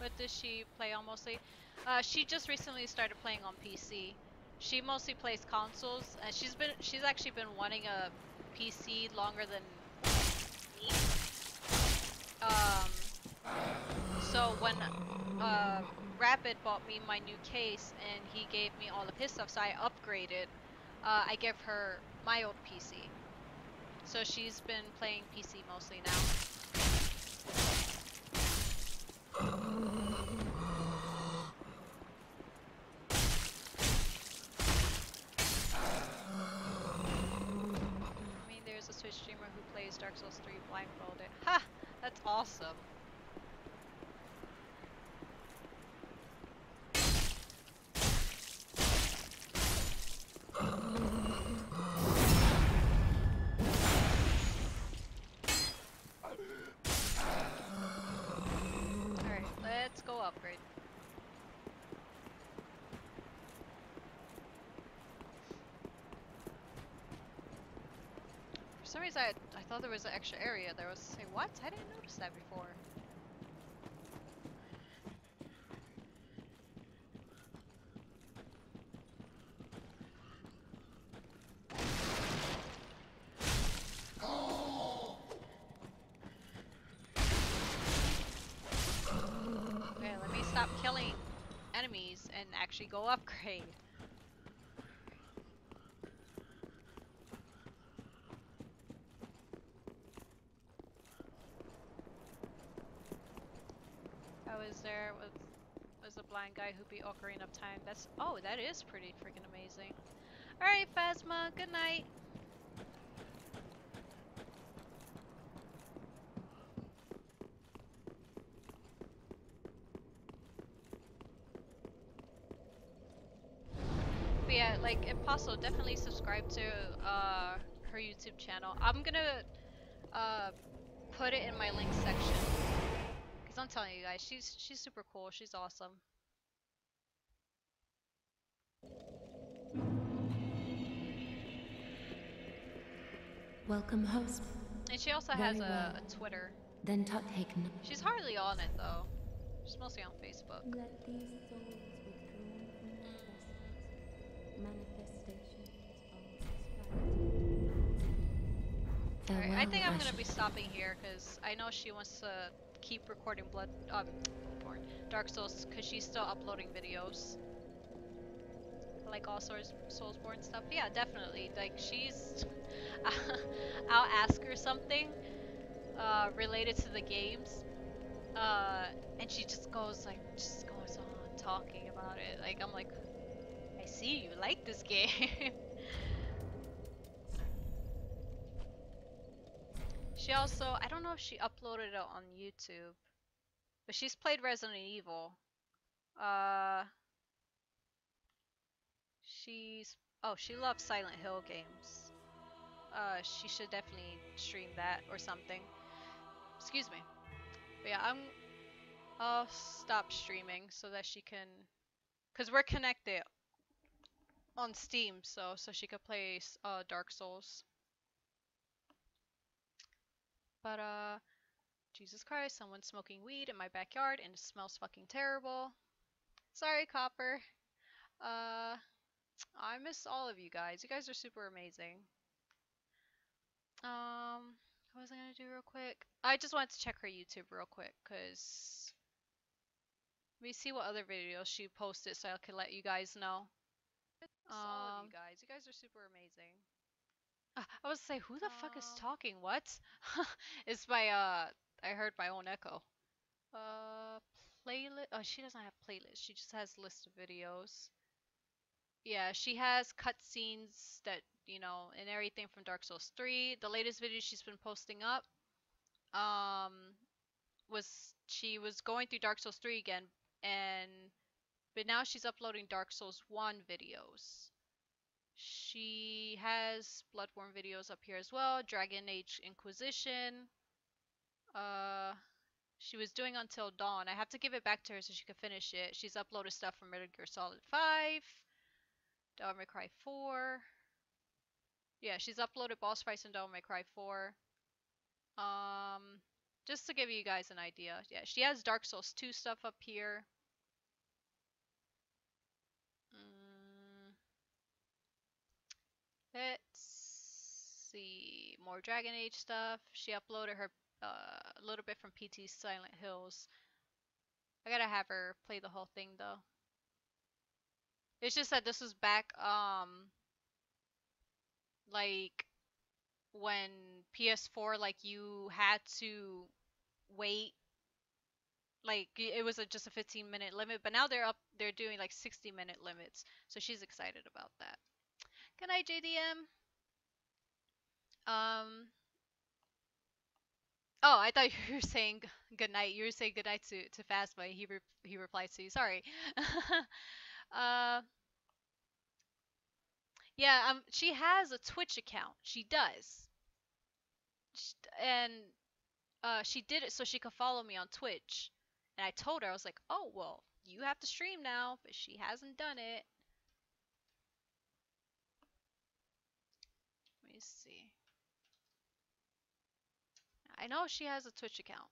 What does she play on mostly? Uh, she just recently started playing on PC. She mostly plays consoles, and she's been she's actually been wanting a PC longer than me. Um, so when uh, Rapid bought me my new case and he gave me all of his stuff, so I upgraded. Uh, I give her my old PC. So she's been playing PC mostly now. plays Dark Souls 3 blindfolded. Ha! That's awesome. some reason I had thought there was an extra area there. Was say what? I didn't notice that before. Okay, let me stop killing enemies and actually go upgrade. I was there with blind guy who beat Ocarina of Time. That's oh, that is pretty freaking amazing. All right, Phasma. Good night. But yeah, like if possible, definitely subscribe to uh, her YouTube channel. I'm gonna uh, put it in my link section. Cause I'm telling you guys, she's she's super cool. She's awesome. Welcome, host. And she also has a, well. a Twitter. Then Tuthaken. She's hardly on it though. She's mostly on Facebook. Let these souls withdrawn from their vessels. Manifestations Alright, I think I'm gonna be stopping here because I know she wants to keep recording Blood, um, Dark Souls, because she's still uploading videos. Like all sorts Soulsborne stuff. Yeah, definitely. Like she's, I'll ask her something, uh, related to the games, uh, and she just goes like, just goes on talking about it. Like I'm like, I see you like this game. She also, I don't know if she uploaded it on YouTube, but she's played Resident Evil. Uh, she's, oh, she loves Silent Hill games. Uh, she should definitely stream that or something. Excuse me. But yeah, I'm, I'll stop streaming so that she can, cause we're connected on Steam, so so she could play uh Dark Souls. But uh Jesus Christ, someone's smoking weed in my backyard and it smells fucking terrible. Sorry, Copper. Uh I miss all of you guys. You guys are super amazing. Um what was I gonna do real quick? I just wanted to check her YouTube real quick because let me see what other videos she posted so I can let you guys know. all of Um, you guys. You guys are super amazing. Uh, I was say, who the fuck is Um, talking? What? it's my uh, I heard my own echo. Uh, playlist. Oh, she doesn't have playlists. She just has list of videos. Yeah, she has cutscenes that you know, and everything from Dark Souls 3. The latest video she's been posting up, um, was she was going through Dark Souls 3 again, and but now she's uploading Dark Souls 1 videos. She has Bloodborne videos up here as well, Dragon Age Inquisition. Uh, she was doing Until Dawn. I have to give it back to her so she can finish it. She's uploaded stuff from Metal Gear Solid 5, Devil May Cry 4. Yeah, she's uploaded boss fights in Devil May Cry 4. Um, just to give you guys an idea. Yeah, she has Dark Souls 2 stuff up here. Mm. Let's see. More Dragon Age stuff. She uploaded her uh, a little bit from PT Silent Hills. I gotta have her play the whole thing though. It's just that this was back um like when PS4 like you had to wait like it was a, just a 15 minute limit but now they're up they're doing like 60 minute limits so she's excited about that. Good night jdm um oh i thought you were saying good night you were saying good night to to fastboy he re- he replied to you sorry uh yeah um she has a twitch account she does and uh she did it so she could follow me on twitch and I told her, I was like, oh, well, you have to stream now, but she hasn't done it. Let me see. I know she has a Twitch account.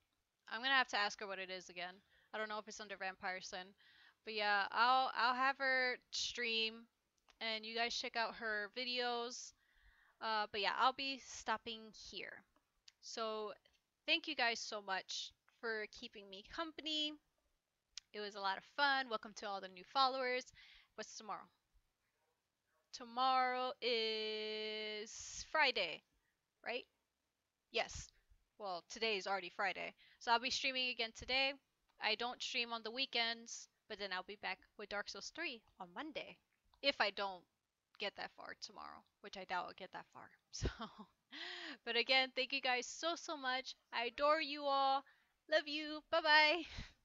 I'm gonna have to ask her what it is again. I don't know if it's under Vampire Sin, but yeah, I'll I'll have her stream, and you guys check out her videos. Uh, but yeah, I'll be stopping here. So thank you guys so much for keeping me company. It was a lot of fun. Welcome to all the new followers. What's tomorrow? Tomorrow is Friday, right? Yes. Well, today is already Friday. So I'll be streaming again today. I don't stream on the weekends, but then I'll be back with Dark Souls 3 on Monday. If I don't get that far tomorrow, which I doubt I'll get that far. So, but again, thank you guys so, so much. I adore you all. Love you. Bye bye.